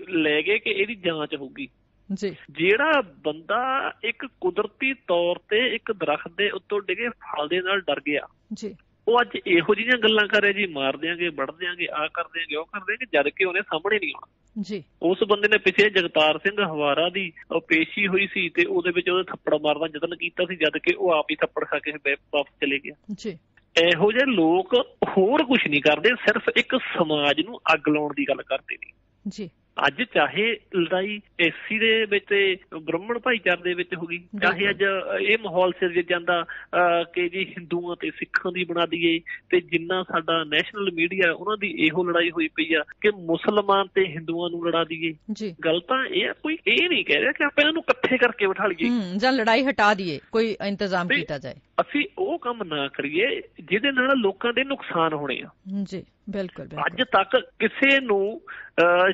ਲੈ ਗਏ ਕਿ ਇਹਦੀ ਜਾਂਚ ਹੋਊਗੀ। ਜੀ। ਜਿਹੜਾ ਬੰਦਾ ਇੱਕ ਕੁਦਰਤੀ ਤੌਰ ਤੇ ਇੱਕ ਦਰਖਤ ਦੇ ਉੱਤੋਂ ਡਿੱਗੇ ਫਲ ਦੇ ਨਾਲ ਡਰ ਗਿਆ। ਜੀ। ਉਹ ਅੱਜ ਇਹੋ ਜਿਹੀਆਂ ਗੱਲਾਂ ਕਰ ਰਿਹਾ ਜੀ ਮਾਰ ਦਿਆਂਗੇ ਵੜ ਦਿਆਂਗੇ ਆ ਕਰ ਦਿਆਂਗੇ ਉਹ ਕਰ ਦਿਆਂਗੇ ਜਦ ਕਿ ਉਹਨੇ ਸਾਹਮਣੇ ਨਹੀਂ ਆਉਣਾ। ਜੀ। ਉਸ ਬੰਦੇ ਨੇ ਪਿੱਛੇ ਜਗਤਾਰ ਸਿੰਘ ਹਵਾਰਾ ਦੀ ਉਹ ਪੇਸ਼ੀ ਹੋਈ ਸੀ ਤੇ ਉਹਦੇ ਵਿੱਚ ਉਹਦੇ ਥੱਪੜ ਮਾਰਨ ਦਾ ਯਤਨ ਕੀਤਾ ਸੀ ਜਦ ਕਿ ਉਹ ਆਪ ਹੀ ਥੱਪੜ ਖਾ ਕੇ ਵਾਪਸ ਚਲੇ ਗਿਆ। ਜੀ। ਇਹੋ ਜਿਹੇ ਲੋਕ ਹੋਰ ਕੁਝ ਨਹੀਂ ਕਰਦੇ, ਸਿਰਫ ਇੱਕ ਸਮਾਜ ਨੂੰ ਅੱਗ ਲਾਉਣ ਦੀ ਗੱਲ ਕਰਦੇ ਨੇ। ਜੀ। ਅੱਜ ਚਾਹੇ ਲੜਾਈ ਐਸੀ ਦੇ ਵਿੱਚ ਤੇ ਬ੍ਰਾਹਮਣ ਭਾਈਚਾਰੇ ਦੇ ਵਿੱਚ ਹੋ ਗਈ ਚਾਹੇ ਅੱਜ ਇਹ ਮਾਹੌਲ ਸਿਰਜ ਜਾਂਦਾ ਕਿ ਜੀ ਹਿੰਦੂਆਂ ਤੇ ਸਿੱਖਾਂ ਦੀ ਬਣਾ ਦਈਏ ਤੇ ਜਿੰਨਾ ਸਾਡਾ ਨੈਸ਼ਨਲ ਮੀਡੀਆ ਉਹਨਾਂ ਦੀ ਇਹੋ ਲੜਾਈ ਹੋਈ ਪਈ ਆ ਕਿ ਮੁਸਲਮਾਨ ਤੇ ਹਿੰਦੂਆਂ ਨੂੰ ਲੜਾ ਦਈਏ। ਗੱਲ ਤਾਂ ਇਹ ਆ, ਕੋਈ ਇਹ ਨਹੀਂ ਕਹਿ ਰਿਹਾ ਕਿ ਆਪਾਂ ਇਹਨਾਂ ਨੂੰ ਇਕੱਠੇ ਕਰਕੇ ਬਿਠਾ ਲਈਏ। ਜਾਂ ਲੜਾਈ ਹਟਾ ਦਈਏ ਕੋਈ ਇੰਤਜ਼ਾਮ ਕੀਤਾ ਜਾਏ। ਅਸੀਂ ਉਹ ਕੰਮ ਨਾ ਕਰੀਏ ਜਿਹਦੇ ਨਾਲ ਲੋਕਾਂ ਦੇ ਨੁਕਸਾਨ ਹੋਣੇ ਆ। ਜੀ ਬਿਲਕੁਲ ਬਿਲਕੁਲ। ਅੱਜ ਤੱਕ ਕਿਸੇ ਨੂੰ ਅਹ,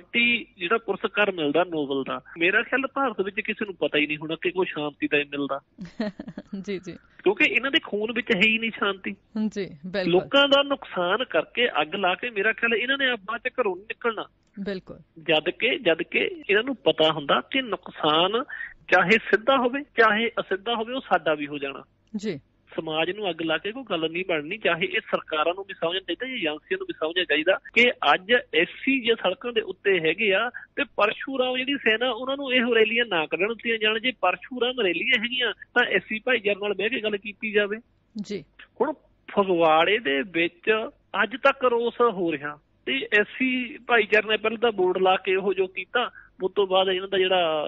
ਸ਼ਾਂਤੀ ਜਿਹੜਾ ਪੁਰਸਕਾਰ ਮਿਲਦਾ ਨੋਬਲ ਦਾ ਮੇਰਾ ਖਿਆਲ ਭਾਰਤ ਵਿੱਚ ਕਿਸੇ ਨੂੰ ਪਤਾ ਹੀ ਨਹੀਂ ਹੋਣਾ ਕਿ ਕੋਈ ਸ਼ਾਂਤੀ ਦਾ ਮਿਲਦਾ। ਜੀ ਜੀ। ਕਿਉਂਕਿ ਇਹਨਾਂ ਦੇ ਖੂਨ ਵਿੱਚ ਹੈ ਹੀ ਨਹੀਂ ਸ਼ਾਂਤੀ। ਜੀ ਬਿਲਕੁਲ। ਲੋਕਾਂ ਦਾ ਨੁਕਸਾਨ ਕਰਕੇ ਅੱਗ ਲਾ ਕੇ ਮੇਰਾ ਖਿਆਲ ਇਹਨਾਂ ਨੇ ਆਪ ਬਾਅਦ ਚ ਘਰੋਂ ਨਿਕਲਣਾ। ਬਿਲਕੁਲ। ਜਦ ਕਿ ਜਦ ਕਿ ਇਹਨਾਂ ਨੂੰ ਪਤਾ ਹੁੰਦਾ ਕਿ ਨੁਕਸਾਨ ਚਾਹੇ ਸਿੱਧਾ ਹੋਵੇ ਚਾਹੇ ਅਸਿੱਧਾ ਹੋਵੇ ਉਹ ਸਾਡਾ ਵੀ ਹੋ ਜਾਣਾ। ਜੀ। ਸਮਾਜ ਨੂੰ ਅੱਗ ਲਾ ਕੇ ਕੋਈ ਗੱਲ ਨਹੀਂ ਬਣਨੀ ਚਾਹੇ ਇਹ ਸਰਕਾਰਾਂ ਨੂੰ ਵੀ ਸਮਝਣਾ ਚਾਹੀਦਾ ਜਾਂ ਏਜੰਸੀਆਂ ਨੂੰ ਵੀ ਸਮਝਣਾ ਚਾਹੀਦਾ ਕਿ ਅੱਜ ਐਸੀ ਜੇ ਸੜਕਾਂ ਦੇ ਉੱਤੇ ਹੈਗੇ ਆ ਤੇ ਪਰਸ਼ੂਰਾਮ ਜਿਹੜੀ ਸੈਨਾ ਉਹਨਾਂ ਨੂੰ ਇਹ ਰੈਲੀਆਂ ਨਾ ਕੱਢਣ ਦਿੱਤੀਆਂ ਜਾਣ। ਜੇ ਪਰਸ਼ੂਰਾਮ ਰੈਲੀਆਂ ਹੈਗੀਆਂ ਤਾਂ ਐਸੀ ਭਾਈਚਾਰੇ ਨਾਲ ਬਹਿ ਕੇ ਗੱਲ ਕੀਤੀ ਜਾਵੇ। ਜੀ। ਹੁਣ ਫਗਵਾੜੇ ਦੇ ਵਿੱਚ ਅੱਜ ਤੱਕ ਰੋਸ ਹੋ ਰਿਹਾ ਤੇ ਐਸੀ ਭਾਈਚਾਰੇ ਨੇ ਪਹਿਲਾਂ ਤਾਂ ਬੋਰਡ ਲਾ ਕੇ ਉਹ ਜੋ ਕੀਤਾ ਉਸ ਤੋਂ ਬਾਅਦ ਇਹਨਾਂ ਦਾ ਜਿਹੜਾ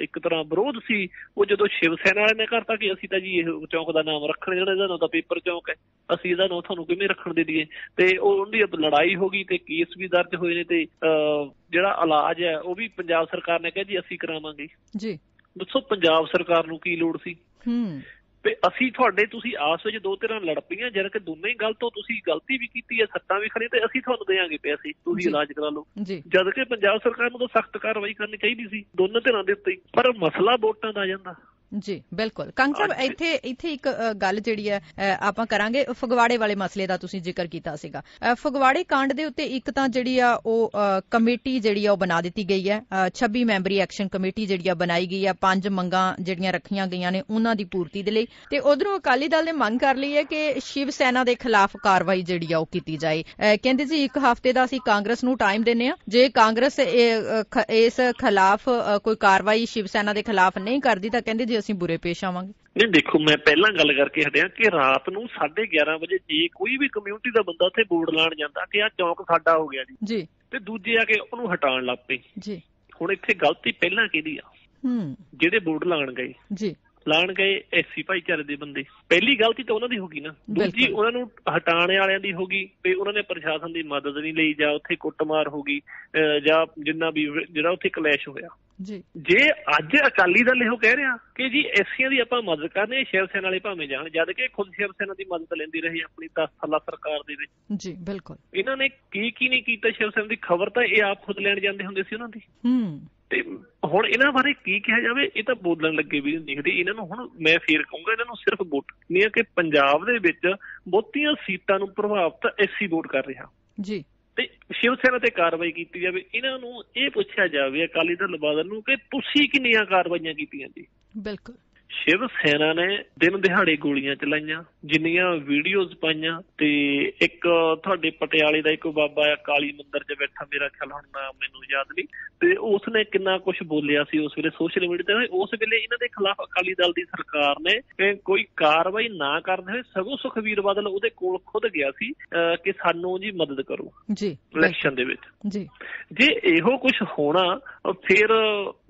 ਇੱਕ ਤਰ੍ਹਾਂ ਵਿਰੋਧ ਸੀ ਉਹ ਜਦੋਂ ਸ਼ਿਵ ਸੈਨਾ ਵਾਲਿਆਂ ਨੇ ਕਰਤਾ ਕਿ ਅਸੀਂ ਤਾਂ ਜੀ ਇਹ ਚੌਂਕ ਦਾ ਨਾਮ ਰੱਖਣ ਜਿਹੜਾ ਇਹਦਾ ਨਾਮ ਤਾਂ ਪੇਪਰ ਚੌਂਕ ਹੈ ਅਸੀਂ ਇਹਦਾ ਨਾਮ ਤੁਹਾਨੂੰ ਕਿਵੇਂ ਰੱਖਣ ਦੇ ਦਈਏ? ਤੇ ਉਹ ਉਹਦੀ ਲੜਾਈ ਹੋ ਗਈ ਤੇ ਕੇਸ ਵੀ ਦਰਜ ਹੋਏ ਨੇ ਤੇ ਜਿਹੜਾ ਇਲਾਜ ਹੈ ਉਹ ਵੀ ਪੰਜਾਬ ਸਰਕਾਰ ਨੇ ਕਿਹਾ ਜੀ ਅਸੀਂ ਕਰਾਵਾਂਗੇ। ਜੀ। ਦੱਸੋ ਪੰਜਾਬ ਸਰਕਾਰ ਨੂੰ ਕੀ ਲੋੜ ਸੀ? ਹੂੰ। ਤੇ ਅਸੀਂ ਤੁਹਾਡੇ ਤੁਸੀਂ ਆਸ ਵਿੱਚ ਦੋ ਤਰ੍ਹਾਂ ਲੜ ਪਈਆਂ ਜਦ ਕਿ ਦੋਨੇ ਹੀ ਗਲਤ ਹੋ ਤੁਸੀਂ ਗਲਤੀ ਵੀ ਕੀਤੀ ਹੈ ਸੱਟਾਂ ਵੀ ਖੜੀ ਤੇ ਅਸੀਂ ਤੁਹਾਨੂੰ ਦੇਾਂਗੇ ਪੈਸੇ ਤੁਸੀਂ। ਇਲਾਜ ਕਰਾ ਲਓ ਜਦ ਕਿ ਪੰਜਾਬ ਸਰਕਾਰ ਨੂੰ ਤਾਂ ਸਖਤ ਕਾਰਵਾਈ ਕਰਨੀ ਚਾਹੀਦੀ ਸੀ ਦੋਨਾਂ ਧਿਰਾਂ ਦੇ ਉੱਤੇ। ਪਰ ਮਸਲਾ ਵੋਟਾਂ ਦਾ ਆ ਜਾਂਦਾ ਜੀ ਬਿਲਕੁਲ। ਕੰਗ ਸਾਹਿਬ ਇੱਥੇ ਇੱਥੇ ਇੱਕ ਗੱਲ ਜਿਹੜੀ ਹੈ ਆਪਾਂ ਕਰਾਂਗੇ ਫਗਵਾੜੇ ਵਾਲੇ ਮਸਲੇ ਦਾ ਤੁਸੀਂ ਜ਼ਿਕਰ ਕੀਤਾ ਸੀਗਾ। ਫਗਵਾੜੇ ਕਾਂਡ ਦੇ ਉੱਤੇ ਇੱਕ ਤਾਂ ਜਿਹੜੀ ਆ ਉਹ ਕਮੇਟੀ ਜਿਹੜੀ ਆ ਉਹ ਬਣਾ ਦਿੱਤੀ ਗਈ ਹੈ। ਅ, 26 ਮੈਂਬਰੀ ਐਕਸ਼ਨ ਕਮੇਟੀ ਜਿਹੜੀ ਆ ਬਣਾਈ ਗਈ ਹੈ ਪੰਜ ਮੰਗਾਂ ਜਿਹੜੀਆਂ ਰੱਖੀਆਂ ਗਈਆਂ ਨੇ ਉਹਨਾਂ ਦੀ ਪੂਰਤੀ ਦੇ ਲਈ। ਤੇ ਉਧਰੋਂ ਅਕਾਲੀ ਦਲ ਨੇ ਮੰਗ ਕਰ ਲਈ ਹੈ ਕਿ ਸ਼ਿਵ ਸੈਨਾ ਦੇ ਖਿਲਾਫ ਕਾਰਵਾਈ ਜਿਹੜੀ ਆ ਉਹ ਕੀਤੀ ਜਾਏ। ਕਹਿੰਦੇ ਜੀ ਇੱਕ ਹਫ਼ਤੇ ਦਾ ਅਸੀਂ ਕਾਂਗਰਸ ਨੂੰ ਟਾਈਮ ਦਿੰਨੇ ਆ ਜੇ ਕਾਂਗਰਸ ਇਸ ਖਿਲਾਫ ਕੋਈ ਕਾਰਵਾਈ ਸ਼ਿਵ ਸੈਨਾ ਦੇ ਖਿਲਾਫ ਨਹੀਂ ਕਰਦੀ ਤਾਂ ਕਹਿੰਦੇ ਜੀ ਅਸੀਂ ਬੁਰੇ ਪੇਸ਼ ਆਵਾਂਗੇ? ਨਹੀਂ ਦੇਖੋ ਮੈਂ ਪਹਿਲਾਂ ਗੱਲ ਕਰਕੇ ਹਟਿਆ ਕਿ ਰਾਤ ਨੂੰ 11:30 ਵਜੇ ਜੇ ਕੋਈ ਵੀ ਕਮਿਊਨਿਟੀ ਦਾ ਬੰਦਾ ਉੱਥੇ ਬੋਰਡ ਲਾਣ ਜਾਂਦਾ ਕਿ ਆ ਚੌਂਕ ਸਾਡਾ ਹੋ ਗਿਆ ਜੀ ਜੀ। ਤੇ ਦੂਜੇ ਆ ਕੇ ਉਹਨੂੰ ਹਟਾਉਣ ਲੱਗ ਪਏ। ਜੀ। ਹੁਣ ਇੱਥੇ ਗਲਤੀ ਪਹਿਲਾਂ ਕਿਹਦੀ ਆ? ਹੂੰ। ਜਿਹੜੇ ਬੋਰਡ ਲਾਣ ਗਏ। ਜੀ। ਲਾਣ ਗਏ ਐਸੀ ਭਾਈਚਾਰੇ ਦੇ ਬੰਦੇ। ਪਹਿਲੀ ਗਲਤੀ ਤਾਂ ਉਹਨਾਂ ਦੀ ਹੋ ਗਈ ਨਾ। ਦੂਜੀ। ਉਹਨਾਂ ਨੂੰ ਹਟਾਣੇ ਵਾਲਿਆਂ ਦੀ ਹੋ ਗਈ ਤੇ ਉਹਨਾਂ ਨੇ ਪ੍ਰਸ਼ਾਸਨ ਦੀ ਮਦਦ ਨਹੀਂ ਲਈ ਜਾਂ ਉੱਥੇ ਕੁੱਟਮਾਰ ਹੋ ਗਈ ਜਾਂ ਜਿੰਨਾ ਵੀ ਜਿਹੜਾ ਉੱਥੇ ਕਲੈਸ਼ ਹੋਇਆ। ਜੀ। ਜੇ ਅੱਜ ਅਕਾਲੀ ਦਲ ਇਹੋ ਕਹਿ ਰਿਹਾ ਕਿ ਜੀ ਐਸੀਆਂ ਦੀ ਆਪਾਂ ਮਦਦ ਕਰਨੀ ਹੈ ਸ਼ਿਵ ਸੈਨਾ ਵਾਲੇ ਭਾਵੇਂ ਜਾਣ ਜਦ ਕਿ ਖੁਦ ਸ਼ਿਵ ਸੈਨਾ ਦੀ ਮਦਦ ਲੈਂਦੀ ਰਹੀ ਆਪਣੀ 10 ਸਾਲਾ ਸਰਕਾਰ ਦੇ ਵਿੱਚ। ਜੀ ਬਿਲਕੁਲ। ਇਹਨਾਂ ਨੇ ਕੀ ਕੀ ਨਹੀਂ ਕੀਤਾ ਸ਼ਿਵ ਸੈਨਾ ਦੀ ਖਬਰ ਤਾਂ ਇਹ ਆਪ ਖੁਦ ਲੈਣ ਜਾਂਦੇ ਹੁੰਦੇ ਸੀ ਉਹਨਾਂ ਦੀ। ਹੂੰ। ਤੇ ਹੁਣ ਇਹਨਾਂ ਬਾਰੇ ਕੀ ਕਿਹਾ ਜਾਵੇ ਇਹ ਤਾਂ ਬੋਲਣ ਲੱਗੇ ਵੀ ਨਹੀਂ ਦਿਖਦੇ ਇਹਨਾਂ ਨੂੰ ਹੁਣ ਮੈਂ ਫੇਰ ਕਹੂੰਗਾ ਇਹਨਾਂ ਨੂੰ ਸਿਰਫ ਵੋਟ ਨਹੀਂ ਹੈ ਕਿ ਪੰਜਾਬ ਦੇ ਵਿੱਚ ਬਹੁਤੀਆਂ ਸੀਟਾਂ ਨੂੰ ਪ੍ਰਭਾਵਿਤ ਐਸੀ ਵੋਟ ਕਰ ਰਿਹਾ। ਜੀ। ਤੇ ਸ਼ਿਵ ਸੈਨਾ ਤੇ ਕਾਰਵਾਈ ਕੀਤੀ ਜਾਵੇ। ਇਹਨਾਂ ਨੂੰ ਇਹ ਪੁੱਛਿਆ ਜਾਵੇ, ਅਕਾਲੀ ਦਲ ਬਾਦਲ ਨੂੰ, ਕਿ ਤੁਸੀਂ ਕਿੰਨੀਆਂ ਕਾਰਵਾਈਆਂ ਕੀਤੀਆਂ ਜੀ? ਬਿਲਕੁਲ। ਸ਼ਿਵ ਸੈਨਾ ਨੇ ਦਿਨ ਦਿਹਾੜੇ ਗੋਲੀਆਂ ਚਲਾਈਆਂ ਜਿੰਨੀਆਂ ਵੀਡੀਓਜ਼ ਪਾਈਆਂ ਤੇ ਇੱਕ ਤੁਹਾਡੇ ਪਟਿਆਲੇ ਦਾ ਇੱਕ ਬਾਬਾ ਆ ਕਾਲੀ ਮੰਦਿਰ 'ਚ ਬੈਠਾ ਮੇਰਾ ਖਿਆਲ ਹੁਣ ਨਾਮ ਮੈਨੂੰ ਯਾਦ ਨਹੀਂ ਤੇ ਉਸ ਨੇ ਕਿੰਨਾ ਕੁਝ ਬੋਲਿਆ ਸੀ ਉਸ ਵੇਲੇ ਸੋਸ਼ਲ ਮੀਡੀਆ ਤੇ ਉਸ ਵੇਲੇ ਇਹਨਾਂ ਦੇ ਖਿਲਾਫ ਅਕਾਲੀ ਦਲ ਦੀ ਸਰਕਾਰ ਨੇ ਕੋਈ ਕਾਰਵਾਈ ਨਾ ਕਰਦੇ ਹੋਏ ਸਗੋਂ ਸੁਖਵੀਰ ਬਾਦਲ ਉਹਦੇ ਕੋਲ ਖੁਦ ਗਿਆ ਸੀ ਕਿ ਸਾਨੂੰ ਜੀ ਮਦਦ ਕਰੋ ਜੀ। ਇਲੈਕਸ਼ਨ ਦੇ ਵਿੱਚ। ਜੀ। ਜੇ ਇਹੋ ਕੁਝ ਹੋਣਾ ਫਿਰ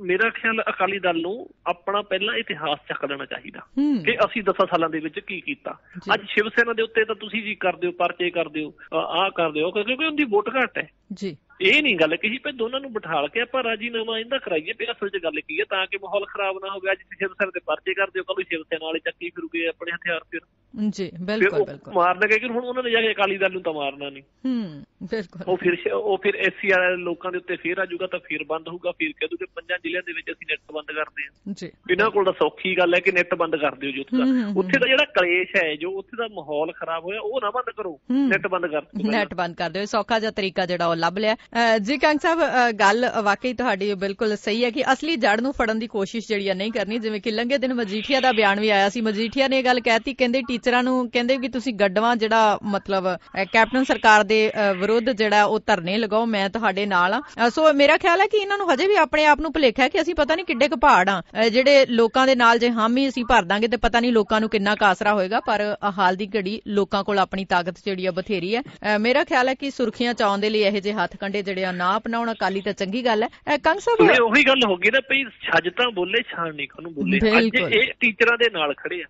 ਮੇਰਾ ਖਿਆਲ ਅਕਾਲੀ ਦਲ ਨੂੰ ਆਪਣਾ ਪਹਿਲਾਂ ਇਤਿਹਾਸ ਚੱਕ ਲੈਣਾ ਚਾਹੀਦਾ। ਕਿ ਅਸੀਂ 10 ਸਾਲਾਂ ਦੇ ਵਿੱਚ ਕੀ ਕੀਤਾ। ਅੱਜ ਸ਼ਿਵ ਸੈਨਾ ਦੇ ਉੱਤੇ ਤਾਂ ਤੁਸੀਂ ਜੀ ਕਰਦੇ ਹੋ ਪਰਚੇ ਕਰਦੇ ਹੋ ਆਹ ਕਰਦੇ ਹੋ ਕਿਉਂਕਿ ਉਹਦੀ ਵੋਟ ਘੱਟ ਹੈ। ਜੀ। ਇਹ ਨਹੀਂ ਗੱਲ ਕਹੀ ਪਈ ਦੋਨਾਂ ਨੂੰ ਬਿਠਾਲ ਕੇ ਆਪਾਂ ਰਾਜੀਨਾਮਾ ਇਹਦਾ ਕਰਾਈਏ ਵੀ ਅਸਲ 'ਚ ਗੱਲ ਕੀ ਹੈ ਤਾਂ ਕਿ ਮਾਹੌਲ ਖਰਾਬ ਨਾ ਹੋਵੇ। ਅੱਜ ਸ਼ਿਵ ਸੈਨਾ ਦੇ ਪਰਚੇ ਕਰਦੇ ਹੋ ਕੱਲ ਨੂੰ ਵਾਲੇ ਚੱਕੀ ਫਿਰੂਗੇ ਆਪਣੇ ਹਥਿਆਰ ਫਿਰ ਜੀ ਬਿਲਕੁਲ ਬਿਲਕੁਲ। ਮਾਰਨਗੇ ਕਿ ਹੁਣ ਉਹਨਾਂ ਨੇ ਜਾ ਕੇ ਅਕਾਲੀ ਦਲ ਨੂੰ ਤਾਂ ਮਾਰਨਾ ਨਹੀਂ। ਹੂੰ ਬਿਲਕੁਲ। ਉਹ ਫਿਰ ਉਹ ਫਿਰ ਐਸਸੀ ਵਾਲੇ ਲੋਕਾਂ ਦੇ ਉੱਤੇ ਫੇਰ ਆ ਜਾਊਗਾ ਤਾਂ ਫਿਰ ਬੰਦ ਹੋਊਗਾ ਫਿਰ ਕਹਿ ਦੂਗੇ ਪੰਜਾਂ ਜ਼ਿਲ੍ਹਿਆਂ ਦੇ ਵਿੱਚ ਅਸੀਂ ਨੈਟ ਬੰਦ ਕਰਦੇ ਹਾਂ। ਜੀ। ਇਹਨਾਂ ਕੋਲ ਤਾਂ ਸੌਖੀ ਗੱਲ ਹੈ ਕਿ ਨੈਟ ਬੰਦ ਕਰ ਦਿਓ ਜੀ ਉੱਥੇ। ਉੱਥੇ ਦਾ ਜਿਹੜਾ ਕਲੇਸ਼ ਹੈ ਜੋ ਉੱਥੇ ਦਾ ਮਾਹੌਲ ਖਰਾਬ ਹੋਇਆ ਉਹ ਨਾ ਬੰਦ ਕਰੋ। ਨੈਟ ਬੰਦ ਕਰ ਦਿਓ। ਨੈਟ ਬੰਦ ਕਰ ਦਿਓ। ਸੌਖਾ ਜਿਹਾ ਤਰੀਕਾ ਜਿਹੜਾ ਉਹ ਲੱਭ ਲਿਆ। ਜੀ ਕੰਗ ਸਾਹਿਬ ਗੱਲ ਵਾਕਈ ਤੁਹਾਡੀ ਬਿਲਕੁਲ ਸਹੀ ਹੈ ਕਿ ਅਸਲੀ ਜੜ ਨੂੰ ਫੜਨ ਦੀ ਕੋਸ਼ਿਸ਼ ਜਿਹੜੀ ਆ ਨਹੀਂ ਕਰਨੀ। ਜਿਵੇਂ ਕਿ ਲੰਘੇ ਦਿਨ ਮਜੀਠੀਆ ਦਾ ਬਿਆਨ ਵੀ ਆਇਆ ਸੀ। ਮਜੀਠੀਆ ਨੇ ਇਹ ਗੱਲ ਕਹਿਤੀ, ਕਹਿੰਦੇ ਟੀਚਰਾਂ ਨੂੰ, ਕਹਿੰਦੇ ਕਿ ਤੁਸੀਂ ਗੱਡਵਾਂ ਜਿਹੜਾ ਮਤਲਬ ਕੈਪਟਨ ਸਰਕਾਰ ਦੇ ਵਿਰੁੱਧ ਜਿਹੜਾ ਉਹ ਧਰਨੇ ਲਗਾਓ, ਮੈਂ ਤੁਹਾਡੇ ਨਾਲ ਆ। ਸੋ ਮੇਰਾ ਖਿਆਲ ਹੈ ਕਿ ਇਹਨਾਂ ਨੂੰ ਹਜੇ ਵੀ ਆਪਣੇ ਆਪ ਨੂੰ ਭੁਲੇਖਾ ਕਿ ਅਸੀਂ ਪਤਾ ਨਹੀਂ ਕਿੱਡੇ ਕੁ ਪਹਾੜ ਆ। ਜਿਹੜੇ ਲੋਕਾਂ ਦੇ ਨਾਲ ਜੇ ਹਾਮੀ ਅਸੀਂ ਭਰ ਦਾਂਗੇ ਤੇ ਪਤਾ ਨਹੀਂ ਲੋਕਾਂ ਨੂੰ ਕਿੰਨਾ ਕੁ ਆਸਰਾ ਹੋਏਗਾ, ਪਰ ਹਾਲ ਦੀ ਘੜੀ ਲੋਕਾਂ ਕੋਲ ਆਪਣੀ ਤਾਕਤ ਜਿਹੜੀ ਆ ਬਥੇਰੀ ਹੈ। ਮੇਰਾ ਖਿਆਲ ਹੈ ਕਿ ਸੁਰਖੀਆਂ ਚਾਉਣ ਦੇ ਲਈ ਇਹ ਜੇ ਹੱਥ ਕੰਡੇ ਜਿਹੜੇ ਆ ਨਾ ਅਪਣਾਉਣ ਅਕਾਲੀ ਤਾਂ ਚੰਗੀ ਗੱਲ ਹੈ। ਕੰਗ ਸਾਹਿਬ ਇਹ ਉਹੀ ਗੱਲ ਹੋ ਗਈ ਨਾ ਭਈ ਛੱਜ ਤਾਂ ਬੋਲੇ ਛਾਣ ਨਹੀਂ ਨੂੰ ਬੋਲੇ। ਅੱਜ। ਇਹ ਟੀਚਰਾਂ ਦੇ ਨਾਲ ਖੜੇ ਆ।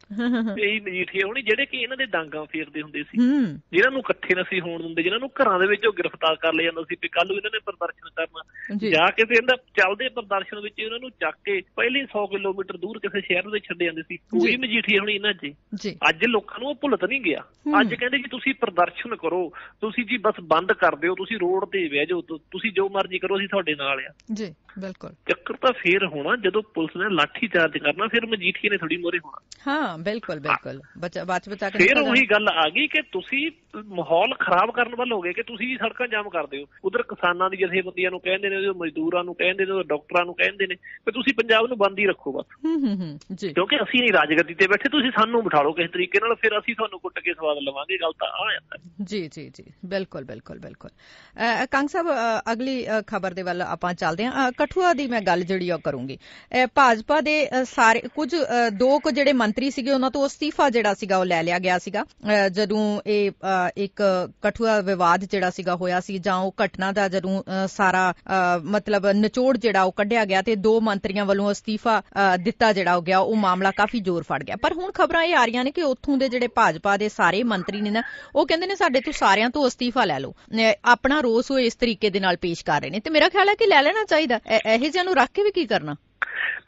ਇਹ ਮਜੀਠੀਏ ਹੋਣੀ ਜਿਹੜੇ ਕਿ ਇਹਨਾਂ ਦੇ ਡਾਂਗਾਂ ਫੇਰਦੇ ਹੁੰਦੇ ਸੀ। ਜਿਨ੍ਹਾਂ ਨੂੰ ਇਕੱਠੇ ਨਸੀ ਹੋਣ ਦਿੰਦੇ ਜਿਨ੍ਹਾਂ ਨੂੰ ਘਰਾਂ ਦੇ ਵਿੱਚ ਉਹ ਗ੍ਰਿਫਤਾਰ ਕਰ ਲਿਆ ਜਾਂਦਾ ਸੀ ਵੀ ਕੱਲ ਨੂੰ ਇਹਨਾਂ ਨੇ ਪ੍ਰਦਰਸ਼ਨ ਕਰਨਾ। ਜੀ। ਕੇ ਤੇ ਇਹਨਾਂ ਚੱਲਦੇ ਪ੍ਰਦਰਸ਼ਨ ਵਿੱਚ ਇਹਨਾਂ ਨੂੰ ਚੱਕ ਕੇ ਪਹਿਲੇ 100 ਕਿਲੋਮੀਟਰ ਦੂਰ ਕਿਸੇ ਸ਼ਹਿਰ ਦੇ ਛੱਡੇ ਜਾਂਦੇ ਸੀ। ਉਹੀ ਮਜੀਠੀ ਹੋਣੀ ਇਹਨਾਂ 'ਚ। ਅੱਜ ਲੋਕਾਂ ਨੂੰ ਉਹ ਭੁੱਲਤ ਨਹੀਂ ਗਿਆ। ਅੱਜ ਕਹਿੰਦੇ ਕਿ ਤੁਸੀਂ ਪ੍ਰਦਰਸ਼ਨ ਕਰੋ। ਤੁਸੀਂ ਜੀ ਬਸ ਬੰਦ ਕਰ ਦਿਓ ਤੁਸੀਂ ਰੋਡ ਤੇ ਬਹਿ ਤੁ- ਤੁਸੀਂ ਜੋ ਮਰਜ਼ੀ ਕਰੋ ਅਸੀਂ ਤੁਹਾਡੇ ਨਾਲ ਆ। ਜੀ ਬਿਲਕੁਲ। ਚੱਕਰ ਤਾਂ ਫੇਰ ਹੋਣਾ ਜਦੋਂ ਪੁਲਿਸ ਨੇ ਲਾਠੀ ਚਾਰਜ ਕਰਨਾ ਫਿਰ ਮਜੀਠੀ ਨੇ ਥੋੜੀ ਮੋਰੇ ਹੋਣਾ। ਹਾਂ ਬਿਲਕੁਲ ਬਿਲਕੁਲ। ਬਚਾ ਬਚ ਬਚਾ ਕੇ ਫਿਰ ਉਹੀ ਗੱਲ ਆ ਗਈ ਕਿ ਤੁਸੀਂ ਮਾਹੌਲ ਖਰਾਬ ਕਰਨ ਵੱਲ ਹੋ ਗਏ ਕਿ ਤੁਸੀਂ ਜੀ ਸੜਕਾਂ ਜਾਮ ਕਰਦੇ ਹੋ। ਉਧਰ ਕਿਸਾਨਾਂ ਦੀ ਜਥੇਬੰਦੀਆਂ ਨੂੰ ਕਹਿੰਦੇ ਨੇ ਉਹ ਮਜ਼ਦੂਰਾਂ ਨੂੰ ਕਹਿੰਦੇ ਨੇ ਉਹ ਡਾਕਟਰਾਂ ਨੂੰ ਕਹਿੰਦੇ ਨੇ ਕਿ ਤੁਸੀਂ ਪੰਜਾਬ ਨੂੰ ਬੰਦ ਹੀ ਰੱਖੋ ਬਸ। ਹੂੰ ਹੂੰ ਹੂੰ ਜੀ। ਕਿਉਂਕਿ ਅਸੀਂ ਨਹੀਂ ਰਾਜਗੱਦੀ ਤੇ ਬੈਠੇ ਤੁਸੀਂ ਸਾਨੂੰ ਬਿਠਾ ਲਓ ਕਿਸੇ ਤਰੀਕੇ ਨਾਲ ਫਿਰ ਅਸੀਂ ਤੁਹਾਨੂੰ ਕੁੱਟ ਕੇ ਸਵਾਦ ਲਵਾਂਗੇ ਗੱਲ ਤਾਂ ਆ ਜਾਂਦਾ। ਹੈ। ਜੀ ਜੀ ਜੀ ਬਿਲਕੁਲ ਬਿਲਕੁਲ ਬਿਲਕੁਲ। ਕੰਗ ਸਾਹਿਬ ਅਗਲੀ ਖਬਰ ਦੇ ਵੱਲ ਆਪਾਂ ਚੱਲਦੇ ਹਾਂ। ਕਠੂਆ ਦੀ ਮੈਂ ਗੱਲ ਜਿਹੜੀ ਉਹ ਕਰੂੰਗੀ। ਭਾਜਪਾ ਦੇ ਸਾਰੇ ਕੁਝ ਦੋ ਕੁ ਜਿਹੜੇ ਮੰਤਰੀ ਸੀਗੇ ਉਹਨਾਂ ਤੋਂ ਅਸਤੀਫਾ ਜਿਹੜਾ ਸੀਗਾ ਉਹ ਲੈ ਲਿਆ ਗਿਆ ਸੀਗਾ। ਜਦੋਂ ਇਹ ਇੱਕ ਕਠੂਆ ਵਿਵਾਦ ਜਿਹੜਾ ਸੀਗਾ ਹੋਇਆ ਸੀ, ਜਾਂ ਉਹ ਘਟਨਾ ਦਾ ਜਦੋਂ ਸਾਰਾ ਮਤਲਬ ਨਿਚੋੜ ਜਿਹੜਾ ਉਹ ਕੱਢਿਆ ਗਿਆ ਤੇ ਦੋ ਮੰਤਰੀਆਂ ਵੱਲੋਂ ਅਸਤੀਫਾ ਦਿੱਤਾ ਜਿਹੜਾ ਹੋ ਗਿਆ, ਉਹ ਮਾਮਲਾ ਕਾਫੀ ਜ਼ੋਰ ਫੜ ਗਿਆ। ਪਰ ਹੁਣ ਖਬਰਾਂ ਇਹ ਆ ਰਹੀਆਂ ਨੇ ਕਿ ਉੱਥੋਂ ਦੇ ਜਿਹੜੇ ਭਾਜਪਾ ਦੇ ਸਾਰੇ ਮੰਤਰੀ ਨੇ ਨਾ, ਉਹ ਕਹਿੰਦੇ ਨੇ ਸਾਡੇ ਤੋਂ ਸਾਰਿਆਂ ਤੋਂ ਅਸਤੀਫਾ ਲੈ ਲਓ। ਆਪਣਾ ਰੋਸ ਉਹ ਇਸ ਤਰੀਕੇ ਦੇ ਨਾਲ ਪੇਸ਼ ਕਰ ਰਹੇ ਨੇ। ਤੇ ਮੇਰਾ ਖਿਆਲ ਹੈ ਕਿ ਲੈ ਲੈਣਾ ਚਾਹੀਦਾ। ਇਹ- ਇਹੋ ਜਿਹਿਆਂ ਨੂੰ ਰੱਖ ਕੇ ਵੀ ਕੀ ਕਰਨਾ?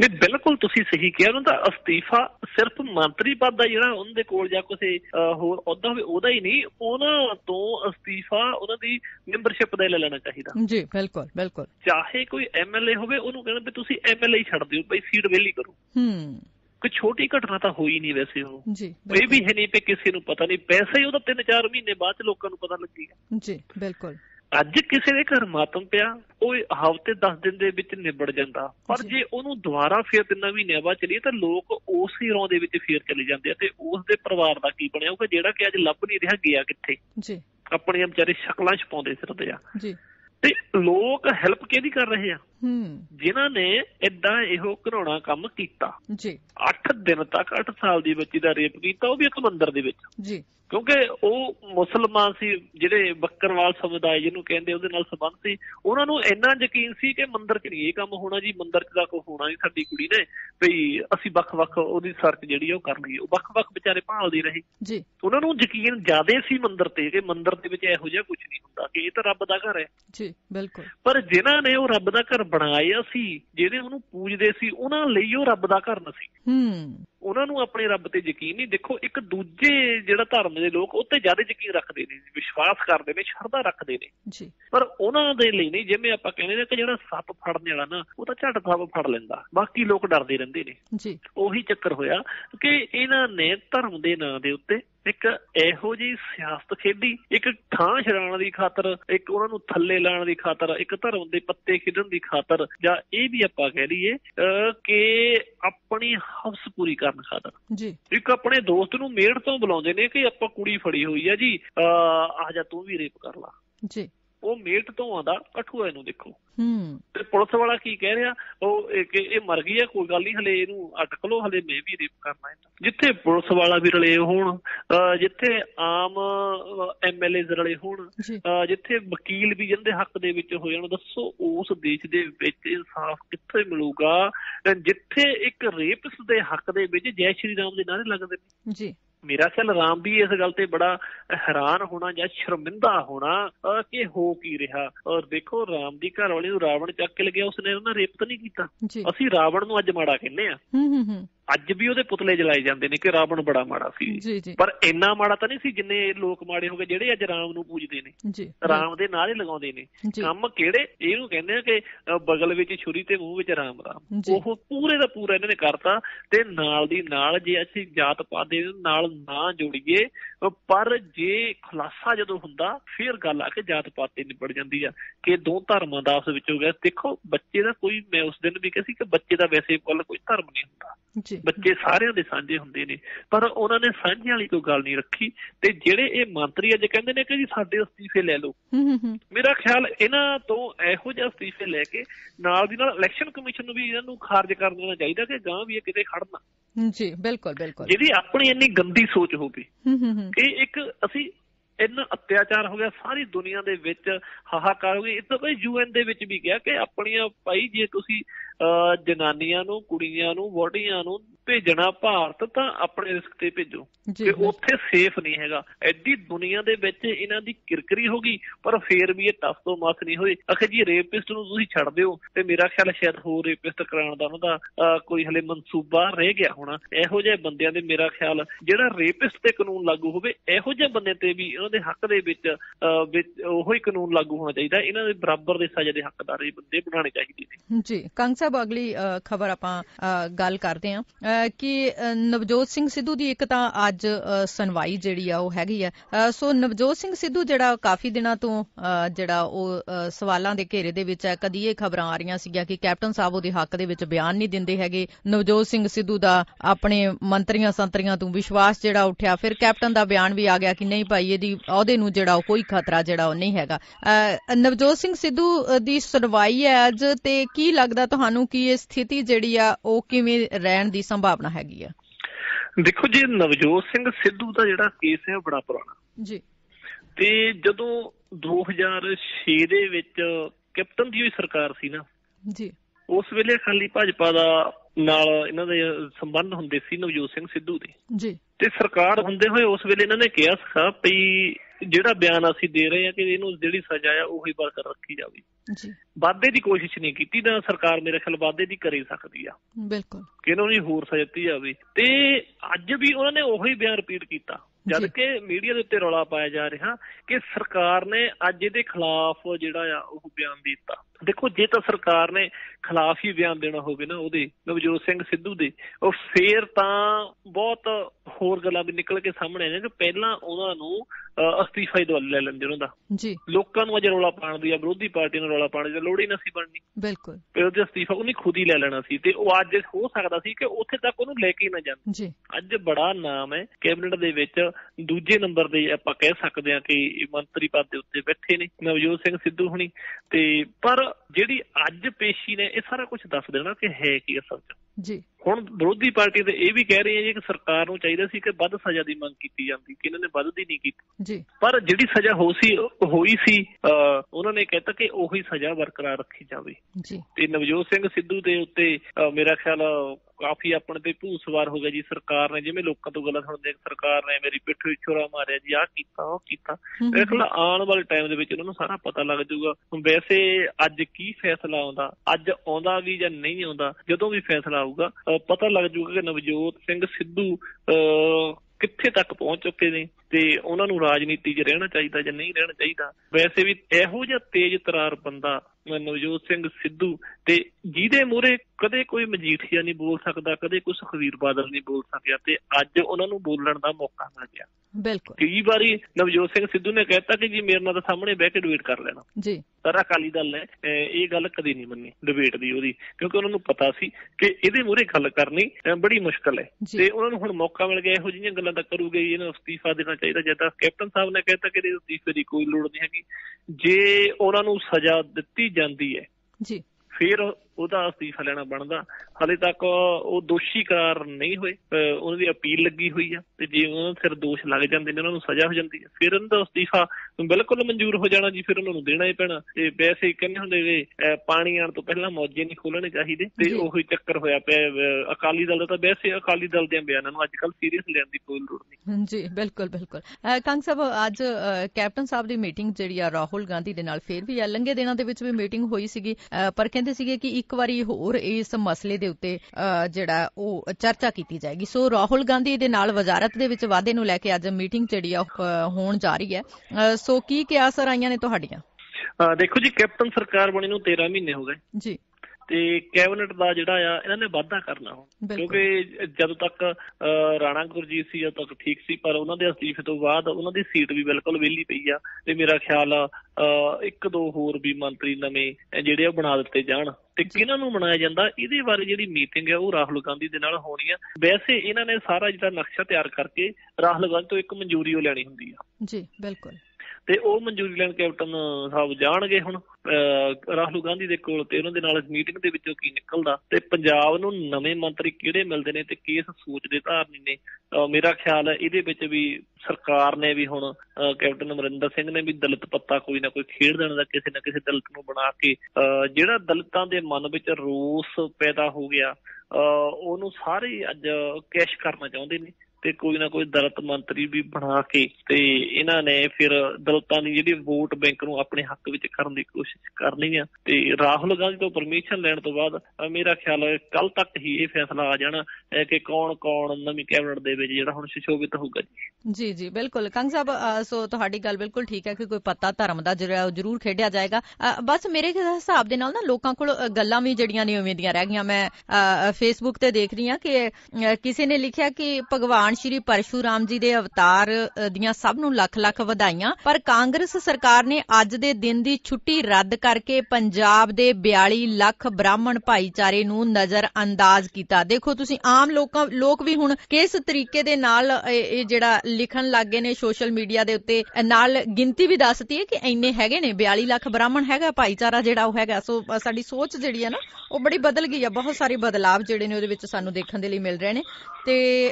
ਨਹੀਂ ਬਿਲਕੁਲ ਤੁਸੀਂ ਸਹੀ ਕਿਹਾ। ਉਹਨਾਂ ਦਾ ਅਸਤੀਫਾ ਸਿਰਫ ਮੰਤਰੀ ਪਦ ਦਾ ਜਿਹੜਾ ਉਹਨਾਂ ਦੇ ਕੋਲ ਜਾਂ ਕਿਸੇ ਹੋਰ ਅਹੁਦਾ ਹੋਵੇ ਉਹਦਾ ਹੀ ਨਹੀਂ। ਉਹਨਾਂ ਤੋਂ ਅਸਤੀਫਾ ਉਹਨਾਂ ਦੀ ਮੈਂਬਰਸ਼ਿਪ ਦਾ ਲੈ ਲੈਣਾ ਚਾਹੀਦਾ। ਜੀ ਬਿਲਕੁਲ ਬਿਲਕੁਲ। ਚਾਹੇ ਕੋਈ ਐਮਐਲਏ ਹੋਵੇ ਉਹਨੂੰ ਕਹਿੰਦੇ ਵੀ ਤੁਸੀਂ ਐਮਐਲਏ ਛੱਡ ਦਿਓ ਬਈ ਸੀਟ ਵਿਹਲੀ ਕਰੋ। ਹੂੰ। ਕੋਈ ਛੋਟੀ ਘਟਨਾ ਤਾਂ ਹੋਈ ਨਹੀਂ ਵੈਸੇ ਉਹ। ਜੀ ਇਹ ਵੀ ਹੈ ਨਹੀਂ ਕਿ ਕਿਸੇ ਨੂੰ ਪਤਾ ਨਹੀਂ। ਪੈਸਾ ਹੀ ਉਹਦਾ 3-4 ਮਹੀਨੇ ਬਾਅਦ ਲੋਕਾਂ ਨੂੰ ਪਤਾ ਲੱਗੇਗਾ ਜੀ ਬਿਲਕੁਲ। ਅੱਜ ਕਿਸੇ ਦੇ ਘਰ ਮਾਤਮ ਪਿਆ ਉਹ ਹਫ਼ਤੇ 10 ਦਿਨ ਦੇ ਵਿੱਚ ਨਿਬੜ ਜਾਂਦਾ। ਪਰ ਜੀ। ਉਹਨੂੰ ਦੁਬਾਰਾ ਫੇਰ ਤਿੰਨਾਂ ਮਹੀਨਿਆਂ ਬਾਅਦ ਚਲੀਏ ਤਾਂ ਲੋਕ ਉਸ ਹੀ ਰੌਂ ਦੇ ਵਿੱਚ ਫੇਰ ਚਲੇ ਜਾਂਦੇ ਆ ਤੇ ਉਸ ਦੇ ਪਰਿਵਾਰ ਦਾ ਕੀ ਬਣਿਆ ਹੋਊਗਾ ਜਿਹੜਾ ਕਿ ਅੱਜ ਲੱਭ ਨਹੀਂ ਰਿਹਾ ਗਿਆ ਕਿੱਥੇ। ਜੀ। ਆਪਣੀਆਂ ਵਿਚਾਰੇ ਸ਼ਕਲਾਂ ਛਪਾਉਂਦੇ ਫਿਰਦੇ ਆ। ਜੀ। ਤੇ ਲੋਕ ਹੈਲਪ ਕਿਹਦੀ ਕਰ ਰਹੇ ਆ? ਜਿਨ੍ਹਾਂ ਨੇ ਇਦਾਂ ਇਹੋ ਘਰੋਣਾ ਕੰਮ ਕੀਤਾ। ਜੀ। 8 ਦਿਨ ਤੱਕ 8 ਸਾਲ ਦੀ ਬੱਚੀ ਦਾ ਰੇਪ ਕੀਤਾ ਉਹ ਵੀ ਇੱਕ ਮੰਦਿਰ ਦੇ ਵਿੱਚ। ਜੀ। ਕਿਉਂਕਿ ਉਹ ਮੁਸਲਮਾਨ ਸੀ ਜਿਹੜੇ ਬੱਕਰਵਾਲ ਸਮੁਦਾਇ ਜਿਹਨੂੰ ਕਹਿੰਦੇ ਉਹਦੇ ਨਾਲ ਸੰਬੰਧ ਸੀ। ਉਹਨਾਂ ਨੂੰ ਇੰਨਾ ਯਕੀਨ ਸੀ ਕਿ ਮੰਦਿਰ 'ਚ ਨਹੀਂ ਇਹ ਕੰਮ ਹੋਣਾ ਜੀ ਮੰਦਿਰ 'ਚ ਦਾ ਕੋਈ ਹੋਣਾ ਨਹੀਂ ਸਾਡੀ ਕੁੜੀ ਨੇ ਵੀ ਅਸੀਂ ਵੱਖ-ਵੱਖ ਉਹਦੀ ਸਰਚ ਜਿਹੜੀ ਉਹ ਕਰ ਲਈਏ। ਉਹ ਵੱਖ-ਵੱਖ ਵਿਚਾਰੇ ਭਾਲਦੇ ਰਹੇ। ਜੀ। ਉਹਨਾਂ ਨੂੰ ਯਕੀਨ ਜ਼ਿਆਦੇ ਸੀ ਮੰਦਿਰ ਤੇ ਕਿ ਮੰਦਿਰ ਦੇ ਵਿੱਚ ਇਹੋ ਜਿਹਾ ਕੁਝ ਨਹੀਂ ਹੁੰਦਾ ਕਿ ਇਹ ਤਾਂ ਰੱਬ ਦਾ ਘਰ ਹੈ। ਜੀ ਬਿਲਕੁਲ। ਪਰ ਜਿਨ੍ਹਾਂ ਨੇ ਉਹ ਰੱਬ ਦਾ ਘਰ ਬਣਾਇਆ ਸੀ, ਜਿਹੜੇ ਉਹਨੂੰ ਪੂਜਦੇ ਸੀ, ਉਹਨਾਂ ਲਈ ਉਹ ਰੱਬ ਦਾ ਘਰ ਨਹੀਂ ਸੀ। ਹੂੰ। ਉਹਨਾਂ ਨੂੰ ਆਪਣੇ ਰੱਬ ਤੇ ਯਕੀਨ ਨਹੀਂ। ਦੇਖੋ ਇੱਕ ਦੂਜੇ ਜਿਹੜਾ ਧਰਮ ਦੇ ਲੋਕ ਉਹ ਤੇ ਜ਼ਿਆਦਾ ਯਕੀਨ ਰੱਖਦੇ ਨੇ ਵਿਸ਼ਵਾਸ ਕਰਦੇ ਨੇ ਸ਼ਰਧਾ ਰੱਖਦੇ ਨੇ। ਜੀ। ਪਰ ਉਹਨਾਂ ਦੇ ਲਈ ਨਹੀਂ ਜਿਵੇਂ ਆਪਾਂ ਕਹਿੰਦੇ ਨੇ ਕਿ ਜਿਹੜਾ ਸੱਪ ਫੜਨ ਵਾਲਾ ਨਾ ਉਹ ਤਾਂ ਝਟ ਸੱਪ ਫੜ ਲੈਂਦਾ। ਬਾਕੀ ਲੋਕ ਡਰਦੇ ਰਹਿੰਦੇ ਨੇ। ਜੀ। ਉਹੀ ਚੱਕਰ ਹੋਇਆ ਕਿ ਇਹਨਾਂ ਨੇ ਧਰਮ ਦੇ ਨਾਂ ਦੇ ਉੱਤੇ ਇੱਕ ਇਹੋ ਜੀ ਸਿਆਸਤ ਖੇਡੀ। ਇੱਕ ਥਾਂ ਛਡਾਉਣ ਦੀ ਖਾਤਰ ਇੱਕ ਉਹਨਾਂ ਨੂੰ ਥੱਲੇ ਲਾਉਣ ਦੀ ਖਾਤਰ ਇੱਕ ਧਰਮ ਦੇ ਪੱਤੇ ਖੇਡਣ ਦੀ ਖਾਤਰ ਜਾਂ ਇਹ ਵੀ ਆਪਾਂ ਕਹਿ ਲਈਏ ਕਿ ਆਪਣੀ ਹਵਸ ਪੂਰੀ ਕਰਨ ਖਾਤਰ। ਜੀ। ਇੱਕ ਆਪਣੇ ਦੋਸਤ ਨੂੰ ਮੇੜ ਤੋਂ ਬੁਲਾਉਂਦੇ ਨੇ ਕਿ ਆਪਾਂ ਕੁੜੀ ਫੜੀ ਹੋਈ ਆ ਜੀ ਆ ਜਾ ਤੂੰ ਵੀ ਰੇਪ ਕਰ ਲਾ। ਜੀ। ਉਹ ਮੇਟ ਤੋਂ ਆਉਂਦਾ ਕਠੂਏ ਨੂੰ ਦੇਖੋ। ਹੂੰ। ਤੇ ਪੁਲਿਸ ਵਾਲਾ ਕੀ ਕਹਿ ਰਿਹਾ ਉਹ ਕਿ ਇਹ ਮਰ ਗਈ ਹੈ ਕੋਈ ਗੱਲ ਨਹੀਂ ਹਲੇ ਇਹਨੂੰ ਅਟਕ ਲਓ ਹਲੇ ਮੈਂ ਵੀ ਰੇਪ ਕਰਨਾ ਹੈ ਜਿੱਥੇ ਪੁਲਿਸ ਵਾਲਾ ਵੀ ਰਲੇ ਹੋਣ ਜਿੱਥੇ ਆਮ ਐਮਐਲਏ ਰਲੇ ਹੋਣ ਜਿੱਥੇ ਵਕੀਲ ਵੀ ਜਿੰਦੇ ਹੱਕ ਦੇ ਵਿੱਚ ਹੋ ਜਾਣ ਦੱਸੋ ਉਸ ਦੇਸ਼ ਦੇ ਵਿੱਚ ਇਨਸਾਫ ਕਿੱਥੇ ਮਿਲੂਗਾ? ਜਿੱਥੇ ਇੱਕ ਰੇਪਸ ਦੇ ਹੱਕ ਦੇ ਵਿੱਚ ਜੈ ਸ਼੍ਰੀ ਰਾਮ ਦੇ ਨਾਰੇ ਲੱਗਦੇ ਨੇ। ਜੀ। ਮੇਰਾ ਖਿਆਲ ਰਾਮ ਵੀ ਇਸ ਗੱਲ ਤੇ ਬੜਾ ਹੈਰਾਨ ਹੋਣਾ ਜਾਂ ਸ਼ਰਮਿੰਦਾ ਹੋਣਾ ਕਿ ਹੋ ਕੀ ਰਿਹਾ। ਔਰ ਦੇਖੋ ਰਾਮ ਦੀ ਘਰ ਵਾਲੀ ਨੂੰ ਰਾਵਣ ਚੱਕ ਕੇ ਲਗਿਆ ਉਸਨੇ ਉਹਨਾਂ ਰੇਪ ਤਾਂ ਨਹੀਂ ਕੀਤਾ। ਅਸੀਂ ਰਾਵਣ ਨੂੰ ਅੱਜ ਮਾੜਾ ਕਹਿੰਦੇ ਆ ਹੂੰ ਹੂੰ ਹੂੰ। ਅੱਜ ਵੀ ਉਹਦੇ ਪੁਤਲੇ ਜਲਾਏ ਜਾਂਦੇ ਨੇ ਕਿ ਰਾਵਣ ਬੜਾ ਮਾੜਾ ਸੀ। ਪਰ ਇੰਨਾ ਮਾੜਾ ਤਾਂ ਨਹੀਂ ਸੀ ਜਿੰਨੇ ਲੋਕ ਮਾੜੇ ਹੋ ਗਏ ਜਿਹੜੇ ਅੱਜ ਰਾਮ ਨੂੰ ਪੂਜਦੇ ਨੇ। ਰਾਮ ਦੇ ਨਾਰੇ ਲਗਾਉਂਦੇ ਨੇ। ਕੰਮ ਕਿਹੜੇ? ਇਹਨੂੰ ਕਹਿੰਦੇ ਆ ਕਿ ਬਗਲ ਵਿੱਚ ਛੁਰੀ ਤੇ ਮੂੰਹ ਵਿੱਚ ਰਾਮ ਰਾਮ। ਉਹ ਪੂਰੇ ਦਾ ਪੂਰਾ ਇਹਨਾਂ ਨੇ ਕਰਤਾ ਤੇ ਨਾਲ ਦੀ ਨਾਲ ਜੇ ਅਸੀਂ ਜਾਤ ਪਾਤ ਦੇ ਨਾਲ ਨਾ ਜੋੜੀਏ ਪਰ ਜੇ ਖੁਲਾਸਾ ਜਦੋਂ ਹੁੰਦਾ ਫਿਰ ਗੱਲ ਆ ਕੇ ਜਾਤ ਪਾਤ ਤੇ ਨਿਬੜ ਜਾਂਦੀ ਆ ਕਿ ਦੋ ਧਰਮਾਂ ਦਾ ਆਪਸ ਵਿੱਚ ਹੋ ਗਿਆ। ਦੇਖੋ ਬੱਚੇ ਦਾ ਕੋਈ ਮੈਂ ਉਸ ਦਿਨ ਵੀ ਕਿਹਾ ਸੀ ਕਿ ਬੱਚੇ ਦਾ ਵੈਸੇ ਕੋਲ ਕੋਈ ਧਰਮ ਨਹੀਂ ਹੁੰਦਾ। ਜੀ। ਬੱਚੇ ਸਾਰਿਆਂ ਦੇ ਸਾਂਝੇ ਹੁੰਦੇ ਨੇ। ਪਰ ਉਹਨਾਂ ਨੇ ਸਾਂਝੇ ਵਾਲੀ ਕੋਈ ਗੱਲ ਨਹੀਂ ਰੱਖੀ। ਤੇ ਜਿਹੜੇ ਇਹ ਮੰਤਰੀ ਅੱਜ ਕਹਿੰਦੇ ਨੇ ਕਿ ਜੀ ਸਾਡੇ ਅਸਤੀਫੇ ਲੈ ਲਓ। ਮੇਰਾ ਖਿਆਲ ਇਹਨਾਂ ਤੋਂ ਇਹੋ ਜਿਹਾ ਅਸਤੀਫੇ ਲੈ ਕੇ ਨਾਲ ਦੀ ਨਾਲ ਇਲੈਕਸ਼ਨ ਕਮਿਸ਼ਨ ਨੂੰ ਵੀ ਇਹਨਾਂ ਨੂੰ ਖਾਰਜ ਕਰ ਦੇਣਾ ਚਾਹੀਦਾ ਕਿ ਗਾਂ ਵੀ ਇਹ ਕਿਤੇ ਖੜਨਾ ਜੀ ਬਿਲਕੁਲ ਬਿਲਕੁਲ। ਜਿਹਦੀ ਆਪਣੀ ਇੰਨੀ ਗੰਦੀ ਸੋਚ ਹੋਵੇ ਹੂੰ ਹੂੰ ਹੂੰ। ਇਹ ਇੱਕ ਅਸੀਂ ਇੰਨਾ ਅਤਿਆਚਾਰ ਹੋ ਗਿਆ ਸਾਰੀ ਦੁਨੀਆ ਦੇ ਵਿੱਚ ਹਾਹਾਕਾਰ ਹੋ ਗਈ। ਇਹ ਤਾਂ ਯੂਐਨ ਦੇ ਵਿੱਚ ਵੀ ਕਿਹਾ ਕਿ ਆਪਣੀਆਂ ਭਾਈ ਜੇ ਤੁਸੀਂ ਅਹ, ਜਨਾਨੀਆਂ ਨੂੰ ਕੁੜੀਆਂ ਨੂੰ ਵੋਟੀਆਂ ਨੂੰ ਭੇਜਣਾ ਭਾਰਤ ਤਾਂ ਆਪਣੇ ਰਿਸਕ ਤੇ ਭੇਜੋ। ਕਿ ਉੱਥੇ ਸੇਫ ਨਹੀਂ ਹੈਗਾ। ਐਡੀ ਦੁਨੀਆ ਦੇ ਵਿੱਚ ਇਹਨਾਂ ਦੀ ਕਿਰਕਰੀ ਹੋ ਗਈ ਪਰ ਫੇਰ ਵੀ ਇਹ ਟਫ ਤੋਂ ਮੱਥ ਨਹੀਂ ਹੋਏ। ਅਖੇ ਜੀ ਰੇਪਿਸਟ ਨੂੰ ਤੁਸੀਂ ਛੱਡ ਦਿਓ ਤੇ ਮੇਰਾ ਖਿਆਲ ਸ਼ਾਇਦ ਹੋਰ ਰੇਪਿਸਟ ਕਰਾਉਣ ਦਾ ਉਹਨਾਂ ਦਾ ਕੋਈ ਹਲੇ ਮਨਸੂਬਾ ਰਹਿ ਗਿਆ ਹੋਣਾ। ਇਹੋ ਜਿਹੇ ਬੰਦਿਆਂ ਦੇ ਮੇਰਾ ਖਿਆਲ ਜਿਹੜਾ ਰੇਪਿਸਟ ਤੇ ਕਾਨੂੰਨ ਲਾਗੂ ਹੋਵੇ ਇਹੋ ਜਿਹੇ ਬੰਦੇ ਤੇ ਵੀ ਉਹਨਾਂ ਦੇ ਹੱਕ ਦੇ ਵਿੱਚ ਉਹੋ ਹੀ ਕਾਨੂੰਨ ਲਾਗੂ ਹੋਣਾ ਚਾਹੀਦਾ। ਇਹਨਾਂ ਦੇ ਬਰਾਬਰ ਦੇ ਸਜ਼ਾ ਦੇ ਹੱਕਦਾਰ ਇਹ ਬੰਦੇ ਬਣਾਉਣੇ ਚਾਹੀਦੇ ਨੇ। ਜੀ ਕੰਗ ਸਾਹਿਬ ਅਗਲੀ ਖਬਰ ਆਪਾਂ ਗੱਲ ਕਰਦੇ ਅ, ਕਿ ਨਵਜੋਤ ਸਿੰਘ ਸਿੱਧੂ ਦੀ ਇੱਕ ਤਾਂ ਅੱਜ ਸੁਣਵਾਈ ਜਿਹੜੀ ਆ ਉਹ ਹੈਗੀ ਆ। ਸੋ ਨਵਜੋਤ ਸਿੰਘ ਸਿੱਧੂ ਜਿਹੜਾ ਕਾਫੀ ਦਿਨਾਂ ਤੋਂ ਜਿਹੜਾ ਉਹ ਸਵਾਲਾਂ ਦੇ ਘੇਰੇ ਦੇ ਵਿੱਚ ਹੈ ਕਦੀ ਇਹ ਖਬਰਾਂ ਆ ਰਹੀਆਂ ਸੀਗੀਆਂ ਕਿ ਕੈਪਟਨ ਸਾਹਿਬ ਉਹਦੇ ਹੱਕ ਦੇ ਵਿੱਚ ਬਿਆਨ ਨਹੀਂ ਦਿੰਦੇ ਹੈਗੇ। ਨਵਜੋਤ ਸਿੰਘ ਸਿੱਧੂ ਦਾ ਆਪਣੇ ਮੰਤਰੀਆਂ ਸੰਤਰੀਆਂ ਤੋਂ ਵਿਸ਼ਵਾਸ ਜਿਹੜਾ ਉੱਠਿਆ, ਫਿਰ ਕੈਪਟਨ ਦਾ ਬਿਆਨ ਵੀ ਆ ਗਿਆ ਕਿ ਨਹੀਂ ਭਾਈ, ਇਹਦੀ, ਅਹੁਦੇ ਨੂੰ ਜਿਹੜਾ ਉਹ ਕੋਈ ਖਤਰਾ ਜਿਹੜਾ ਉਹ ਨਹੀਂ ਹੈਗਾ। ਨਵਜੋਤ ਸਿੰਘ ਸਿੱਧੂ ਦੀ ਸੁਣਵਾਈ ਹੈ ਅੱਜ ਤੇ ਕੀ ਲੱਗਦਾ ਤੁਹਾਨੂੰ ਕਿ ਇਹ ਸਥਿਤੀ ਜਿਹੜੀ ਆ, ਉਹ ਕਿਵੇਂ ਰਹਿਣ ਦੀ ਸੰਭਾਵਨਾ ਹੈਗੀ ਆ। ਦੇਖੋ ਜੀ ਨਵਜੋਤ ਸਿੰਘ ਸਿੱਧੂ ਦਾ ਜਿਹੜਾ ਕੇਸ ਹੈ ਬੜਾ ਪੁਰਾਣਾ। ਜੀ। ਤੇ ਜਦੋਂ 2006 ਦੇ ਵਿੱਚ ਕੈਪਟਨ ਦੀ ਹੋਈ ਸਰਕਾਰ ਸੀ ਨਾ ਜੀ। ਉਸ ਵੇਲੇ ਖਾਲੀ ਭਾਜਪਾ ਦਾ ਨਾਲ ਇਹਨਾਂ ਦੇ ਸੰਬੰਧ ਹੁੰਦੇ ਸੀ ਨਵਜੋਤ ਸਿੰਘ ਸਿੱਧੂ ਦੇ। ਜੀ। ਤੇ ਸਰਕਾਰ ਹੁੰਦੇ ਹੋਏ ਉਸ ਵੇਲੇ ਇਹਨਾਂ ਨੇ ਕਿਹਾ ਸੀਗਾ ਵੀ ਜਿਹੜਾ ਬਿਆਨ ਅਸੀਂ ਦੇ ਰਹੇ ਹਾਂ ਕਿ ਇਹਨੂੰ ਜਿਹੜੀ ਸਜ਼ਾ ਆ ਉਹੀ ਬਰਕਰਾਰ ਰੱਖੀ ਜਾਵੇ। ਜੀ। ਵਾਧੇ ਦੀ ਕੋਸ਼ਿਸ਼ ਨਹੀਂ ਕੀਤੀ ਨਾ ਸਰਕਾਰ ਮੇਰੇ ਖਿਆਲ ਵਾਧੇ ਦੀ ਕਰ ਸਕਦੀ ਆ। ਬਿਲਕੁਲ। ਕਿ ਇਹਨਾਂ ਨੂੰ ਹੋਰ ਸਜ਼ਾ ਦਿੱਤੀ ਜਾਵੇ। ਤੇ ਅੱਜ ਵੀ ਉਹਨਾਂ ਨੇ ਉਹੀ ਬਿਆਨ ਰਿਪੀਟ ਕੀਤਾ। ਜਦ। ਕਿ ਮੀਡੀਆ ਦੇ ਉੱਤੇ ਰੌਲਾ ਪਾਇਆ ਜਾ ਰਿਹਾ ਕਿ ਸਰਕਾਰ ਨੇ ਅੱਜ ਇਹਦੇ ਖਿਲਾਫ ਜਿਹੜਾ ਆ ਉਹ ਬਿਆਨ ਦਿੱਤਾ। ਦੇਖੋ ਜੇ ਤਾਂ ਸਰਕਾਰ ਨੇ ਖਿਲਾਫ ਹੀ ਬਿਆਨ ਦੇਣਾ ਹੋਵੇ ਨਾ ਉਹਦੇ ਨਵਜੋਤ ਸਿੰਘ ਸਿੱਧੂ ਦੇ ਉਹ ਫੇਰ ਤਾਂ ਬਹੁਤ ਹੋਰ ਗੱਲਾਂ ਵੀ ਨਿਕਲ ਕੇ ਸਾਹਮਣੇ ਆਈਆਂ ਕਿ ਪਹਿਲਾਂ ਉਹਨਾਂ ਨੂੰ ਅਸਤੀਫਾ ਹੀ ਦਵਾ ਲੈ ਲੈਂਦੇ ਉਹਨਾਂ ਦਾ। ਜੀ। ਲੋਕਾਂ ਨੂੰ ਅਜੇ ਰੌਲਾ ਪਾਉਣ ਦੀ ਆ ਵਿਰੋਧੀ ਪਾਰਟੀ ਨੂੰ ਰੌਲਾ ਪਾਉਣ ਦੀ ਲੋੜ ਹੀ ਨਾ ਸੀ ਬਣਨੀ। ਬਿਲਕੁਲ। ਤੇ ਉਹਦੇ ਅਸਤੀਫਾ ਉਹਨੇ ਖੁਦ ਹੀ ਲੈ ਲੈਣਾ ਸੀ ਤੇ ਉਹ ਅੱਜ ਹੋ ਸਕਦਾ ਸੀ ਕਿ ਉੱਥੇ ਤੱਕ ਉਹਨੂੰ ਲੈ ਕੇ ਨਾ ਜਾਂਦੇ ਜੀ। ਅੱਜ ਬੜਾ ਨਾਮ ਹੈ ਕੈਬਨਿਟ ਦੇ ਵਿੱਚ ਦੂਜੇ ਨੰਬਰ ਦੇ ਆਪਾਂ ਕਹਿ ਸਕਦੇ ਹਾਂ ਕਿ ਮੰਤਰੀ ਪਦ ਦੇ ਉੱਤੇ ਬੈਠੇ ਨੇ ਨਵਜੋਤ ਸਿੰਘ ਸਿੱਧੂ ਹੁਣੀ। ਤੇ ਪਰ ਜਿਹੜੀ ਅੱਜ ਪੇਸ਼ੀ ਨੇ, ਇਹ ਸਾਰਾ ਕੁਝ ਦੱਸ ਦੇਣਾ ਕਿ ਹੈ ਕੀ ਅਸਲ 'ਚ? ਜੀ। ਹੁਣ ਵਿਰੋਧੀ ਪਾਰਟੀ ਤੇ ਇਹ ਵੀ ਕਹਿ ਰਹੇ ਆ ਜੀ ਕਿ ਸਰਕਾਰ ਨੂੰ ਚਾਹੀਦਾ ਸੀ ਕਿ ਵੱਧ ਸਜ਼ਾ ਦੀ ਮੰਗ ਕੀਤੀ ਜਾਂਦੀ ਕਿ ਇਹਨਾਂ ਨੇ ਵੱਧ ਦੀ ਨਹੀਂ ਕੀਤੀ। ਜੀ। ਪਰ ਜਿਹੜੀ ਸਜ਼ਾ ਹੋ ਸੀ ਹੋਈ ਸੀ ਉਹਨਾਂ ਨੇ ਕਹਿਤਾ ਕਿ ਉਹੀ ਸਜ਼ਾ ਬਰਕਰਾਰ ਰੱਖੀ ਜਾਵੇ। ਜੀ। ਤੇ ਨਵਜੋਤ ਸਿੰਘ ਸਿੱਧੂ ਦੇ ਉੱਤੇ ਮੇਰਾ ਖਿਆਲ ਕਾਫੀ ਆਪਣੇ ਤੇ ਭੂ ਸਵਾਰ ਹੋ ਗਿਆ ਜੀ। ਸਰਕਾਰ ਨੇ ਜਿਵੇਂ ਲੋਕਾਂ ਤੋਂ ਗੱਲਾਂ ਸੁਣਦੇ ਸਰਕਾਰ ਨੇ ਮੇਰੀ ਪਿੱਠ ਵਿੱਚ ਛੁਰਾ ਮਾਰਿਆ ਜੀ ਆਹ ਕੀਤਾ ਉਹ ਕੀਤਾ। ਮੇਰੇ ਖਿਆਲ ਆਉਣ ਵਾਲੇ ਟਾਈਮ ਦੇ ਵਿੱਚ ਉਹਨਾਂ ਨੂੰ ਸਾਰਾ ਪਤਾ ਲੱਗ ਜਾਊਗਾ ਵੈਸੇ ਅੱਜ ਕੀ ਫੈਸਲਾ ਆਉਂਦਾ ਅੱਜ ਆਉਂਦਾ ਵੀ ਜਾਂ ਨਹੀਂ ਆਉਂਦਾ ਜਦੋਂ ਵੀ ਫੈਸਲਾ ਆਊਗਾ ਪਤਾ ਲੱਗ ਜੂਗਾ ਕਿ ਨਵਜੋਤ ਸਿੰਘ ਸਿੱਧੂ, ਅਹ, ਕਿੱਥੇ ਤੱਕ ਪਹੁੰਚ ਚੁੱਕੇ ਨੇ ਤੇ ਉਹਨਾਂ ਨੂੰ ਰਾਜਨੀਤੀ 'ਚ ਰਹਿਣਾ ਚਾਹੀਦਾ ਜਾਂ ਨਹੀਂ ਰਹਿਣਾ ਚਾਹੀਦਾ। ਵੈਸੇ ਵੀ ਇਹੋ ਜਿਹਾ ਤੇਜ਼ ਤਰਾਰ ਬੰਦਾ ਨਵਜੋਤ ਸਿੰਘ ਸਿੱਧੂ ਤੇ ਜਿਹਦੇ ਮੂਹਰੇ ਕਦੇ ਕੋਈ ਮਜੀਠੀਆ ਨਹੀਂ ਬੋਲ ਸਕਦਾ ਕਦੇ ਕੋਈ ਸੁਖਵੀਰ ਬਾਦਲ ਨਹੀਂ ਬੋਲ ਸਕਿਆ ਤੇ ਅੱਜ ਉਹਨਾਂ ਨੂੰ ਬੋਲਣ ਦਾ ਮੌਕਾ ਮਿਲ ਗਿਆ। ਬਿਲਕੁਲ। ਕਈ ਵਾਰੀ ਨਵਜੋਤ ਸਿੰਘ ਸਿੱਧੂ ਨੇ ਕਹਿਤਾ ਕਿ ਜੀ ਮੇਰੇ ਨਾਲ ਤਾਂ ਸਾਹਮਣੇ ਬਹਿ ਕੇ ਡਿਬੇਟ ਕਰ ਲੈਣਾ। ਜੀ। ਪਰ ਅਕਾਲੀ ਦਲ ਨੇ ਇਹ ਗੱਲ ਕਦੇ ਨਹੀਂ ਮੰਨੀ ਡਿਬੇਟ ਦੀ ਉਹਦੀ ਕਿਉਂਕਿ ਉਹਨਾਂ ਨੂੰ ਪਤਾ ਸੀ ਕਿ ਇਹਦੇ ਮੂਹਰੇ ਗੱਲ ਕਰਨੀ ਬੜੀ ਮੁਸ਼ਕਲ ਹੈ। ਤੇ ਉਹਨਾਂ ਨੂੰ ਹੁਣ ਮੌਕਾ ਮਿਲ ਗਿਆ ਇਹੋ ਜਿਹੀਆਂ ਗੱਲਾਂ ਤਾਂ ਕਰੂਗੇ ਇਹਨਾਂ ਨੂੰ ਅਸਤੀਫਾ ਦੇਣਾ ਚਾਹੀਦਾ। ਜਦ ਕੈਪਟਨ ਸਾਹਿਬ ਨੇ ਕਹਿਤਾ ਕਿ ਇਹਦੇ ਅਸਤੀਫੇ ਦੀ ਕੋਈ ਲੋੜ ਨਹੀਂ ਹੈਗੀ। ਜੇ ਉਹਨਾਂ ਨੂੰ ਸਜ਼ਾ ਦਿੱਤੀ ਜਾਂਦੀ ਹੈ। ਜੀ। ਫਿਰ ਉਹਦਾ ਅਸਤੀਫਾ ਲੈਣਾ ਬਣਦਾ। ਹਾਲੇ ਤੱਕ ਉਹ ਦੋਸ਼ੀ ਕਰਾਰ ਨਹੀਂ ਹੋਏ। ਉਹਨਾਂ ਦੀ ਅਪੀਲ ਲੱਗੀ ਹੋਈ ਆ ਤੇ ਜੇ ਉਹਨਾਂ ਦੇ ਸਿਰ ਦੋਸ਼ ਲੱਗ ਜਾਂਦੇ ਨੇ ਉਹਨਾਂ ਨੂੰ ਸਜ਼ਾ ਹੋ ਜਾਂਦੀ ਹੈ ਫਿਰ ਉਹਨਾਂ ਦਾ ਅਸਤੀਫਾ ਬਿਲਕੁਲ ਮਨਜ਼ੂਰ ਹੋ ਜਾਣਾ ਜੀ ਫਿਰ ਉਹਨਾਂ ਨੂੰ ਦੇਣਾ ਹੀ ਪੈਣਾ। ਤੇ ਵੈਸੇ ਕਹਿੰਦੇ ਹੁੰਦੇ ਵੇ ਪਾਣੀ ਆਣ ਤੋਂ ਪਹਿਲਾਂ ਮੌਜੇ ਨਹੀਂ ਖੋਲਣੇ ਚਾਹੀਦੇ ਤੇ। ਉਹੀ ਚੱਕਰ ਹੋਇਆ ਪਿਆ ਅਕਾਲੀ ਦਲ ਦਾ ਤਾਂ ਵੈਸੇ ਅਕਾਲੀ ਦਲ ਦੇ ਬਿਆਨਾਂ ਨੂੰ ਅੱਜ ਕੱਲ ਸੀਰੀਅਸ ਲੈਣ ਦੀ ਕੋਈ ਲੋੜ ਨਹੀਂ। ਜੀ ਬਿਲਕੁਲ ਬਿਲਕੁਲ। ਕੰਗ ਸਾਹਿਬ ਅੱਜ ਕੈਪਟਨ ਸਾਹਿਬ ਦੀ ਮੀਟਿੰਗ ਜਿਹੜੀ ਆ ਰਾਹੁਲ ਗਾਂਧੀ ਦੇ ਨਾਲ ਫੇਰ ਵੀ ਆ। ਲੰਘੇ ਦਿਨਾਂ ਦੇ ਵਿੱਚ ਵੀ ਮੀਟਿੰਗ ਹੋਈ ਸੀਗੀ। ਪਰ ਕਹਿੰਦੇ ਸੀਗੇ ਕਿ ਇੱਕ ਵਾਰੀ ਹੋਰ ਇਸ ਮਸਲੇ ਦੇ ਉੱਤੇ ਜਿਹੜਾ ਉਹ ਚਰਚਾ ਕੀਤੀ ਜਾਏਗੀ। ਸੋ ਰਾਹੁਲ ਗਾਂਧੀ ਦੇ ਨਾਲ ਵਜ਼ਾਰਤ ਦੇ ਵਿੱਚ ਵਾਅਦੇ ਨੂੰ ਲੈ ਕੇ ਅੱਜ ਮੀਟਿੰਗ ਜਿਹੜੀ ਆ ਹੋਣ ਜਾ ਰਹੀ ਹੈ। ਸੋ ਕੀ ਕਿਆਸਰ ਆਈਆਂ ਨੇ ਤੁਹਾਡੀਆਂ? ਦੇਖੋ ਜੀ ਕੈਪਟਨ ਸਰਕਾਰ ਬਣੀ ਨੂੰ 13 ਮਹੀਨੇ ਹੋ ਗਏ। ਜੀ। ਤੇ ਕੈਬਨਿਟ ਦਾ ਜਿਹੜਾ ਆ ਇਹਨਾਂ ਨੇ ਵਾਧਾ ਕਰਨਾ। ਕਿਉਂਕਿ ਜਦੋਂ ਤੱਕ ਰਾਣਾ ਗੁਰਜੀਤ ਸੀ ਉਦੋਂ ਤੱਕ ਠੀਕ ਸੀ ਪਰ ਉਹਨਾਂ ਦੇ ਅਸਤੀਫੇ ਤੋਂ ਬਾਅਦ ਉਹਨਾਂ ਦੀ ਸੀਟ ਵੀ ਬਿਲਕੁਲ ਵਿਹਲੀ ਪਈ ਆ। ਤੇ ਮੇਰਾ ਖਿਆਲ ਆ ਇੱਕ ਦੋ ਹੋਰ ਵੀ ਮੰਤਰੀ ਨਵੇਂ ਜਿਹੜੇ ਆ ਬਣਾ ਦਿੱਤੇ ਜਾਣ। ਤੇ ਕਿਹਨਾਂ ਨੂੰ ਬਣਾਇਆ ਜਾਂਦਾ ਇਹਦੇ ਬਾਰੇ ਜਿਹੜੀ ਮੀਟਿੰਗ ਹੈ ਉਹ ਰਾਹੁਲ ਗਾਂਧੀ ਦੇ ਨਾਲ ਹੋਣੀ ਆ। ਵੈਸੇ ਇਹਨਾਂ ਨੇ ਸਾਰਾ ਜਿਹੜਾ ਨਕਸ਼ਾ ਤਿਆਰ ਕਰਕੇ ਰਾਹੁਲ ਗਾਂਧੀ ਤੋਂ ਇੱਕ ਮਨਜ਼ੂਰੀ ਉਹ ਲੈਣੀ ਹੁੰਦੀ ਆ। ਜੀ ਬਿਲਕੁਲ। ਤੇ ਉਹ ਮਨਜ਼ੂਰੀ ਲੈਣ ਕੈਪਟਨ ਸਾਹਿਬ ਜਾਣਗੇ ਹੁਣ। ਰਾਹੁਲ ਗਾਂਧੀ ਦੇ ਕੋਲ ਤੇ ਉਹਨਾਂ ਦੇ ਨਾਲ ਮੀਟਿੰਗ ਦੇ ਵਿੱਚੋਂ ਕੀ ਨਿਕਲਦਾ? ਤੇ ਪੰਜਾਬ ਨੂੰ ਨਵੇਂ ਮੰਤਰੀ ਕਿਹੜੇ ਮਿਲਦੇ ਨੇ ਤੇ ਕਿਸ ਸੋਚ ਦੇ ਧਾਰਨੀ ਨੇ? ਮੇਰਾ ਖਿਆਲ ਹੈ ਇਹਦੇ ਵਿੱਚ ਵੀ ਸਰਕਾਰ ਨੇ ਵੀ ਹੁਣ ਕੈਪਟਨ ਅਮਰਿੰਦਰ ਸਿੰਘ ਨੇ ਵੀ ਦਲਿਤ ਪੱਤਾ ਕੋਈ ਨਾ ਕੋਈ ਖੇਡ ਦੇਣ ਦਾ ਕਿਸੇ ਨਾ ਕਿਸੇ ਦਲਿਤ ਨੂੰ ਬਣਾ ਕੇ, ਅਹ, ਜਿਹੜਾ ਦਲਿਤਾਂ ਦੇ ਮਨ ਵਿੱਚ ਰੋਸ ਪੈਦਾ ਹੋ ਗਿਆ, ਅਹ, ਉਹਨੂੰ ਸਾਰੇ ਅੱਜ ਕੈਸ਼ ਕਰਨਾ ਚਾਹੁੰਦੇ ਨੇ। ਤੇ ਕੋਈ ਨਾ ਕੋਈ ਦਲਤ ਮੰਤਰੀ ਵੀ ਬਣਾ ਕੇ ਤੇ ਇਹਨਾਂ ਨੇ ਫਿਰ ਦਲਤਾਂ ਦੀ ਜਿਹੜੀ ਵੋਟ ਬੈਂਕ ਨੂੰ ਆਪਣੇ ਹੱਕ ਵਿੱਚ ਕਰਨ ਦੀ ਕੋਸ਼ਿਸ਼ ਕਰਨੀ ਆ ਤੇ ਰਾਹੁਲ ਗਾਂਧੀ ਤੋਂ ਪਰਮਿਸ਼ਨ ਲੈਣ ਤੋਂ ਬਾਅਦ ਮੇਰਾ ਖਿਆਲ ਹੈ ਕੱਲ ਤੱਕ ਹੀ ਇਹ ਫੈਸਲਾ ਆ ਜਾਣਾ ਕਿ ਕੌਣ ਕੌਣ ਨਵੀਂ ਕੈਬਨਿਟ ਦੇ ਵਿੱਚ ਜਿਹੜਾ ਹੁਣ ਸੁਸ਼ੋਭਿਤ ਹੋਊਗਾ ਜੀ। ਜੀ ਜੀ, ਬਿਲਕੁਲ। ਕੰਗ ਸਾਹਿਬ ਸੋ ਤੁਹਾਡੀ ਗੱਲ ਬਿਲਕੁਲ ਠੀਕ ਹੈ ਕਿ ਕੋਈ ਪੱਤਾ ਧਰਮ ਦਾ ਜਿਹੜਾ ਜ਼ਰੂਰ ਖੇਡਿਆ ਜਾਏਗਾ। ਬਸ ਮੇਰੇ ਹਿਸਾਬ ਦੇ ਨਾਲ ਨਾ ਲੋਕਾਂ ਕੋਲ ਗੱਲਾਂ ਵੀ ਜੜੀਆਂ ਨੇ ਉਵੇਂ ਦੀਆਂ ਰਹਿ ਗਈਆਂ। ਮੈਂ ਫੇਸਬੁੱਕ ਤੇ ਦੇਖ ਰਹੀ ਹਾਂ ਕਿ ਕਿਸੇ ਨੇ ਲਿਖਿਆ ਕਿ ਭਗਵਾਨ ਸ਼੍ਰੀ ਪਰਸ਼ੂਰਾਮ ਜੀ ਦੇ ਅਵਤਾਰ ਦੀਆਂ ਸਭ ਨੂੰ ਲੱਖ ਲੱਖ ਵਧਾਈਆਂ। ਪਰ ਕਾਂਗਰਸ ਸਰਕਾਰ ਨੇ ਅੱਜ ਦੇ ਦਿਨ ਦੀ ਛੁੱਟੀ ਰੱਦ ਕਰਕੇ ਪੰਜਾਬ ਦੇ 42 ਲੱਖ ਬ੍ਰਾਹਮਣ ਭਾਈਚਾਰੇ ਨੂੰ ਨਜ਼ਰ ਅੰਦਾਜ਼ ਕੀਤਾ। ਦੇਖੋ, ਤੁਸੀਂ ਆਮ ਲੋਕਾਂ, ਲੋਕ ਵੀ ਹੁਣ ਕਿਸ ਤਰੀਕੇ ਦੇ ਨਾਲ ਇਹ ਜਿਹੜਾ ਲਿਖਣ ਲੱਗੇ ਨੇ ਸੋਸ਼ਲ ਮੀਡੀਆ ਦੇ ਉੱਤੇ ਨਾਲ ਗਿਣਤੀ ਵੀ ਦੱਸਦੀ ਹੈ ਕਿ ਇੰਨੇ ਹੈਗੇ ਨੇ 42 ਲੱਖ ਬ੍ਰਾਹਮਣ ਹੈਗਾ, ਭਾਈਚਾਰਾ ਜਿਹੜਾ ਉਹ ਹੈਗਾ। ਸੋ ਸਾਡੀ ਸੋਚ ਜਿਹੜੀ ਹੈ ਨਾ, ਉਹ ਬੜੀ ਬਦਲ ਗਈ ਆ। ਬਹੁਤ ਸਾਰੇ ਬਦਲਾਵ ਜਿਹੜੇ ਨੇ ਉਹਦੇ ਵਿੱਚ ਸਾਨੂੰ ਦੇਖਣ ਦੇ ਲਈ ਮਿਲ ਰਹੇ ਨੇ। ਤੇ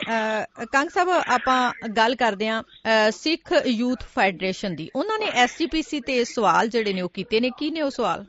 ਕੰਗ ਸਾਹਿਬ ਆਪਾਂ ਗੱਲ ਕਰਦੇ ਅ, ਸਿੱਖ ਯੂਥ ਫੈਡਰੇਸ਼ਨ ਦੀ। ਉਹਨਾਂ ਨੇ ਐਸਜੀਪੀਸੀ ਤੇ ਸਵਾਲ ਜਿਹੜੇ ਨੇ ਉਹ ਕੀਤੇ ਨੇ। ਕੀ ਨੇ ਉਹ ਸਵਾਲ?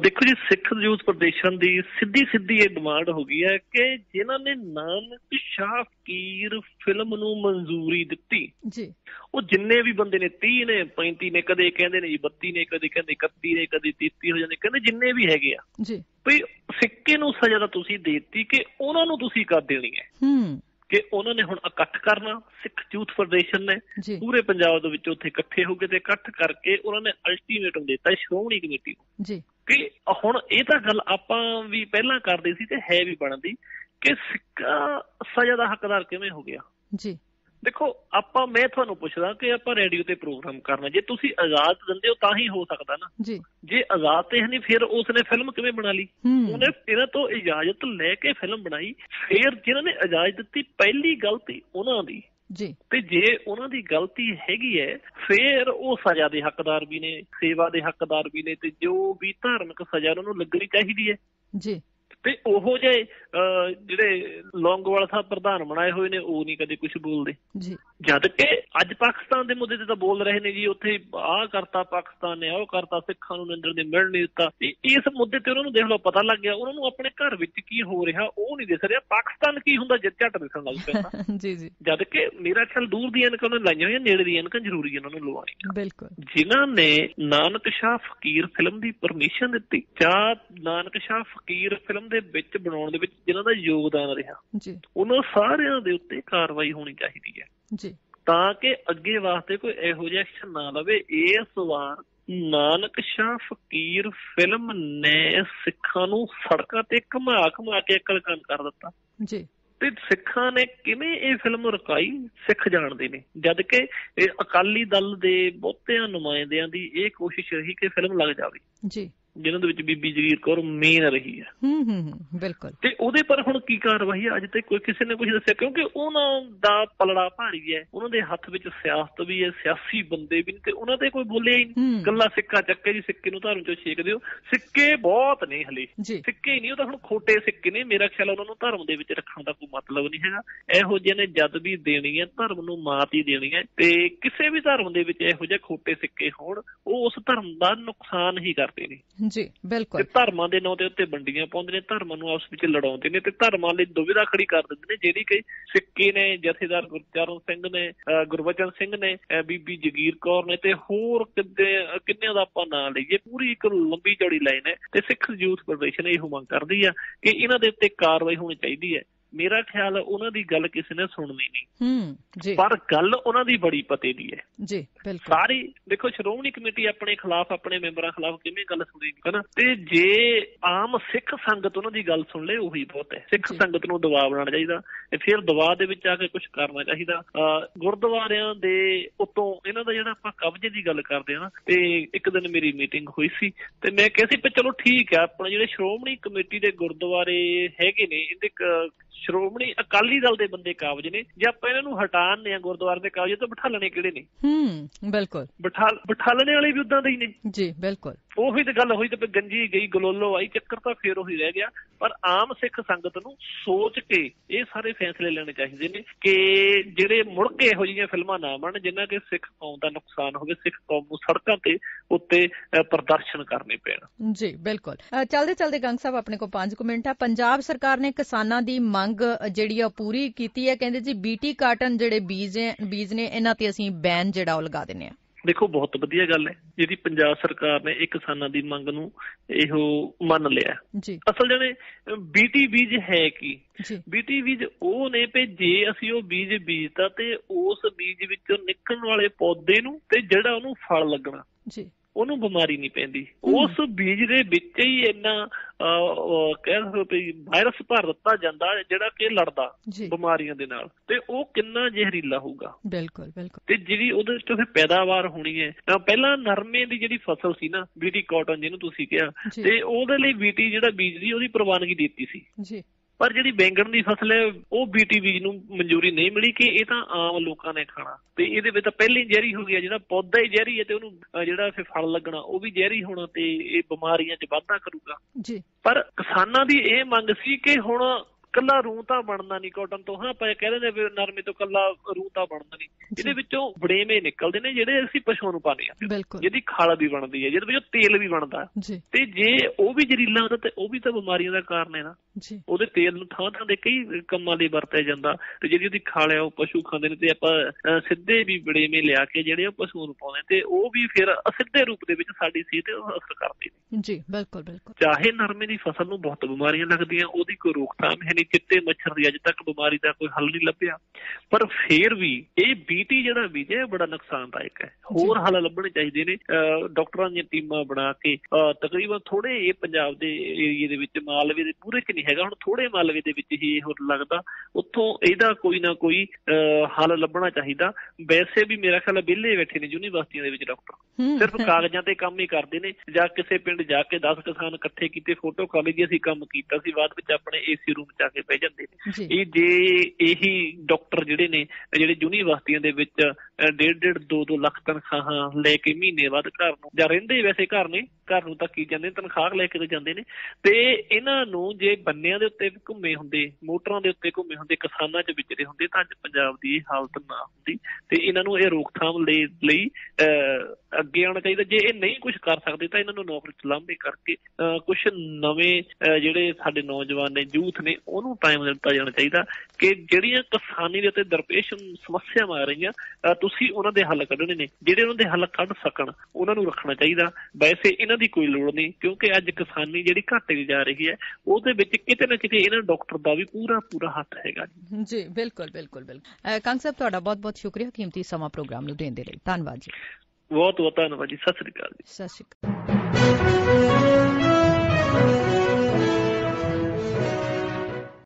ਦੇਖੋ ਜੀ ਸਿੱਖ ਯੂਥ ਪ੍ਰਦੇਸ਼ਨ ਦੀ ਸਿੱਧੀ ਸਿੱਧੀ ਇਹ ਡਿਮਾਂਡ ਹੋ ਗਈ ਹੈ ਕਿ ਜਿਨ੍ਹਾਂ ਨੇ ਨਾਨਕ ਸ਼ਾਹ ਫਕੀਰ ਫਿਲਮ ਨੂੰ ਮਨਜ਼ੂਰੀ ਦਿੱਤੀ ਜੀ। ਉਹ ਜਿੰਨੇ ਵੀ ਬੰਦੇ ਨੇ 30 ਨੇ 35 ਨੇ ਕਦੇ ਕਹਿੰਦੇ ਨੇ ਜੀ 32 ਨੇ ਕਦੇ ਕਹਿੰਦੇ 31 ਨੇ ਕਦੇ 33 ਹੋ ਜਾਂਦੇ ਕਹਿੰਦੇ ਜਿੰਨੇ ਵੀ ਹੈਗੇ ਆ। ਜੀ। ਵੀ ਸਿੱਕੇ ਨੂੰ ਸਜ਼ਾ ਤਾਂ ਤੁਸੀਂ ਦੇਤੀ ਕਿ ਉਹਨਾਂ ਨੂੰ ਤੁਸੀਂ ਕਰ ਦੇਣੀ ਹੈ। ਹੂੰ। ਕਿ ਉਹਨਾਂ ਨੇ ਹੁਣ ਇਕੱਠ ਕਰਨਾ ਸਿੱਖ ਯੂਥ ਫੈਡਰੇਸ਼ਨ ਨੇ ਪੂਰੇ ਪੰਜਾਬ ਦੇ ਵਿੱਚ ਉੱਥੇ ਇਕੱਠੇ ਹੋ ਕੇ ਤੇ ਇਕੱਠ ਕਰਕੇ ਉਹਨਾਂ ਨੇ ਅਲਟੀਮੇਟਮ ਦਿੱਤਾ ਸ਼੍ਰੋਮਣੀ ਕਮੇਟੀ ਨੂੰ। ਜੀ। ਕਿ ਹੁਣ ਇਹ ਤਾਂ ਗੱਲ ਆਪਾਂ ਵੀ ਪਹਿਲਾਂ ਕਰਦੇ ਸੀ ਤੇ ਹੈ ਵੀ ਬਣਦੀ ਕਿ ਸਿੱਕਾ ਸਜ਼ਾ ਦਾ ਹੱਕਦਾਰ ਕਿਵੇਂ ਹੋ ਗਿਆ? ਜੀ। ਦੇਖੋ ਆਪਾਂ ਮੈਂ ਤੁਹਾਨੂੰ ਪੁੱਛਦਾ ਕਿ ਆਪਾਂ ਰੇਡੀਓ ਤੇ ਪ੍ਰੋਗਰਾਮ ਕਰਨਾ ਜੇ ਤੁਸੀਂ ਇਜਾਜ਼ਤ ਦਿੰਦੇ ਹੋ ਤਾਂ ਹੀ ਹੋ ਸਕਦਾ ਨਾ। ਜੀ। ਜੇ ਇਜਾਜ਼ਤ ਤੇ ਨਹੀਂ ਫਿਰ ਉਸਨੇ ਫਿਲਮ ਕਿਵੇਂ ਬਣਾ ਲਈ? ਉਹਨੇ ਇਹਨਾਂ ਤੋਂ ਇਜਾਜ਼ਤ ਲੈ ਕੇ ਫਿਲਮ ਬਣਾਈ। ਫਿਰ ਜਿਨ੍ਹਾਂ ਨੇ ਇਜਾਜ਼ਤ ਦਿੱਤੀ ਪਹਿਲੀ ਗਲਤੀ ਉਹਨਾਂ ਦੀ। ਜੀ। ਤੇ ਜੇ ਉਹਨਾਂ ਦੀ ਗਲਤੀ ਹੈਗੀ ਹੈ ਫਿਰ ਉਹ ਸਜ਼ਾ ਦੇ ਹੱਕਦਾਰ ਵੀ ਨੇ ਸੇਵਾ ਦੇ ਹੱਕਦਾਰ ਵੀ ਨੇ ਤੇ ਜੋ ਵੀ ਧਾਰਮਿਕ ਸਜ਼ਾ ਉਹਨਾਂ ਨੂੰ ਲੱਗਣੀ ਚਾਹੀਦੀ ਹੈ। ਜੀ। ਤੇ ਉਹੋ ਜਿਹੇ ਅਹ, ਜਿਹੜੇ ਲੌਂਗੋਵਾਲ ਸਾਹਿਬ ਪ੍ਰਧਾਨ ਬਣਾਏ ਹੋਏ ਨੇ ਉਹ ਨਹੀਂ ਕਦੇ ਕੁਝ ਬੋਲਦੇ। ਜੀ। ਜਦ ਕਿ ਅੱਜ ਪਾਕਿਸਤਾਨ ਦੇ ਮੁੱਦੇ ਤੇ ਤਾਂ ਬੋਲ ਰਹੇ ਨੇ ਜੀ ਉੱਥੇ ਆਹ ਕਰਤਾ ਪਾਕਿਸਤਾਨ ਨੇ ਉਹ ਕਰਤਾ ਸਿੱਖਾਂ ਨੂੰ ਨਿੰਦਰ ਦੇ ਮਿਲ ਨਹੀਂ ਦਿੱਤਾ। ਇਸ ਮੁੱਦੇ ਤੇ ਉਹਨਾਂ ਨੂੰ ਦੇਖ ਲਓ ਪਤਾ ਲੱਗ ਗਿਆ ਉਹਨਾਂ ਨੂੰ ਆਪਣੇ ਘਰ ਵਿੱਚ ਕੀ ਹੋ ਰਿਹਾ ਉਹ ਨਹੀਂ ਦਿਸ ਰਿਹਾ। ਪਾਕਿਸਤਾਨ ਕੀ ਹੁੰਦਾ ਜਿੱਤ ਝੱਟ ਦਿਸਣ ਲੱਗ ਪੈਂਦਾ। ਜੀ ਜੀ। ਜਦ ਕਿ ਮੇਰਾ ਖਿਆਲ ਦੂਰ ਦੀਆਂ ਐਨਕਾਂ ਉਹਨਾਂ ਨੇ ਲਾਈਆਂ ਹੋਈਆਂ ਨੇੜੇ ਦੀਆਂ ਐਨਕਾਂ ਜ਼ਰੂਰੀ ਉਹਨਾਂ ਨੂੰ ਲਵਾਉਣੀਆਂ। ਬਿਲਕੁਲ। ਜਿਨ੍ਹਾਂ ਨੇ ਨਾਨਕ ਸ਼ਾਹ ਫਕੀਰ ਫਿਲਮ ਦੀ ਪਰਮਿਸ਼ਨ ਦਿੱਤੀ। ਜਾਂ ਨਾਨਕ ਸ਼ਾਹ ਫਕੀਰ ਫਿਲਮ ਦੇ ਵਿੱਚ ਬਣਾਉਣ ਦੇ ਵਿੱਚ ਜਿਨ੍ਹਾਂ ਦਾ ਯੋਗਦਾਨ ਰਿਹਾ ਜੀ। ਉਹਨਾਂ ਸਾਰਿਆਂ ਦੇ ਉੱਤੇ ਕਾਰਵਾਈ ਹੋਣੀ ਚਾਹੀਦੀ ਹੈ। ਜੀ। ਤਾਂ ਕਿ ਅੱਗੇ ਵਾਸਤੇ ਕੋਈ ਇਹੋ ਜਿਹਾ ਐਕਸ਼ਨ ਨਾ ਲਵੇ। ਇਸ ਵਾਰ ਨਾਨਕ ਸ਼ਾਹ ਫਕੀਰ ਫਿਲਮ ਨੇ ਸਿੱਖਾਂ ਨੂੰ ਸੜਕਾਂ ਤੇ ਘੁਮਾ ਘੁਮਾ ਕੇ ਅਕਲਕਨ ਕਰ ਦਿੱਤਾ। ਜੀ। ਤੇ ਸਿੱਖਾਂ ਨੇ ਕਿਵੇਂ ਇਹ ਫਿਲਮ ਰੁਕਾਈ? ਸਿੱਖ ਜਾਣਦੇ ਨੇ। ਜਦ ਕਿ ਇਹ ਅਕਾਲੀ ਦਲ ਦੇ ਬਹੁਤਿਆਂ ਨੁਮਾਇੰਦਿਆਂ ਦੀ ਇਹ ਕੋਸ਼ਿਸ਼ ਰਹੀ ਕਿ ਫਿਲਮ ਲੱਗ ਜਾਵੇ। ਜੀ। ਜਿਨ੍ਹਾਂ ਦੇ ਵਿੱਚ ਬੀਬੀ ਜਗੀਰ ਕੌਰ ਮੇਨ ਰਹੀ ਹੈ। ਹੂੰ ਹੂੰ ਹੂੰ ਬਿਲਕੁਲ। ਤੇ ਉਹਦੇ ਪਰ ਹੁਣ ਕੀ ਕਾਰਵਾਈ ਹੈ? ਅੱਜ ਤੱਕ ਕੋਈ ਕਿਸੇ ਨੇ ਕੁਝ ਦੱਸਿਆ? ਕਿਉਂਕਿ ਉਹਨਾਂ ਦਾ ਪਲੜਾ ਭਾਰੀ ਹੈ। ਉਹਨਾਂ ਦੇ ਹੱਥ ਵਿੱਚ ਸਿਆਸਤ ਵੀ ਹੈ ਸਿਆਸੀ ਬੰਦੇ ਵੀ ਨੇ ਤੇ ਉਹਨਾਂ ਤੇ ਕੋਈ ਬੋਲਿਆ ਹੀ ਨਹੀਂ। ਹੂੰ। ਗੱਲਾਂ ਸਿੱਕਾ ਚੱਕੇ ਜੀ ਸਿੱਕੇ ਨੂੰ ਧਰਮ ਚੋਂ ਛੇਕ ਦਿਓ। ਸਿੱਕੇ ਬਹੁਤ ਨੇ ਹਲੇ। ਸਿੱਕੇ ਨਹੀਂ ਉਹ ਤਾਂ ਹੁਣ ਖੋਟੇ ਸਿੱਕੇ ਨੇ। ਮੇਰਾ ਖਿਆਲ ਉਹਨਾਂ ਨੂੰ ਧਰਮ ਦੇ ਵਿੱਚ ਰੱਖਣ ਦਾ ਕੋਈ ਮਤਲਬ ਨਹੀਂ ਹੈਗਾ। ਇਹੋ ਜਿਹੇ ਨੇ ਜਦ ਵੀ ਦੇਣੀ ਹੈ ਧਰਮ ਨੂੰ ਮਾਤ ਹੀ ਦੇਣੀ ਹੈ। ਤੇ ਕਿਸੇ ਵੀ ਧਰਮ ਦੇ ਵਿੱਚ ਇਹੋ ਜਿਹੇ ਖੋਟੇ ਸਿੱਕੇ ਹੋਣ ਉਹ ਉਸ ਧਰਮ ਦਾ ਨੁਕਸਾਨ ਹੀ ਕਰਦੇ ਨੇ। ਜੀ ਤੇ ਬਿਲਕੁਲ ਧਰਮਾਂ ਦੇ ਨਾਂ ਦੇ ਉੱਤੇ ਵੰਡੀਆਂ ਪਾਉਂਦੇ ਨੇ, ਧਰਮਾਂ ਨੂੰ ਆਪਸ ਵਿੱਚ ਲੜਾਉਂਦੇ ਨੇ ਤੇ ਧਰਮਾਂ ਲਈ ਦੁਵਿਧਾ ਖੜੀ ਕਰ ਦਿੰਦੇ ਨੇ, ਜਿਹੜੀ ਕਿ ਸਿੱਕੇ ਨੇ, ਜਥੇਦਾਰ ਗੁਰਚਰਨ ਸਿੰਘ ਨੇ ਗੁਰਬਚਨ ਸਿੰਘ ਨੇ ਬੀਬੀ ਜਗੀਰ ਕੌਰ ਨੇ ਤੇ ਹੋਰ ਕਿੰਨੇ ਕਿੰਨਿਆਂ ਦਾ ਆਪਾਂ ਨਾਂ ਲਈਏ, ਪੂਰੀ ਇੱਕ ਲੰਬੀ ਚੌੜੀ ਲਾਈਨ ਹੈ ਤੇ ਸਿੱਖ ਯੂਥ ਫੈਡਰੇਸ਼ਨ ਇਹ ਮੰਗ ਕਰਦੀ ਆ ਕਿ ਇਹਨਾਂ ਦੇ ਉੱਤੇ ਕਾਰਵਾਈ ਹੋਣੀ ਚਾਹੀਦੀ ਹੈ। ਮੇਰਾ ਖਿਆਲ ਉਹਨਾਂ ਦੀ ਗੱਲ ਕਿਸੇ ਨੇ ਸੁਣਨੀ ਨਹੀਂ। ਹੂੰ ਜੀ। ਪਰ ਗੱਲ ਉਹਨਾਂ ਦੀ ਬੜੀ ਪਤੇ ਦੀ ਹੈ। ਜੀ ਬਿਲਕੁਲ। ਸਾਰੀ ਦੇਖੋ ਸ਼੍ਰੋਮਣੀ ਕਮੇਟੀ ਆਪਣੇ ਖਿਲਾਫ ਆਪਣੇ ਮੈਂਬਰਾਂ ਖਿਲਾਫ ਕਿਵੇਂ ਗੱਲ ਸੁਣੇਗੀ ਹਨਾ? ਤੇ ਜੇ ਆਮ ਸਿੱਖ ਸੰਗਤ ਉਹਨਾਂ ਦੀ ਗੱਲ ਸੁਣ ਲੇ ਉਹੀ ਬਹੁਤ ਹੈ। ਸਿੱਖ। ਸੰਗਤ ਨੂੰ ਦਬਾਅ ਬਣਾਉਣਾ ਚਾਹੀਦਾ ਤੇ ਫਿਰ ਦਬਾਅ ਦੇ ਵਿੱਚ ਆ ਕੇ ਕੁਝ ਕਰਨਾ ਚਾਹੀਦਾ। ਗੁਰਦੁਆਰਿਆਂ ਦੇ ਉਤੋਂ ਇਹਨਾਂ ਦਾ ਜਿਹੜਾ ਆਪਾਂ ਕਬਜ਼ੇ ਦੀ ਗੱਲ ਕਰਦੇ ਹਾਂ ਨਾ ਤੇ ਇੱਕ ਦਿਨ ਮੇਰੀ ਮੀਟਿੰਗ ਹੋਈ ਸੀ ਤੇ ਮੈਂ ਕਿਹਾ ਸੀ ਵੀ ਚਲੋ ਠੀਕ ਹੈ ਆਪਣੇ ਜਿਹੜੇ ਸ਼੍ਰੋਮਣੀ ਕਮੇਟੀ ਦੇ ਗੁਰਦੁਆਰੇ ਹੈਗੇ ਨੇ ਇਹਦੇ ਕ- ਸ਼੍ਰੋਮਣੀ ਅਕਾਲੀ ਦਲ ਦੇ ਬੰਦੇ ਕਾਬਜ ਨੇ ਜੇ ਆਪਾਂ ਇਹਨਾਂ ਨੂੰ ਹਟਾਣਨੇ ਆ ਗੁਰਦੁਆਰੇ ਦੇ ਕਾਬਜ ਤਾਂ ਬਿਠਾਲਣੇ ਕਿਹੜੇ ਨੇ? ਹੂੰ ਬਿਲਕੁਲ। ਬਿਠਾ ਬਿਠਾਲਣੇ ਵਾਲੇ ਵੀ ਉਦਾਂ ਦੇ ਹੀ ਨੇ। ਜੀ ਬਿਲਕੁਲ। ਉਹੀ ਤੇ ਗੱਲ ਹੋਈ ਤੇ ਗੰਜੀ ਗਈ, ਗਲੋਲੋ ਆਈ, ਚੱਕਰ ਤਾਂ ਫੇਰ ਉਹੀ ਰਹਿ ਗਿਆ। ਪਰ ਆਮ ਸਿੱਖ ਸੰਗਤ ਨੂੰ ਸੋਚ ਕੇ ਇਹ ਸਾਰੇ ਫੈਸਲੇ ਲੈਣੇ ਚਾਹੀਦੇ ਨੇ ਕਿ ਜਿਹੜੇ ਮੁੜ ਕੇ ਇਹੋ ਜਿਹੀਆਂ ਫਿਲਮਾਂ ਨਾ ਬਣਨ ਜਿਨ੍ਹਾਂ ਕਿ ਸਿੱਖ ਕੌਮ ਦਾ ਨੁਕਸਾਨ ਹੋਵੇ, ਸਿੱਖ ਕੌਮ ਨੂੰ ਸੜਕਾਂ ਤੇ ਉੱਤੇ ਪ੍ਰਦਰਸ਼ਨ ਕਰਨੇ ਪੈਣ। ਜੀ, ਬਿਲਕੁਲ। ਚਲਦੇ ਚਲਦੇ ਗੰਗ ਸਾਹਿਬ, ਆਪਣੇ ਕੋਲ 5 ਮਿੰਟ ਆ। ਪੰਜਾਬ ਸਰਕਾਰ ਨੇ ਕਿਸਾਨਾਂ ਦੀ ਮੰਗ ਜਿਹੜੀ ਆ ਪੂਰੀ ਕੀਤੀ ਹੈ। ਕਹਿੰਦੇ ਜੀ ਬੀਟੀ ਕਾਟਨ ਜਿਹੜੇ ਬੀਜ ਬੀਜ ਨੇ, ਇਹਨਾਂ ਤੇ ਅਸੀਂ ਬੈਨ ਜਿਹੜਾ ਉਹ ਲਗਾ ਦਿੰਨੇ ਆ ਦੇਖੋ ਬਹੁਤ ਵਧੀਆ ਗੱਲ ਹੈ। ਜਿਹੜੀ ਪੰਜਾਬ ਸਰਕਾਰ ਨੇ ਇਹ ਕਿਸਾਨਾਂ ਦੀ ਮੰਗ ਨੂੰ ਇਹੋ ਮੰਨ ਲਿਆ। ਅਸਲ ਜਣੇ ਬੀਟੀ ਬੀਜ ਹੈ ਕੀ? ਬੀਟੀ ਬੀਜ ਉਹ ਨੇ ਵੀ ਜੇ ਅਸੀਂ ਉਹ ਬੀਜ ਬੀਜਤਾ ਤੇ ਉਸ ਬੀਜ ਵਿੱਚੋਂ ਨਿਕਲਣ ਵਾਲੇ ਪੌਦੇ ਨੂੰ ਤੇ ਜਿਹੜਾ ਉਹਨੂੰ ਫਲ ਲੱਗਣਾ। ਜੀ। ਉਹਨੂੰ ਬਿਮਾਰੀ ਨਹੀਂ ਪੈਂਦੀ। ਉਸ ਬੀਜ ਦੇ ਵਿੱਚ ਹੀ ਇੰਨਾ ਕਹਿ ਵੀ ਵਾਇਰਸ ਭਰ ਦਿੱਤਾ ਜਾਂਦਾ ਜਿਹੜਾ ਕਿ ਲੜਦਾ ਬਿਮਾਰੀਆਂ ਦੇ ਨਾਲ। ਤੇ ਉਹ ਕਿੰਨਾ ਜ਼ਹਿਰੀਲਾ ਹੋਊਗਾ। ਬਿਲਕੁਲ ਬਿਲਕੁਲ। ਤੇ ਜਿਹੜੀ ਉਹਦੇ ਵਿੱਚ ਫਿਰ ਪੈਦਾਵਾਰ ਹੋਣੀ ਹੈ। ਤਾਂ ਪਹਿਲਾਂ ਨਰਮੇ ਦੀ ਜਿਹੜੀ ਫਸਲ ਸੀ ਨਾ ਬੀਟੀ ਕਾਟਨ ਜਿਹਨੂੰ ਤੁਸੀਂ ਕਿਹਾ ਤੇ ਉਹਦੇ ਲਈ ਬੀਟੀ ਜਿਹੜਾ ਬੀਜ ਦੀ ਉਹਦੀ ਪ੍ਰਵਾਨਗੀ ਦਿੱਤੀ ਸੀ। ਜੀ। ਪਰ ਜਿਹੜੀ ਬੈਂਗਣ ਦੀ ਫਸਲ ਹੈ ਉਹ ਬੀਟੀ ਬੀਜ ਨੂੰ ਮਨਜ਼ੂਰੀ ਨਹੀਂ ਮਿਲੀ ਕਿ ਇਹ ਤਾਂ ਆਮ ਲੋਕਾਂ ਨੇ ਖਾਣਾ। ਤੇ ਇਹਦੇ ਵਿੱਚ ਤਾਂ ਪਹਿਲਾਂ ਹੀ ਜ਼ਹਿਰੀ ਹੋ ਗਿਆ ਜਿਹੜਾ ਪੌਦਾ ਹੀ ਜ਼ਹਿਰੀ ਹੈ ਤੇ ਉਹਨੂੰ ਜਿਹੜਾ ਫਿਰ ਫਲ ਲੱਗਣਾ ਉਹ ਵੀ ਜ਼ਹਿਰੀ ਹੋਣਾ ਤੇ ਇਹ ਬਿਮਾਰੀਆਂ 'ਚ ਵਾਧਾ ਕਰੂਗਾ। ਜੀ। ਪਰ ਕਿਸਾਨਾਂ ਦੀ ਇਹ ਮੰਗ ਸੀ ਕਿ ਹੁਣ ਕੱਲਾ ਰੂਹ ਤਾਂ ਬਣਦਾ ਨਹੀਂ ਕਾਟਨ ਤੋਂ ਹਾਂ ਆਪਾਂ ਇਹ ਕਹਿ ਦਿੰਦੇ ਵੀ ਨਰਮੇ ਤੋਂ ਕੱਲਾ ਰੂਹ ਤਾਂ ਬਣਦਾ ਨਹੀਂ ਇਹਦੇ ਵਿੱਚੋਂ ਬੜੇਵੇਂ ਨਿਕਲਦੇ ਨੇ ਜਿਹੜੇ ਅਸੀਂ ਪਸ਼ੂਆਂ ਨੂੰ ਪਾਉਂਦੇ ਆ ਜਿਹਦੀ ਖਾਲ ਵੀ ਬਣਦੀ ਹੈ ਜਿਹਦੇ ਵਿੱਚੋਂ ਤੇਲ ਵੀ ਬਣਦਾ। ਤੇ ਜੇ ਉਹ ਵੀ ਜ਼ਹਿਰੀਲਾ ਹੁੰਦਾ ਤੇ ਉਹ ਵੀ ਤਾਂ ਬਿਮਾਰੀਆਂ ਦਾ ਕਾਰਨ ਹੈ ਨਾ। ਉਹਦੇ ਤੇਲ ਨੂੰ ਥਾਂ ਥਾਂ ਦੇ ਕਈ ਕੰਮਾਂ ਲਈ ਵਰਤਿਆ ਜਾਂਦਾ ਤੇ ਜਿਹੜੀ ਉਹਦੀ ਖਾਲ ਹੈ ਉਹ ਪਸ਼ੂ ਖਾਂਦੇ ਨੇ ਤੇ ਆਪਾਂ ਸਿੱਧੇ ਵੀ ਬੜੇਵੇਂ ਲਿਆ ਕੇ ਜਿਹੜੇ ਉਹ ਪਸ਼ੂਆਂ ਨੂੰ ਪਾਉਂਦੇ ਤੇ ਉਹ ਵੀ ਫਿਰ ਅਸਿੱਧੇ ਰੂਪ ਦੇ ਵਿੱਚ ਸਾਡੀ ਸਿਹਤ ਤੇ ਅਸਰ ਕਰਦੇ ਨੇ। ਜੀ ਬਿਲਕੁਲ ਬਿਲਕੁਲ। ਚਾਹੇ ਨਰਮੇ ਦੀ ਫਸਲ ਨੂੰ ਬਹੁਤ ਬਿਮਾਰੀਆਂ ਲੱਗਦੀਆਂ ਉਹਦੀ ਕੋਈ ਰੋਕਥਾਮ ਹੈ ਨਹੀਂ ਚਿੱਟੇ ਮੱਛਰ ਦੀ ਅਜੇ ਤੱਕ ਬਿਮਾਰੀ ਦਾ ਕੋਈ ਹੱਲ ਨਹੀਂ ਲੱਭਿਆ। ਪਰ ਫੇਰ ਵੀ ਇਹ ਬੀਟੀ ਜਿਹੜਾ ਬੀਜ ਹੈ ਬੜਾ ਨੁਕਸਾਨਦਾਇਕ ਹੈ। ਹੋਰ ਹੱਲ ਲੱਭਣੇ ਚਾਹੀਦੇ ਨੇ। ਡਾਕਟਰਾਂ ਦੀਆਂ ਟੀਮਾਂ ਬਣਾ ਕੇ ਤਕਰੀਬਨ ਥੋੜੇ ਇਹ ਪੰਜਾਬ ਦੇ ਏਰੀਏ ਦੇ ਵਿੱਚ ਮਾਲਵੇ ਦੇ ਪੂਰੇ ਚ ਨਹੀਂ ਹੈਗਾ ਹੁਣ ਥੋੜੇ ਮਾਲਵੇ ਦੇ ਵਿੱਚ ਹੀ ਇਹ ਹੋਰ ਲੱਗਦਾ। ਉੱਥੋਂ ਇਹਦਾ ਕੋਈ ਨਾ ਕੋਈ ਹੱਲ ਲੱਭਣਾ ਚਾਹੀਦਾ। ਵੈਸੇ ਵੀ ਮੇਰਾ ਖਿਆਲ ਵਿਹਲੇ ਬੈਠੇ ਨੇ ਯੂਨੀਵਰਸਿਟੀਆਂ ਦੇ ਵਿੱਚ ਡਾਕਟਰ। ਸਿਰਫ ਕਾਗਜ਼ਾਂ ਤੇ ਕੰਮ ਹੀ ਕਰਦੇ ਨੇ। ਜਾਂ ਕਿਸੇ ਪਿੰਡ ਜਾ ਕੇ 10 ਕਿਸਾਨ ਇਕੱਠੇ ਕੀਤੇ ਫੋਟੋ ਲਈ ਜੀ ਅਸੀਂ ਕੰਮ ਕੀਤਾ ਸੀ। ਬਾਅਦ ਵਿੱਚ ਆਪਣੇ ਏਸੀ ਰੂਮ ਚ ਆ ਕੇ ਬਹਿ ਜਾਂਦੇ ਨੇ। ਇਹ ਜੇ ਇਹੀ ਡਾਕਟਰ ਜਿਹੜੇ ਨੇ ਜਿਹੜੇ ਯੂਨੀਵਰਸਿਟੀਆਂ ਦੇ ਵਿੱਚ ਅਹ, ਡੇਢ ਡੇਢ 2-2 ਲੱਖ ਤਨਖਾਹਾਂ ਲੈ ਕੇ ਮਹੀਨੇ ਬਾਅਦ ਘਰ ਨੂੰ ਜਾਂ ਰਹਿੰਦੇ ਵੈਸੇ ਘਰ ਨੇ ਘਰ ਨੂੰ ਤਾਂ ਕੀ ਜਾਂਦੇ ਨੇ, ਤਨਖਾਹ ਲੈ ਕੇ ਤੇ ਜਾਂਦੇ ਨੇ। ਤੇ ਇਹਨਾਂ ਨੂੰ ਜੇ ਬੰਨਿਆਂ ਦੇ ਉੱਤੇ ਘੁੰਮੇ ਹੁੰਦੇ ਮੋਟਰਾਂ ਦੇ ਉੱਤੇ ਘੁੰਮੇ ਹੁੰਦੇ ਕਿਸਾਨਾਂ 'ਚ ਵਿਚਰੇ ਹੁੰਦੇ ਤਾਂ ਅੱਜ ਪੰਜਾਬ ਦੀ ਇਹ ਹਾਲਤ ਨਾ ਹੁੰਦੀ। ਤੇ ਇਹਨਾਂ ਨੂੰ ਇਹ ਰੋਕਥਾਮ ਲਈ ਅੱਗੇ ਆਉਣਾ ਚਾਹੀਦਾ। ਜੇ ਇਹ ਨਹੀਂ ਕੁਝ ਕਰ ਸਕਦੇ ਤਾਂ ਇਹਨਾਂ ਨੂੰ ਨੌਕਰੀ ਤੋਂ ਲਾਂਭੇ ਕਰਕੇ ਕੁਝ ਨਵੇਂ ਜਿਹੜੇ ਸਾਡੇ ਨੌਜਵਾਨ ਨੇ ਯੂਥ ਨੇ ਉਹਨਾਂ ਟਾਈਮ ਦਿੱਤਾ ਜਾਣਾ ਚਾਹੀਦਾ ਕਿ ਜਿਹੜੀਆਂ ਕਿਸਾਨੀ ਦੇ ਉੱਤੇ ਦਰਪੇਸ਼ ਸਮੱਸਿਆਵਾਂ ਆ ਰਹੀਆਂ ਤੁਸੀਂ ਉਹਨਾਂ ਦੇ ਹੱਲ ਕੱਢਣੇ ਨੇ ਜਿਹੜੇ ਉਹਨਾਂ ਦੇ ਹੱਲ ਕੱਢ ਸਕਣ ਉਹਨਾਂ ਨੂੰ ਰੱਖਣਾ ਚਾਹੀਦਾ। ਵੈਸੇ ਇਹਨਾਂ ਦੀ ਕੋਈ ਲੋੜ ਨਹੀਂ ਕਿਉਂਕਿ ਅੱਜ ਕਿਸਾਨੀ ਜਿਹੜੀ ਘਟਦੀ ਜਾ ਰਹੀ ਹੈ ਉਹਦੇ ਵਿੱਚ ਕਿਤੇ ਨਾ ਕਿਤੇ ਇਹਨਾਂ ਡਾਕਟਰ ਦਾ ਵੀ ਪੂਰਾ ਪੂਰਾ ਹੱਥ ਹੈਗਾ ਜੀ। ਜੀ ਬਿਲਕੁਲ ਬਿਲਕੁਲ ਬਿਲਕੁਲ। ਕੰਗ ਸਾਹਿਬ ਤੁਹਾਡਾ ਬਹੁਤ ਬਹੁਤ ਸ਼ੁਕਰੀਆ ਕੀਮਤੀ ਸਮਾਂ ਪ੍ਰੋਗਰਾਮ ਨੂੰ ਦੇਣ ਦੇ ਲਈ। ਧੰਨਵਾਦ ਜੀ। ਬਹੁਤ ਬਹੁਤ ਧੰਨਵਾਦ ਜੀ। ਸਤਿ ਸ੍ਰੀ ਅਕਾਲ ਜੀ। ਸਤਿ ਸ਼੍ਰੀ ਅਕਾਲ।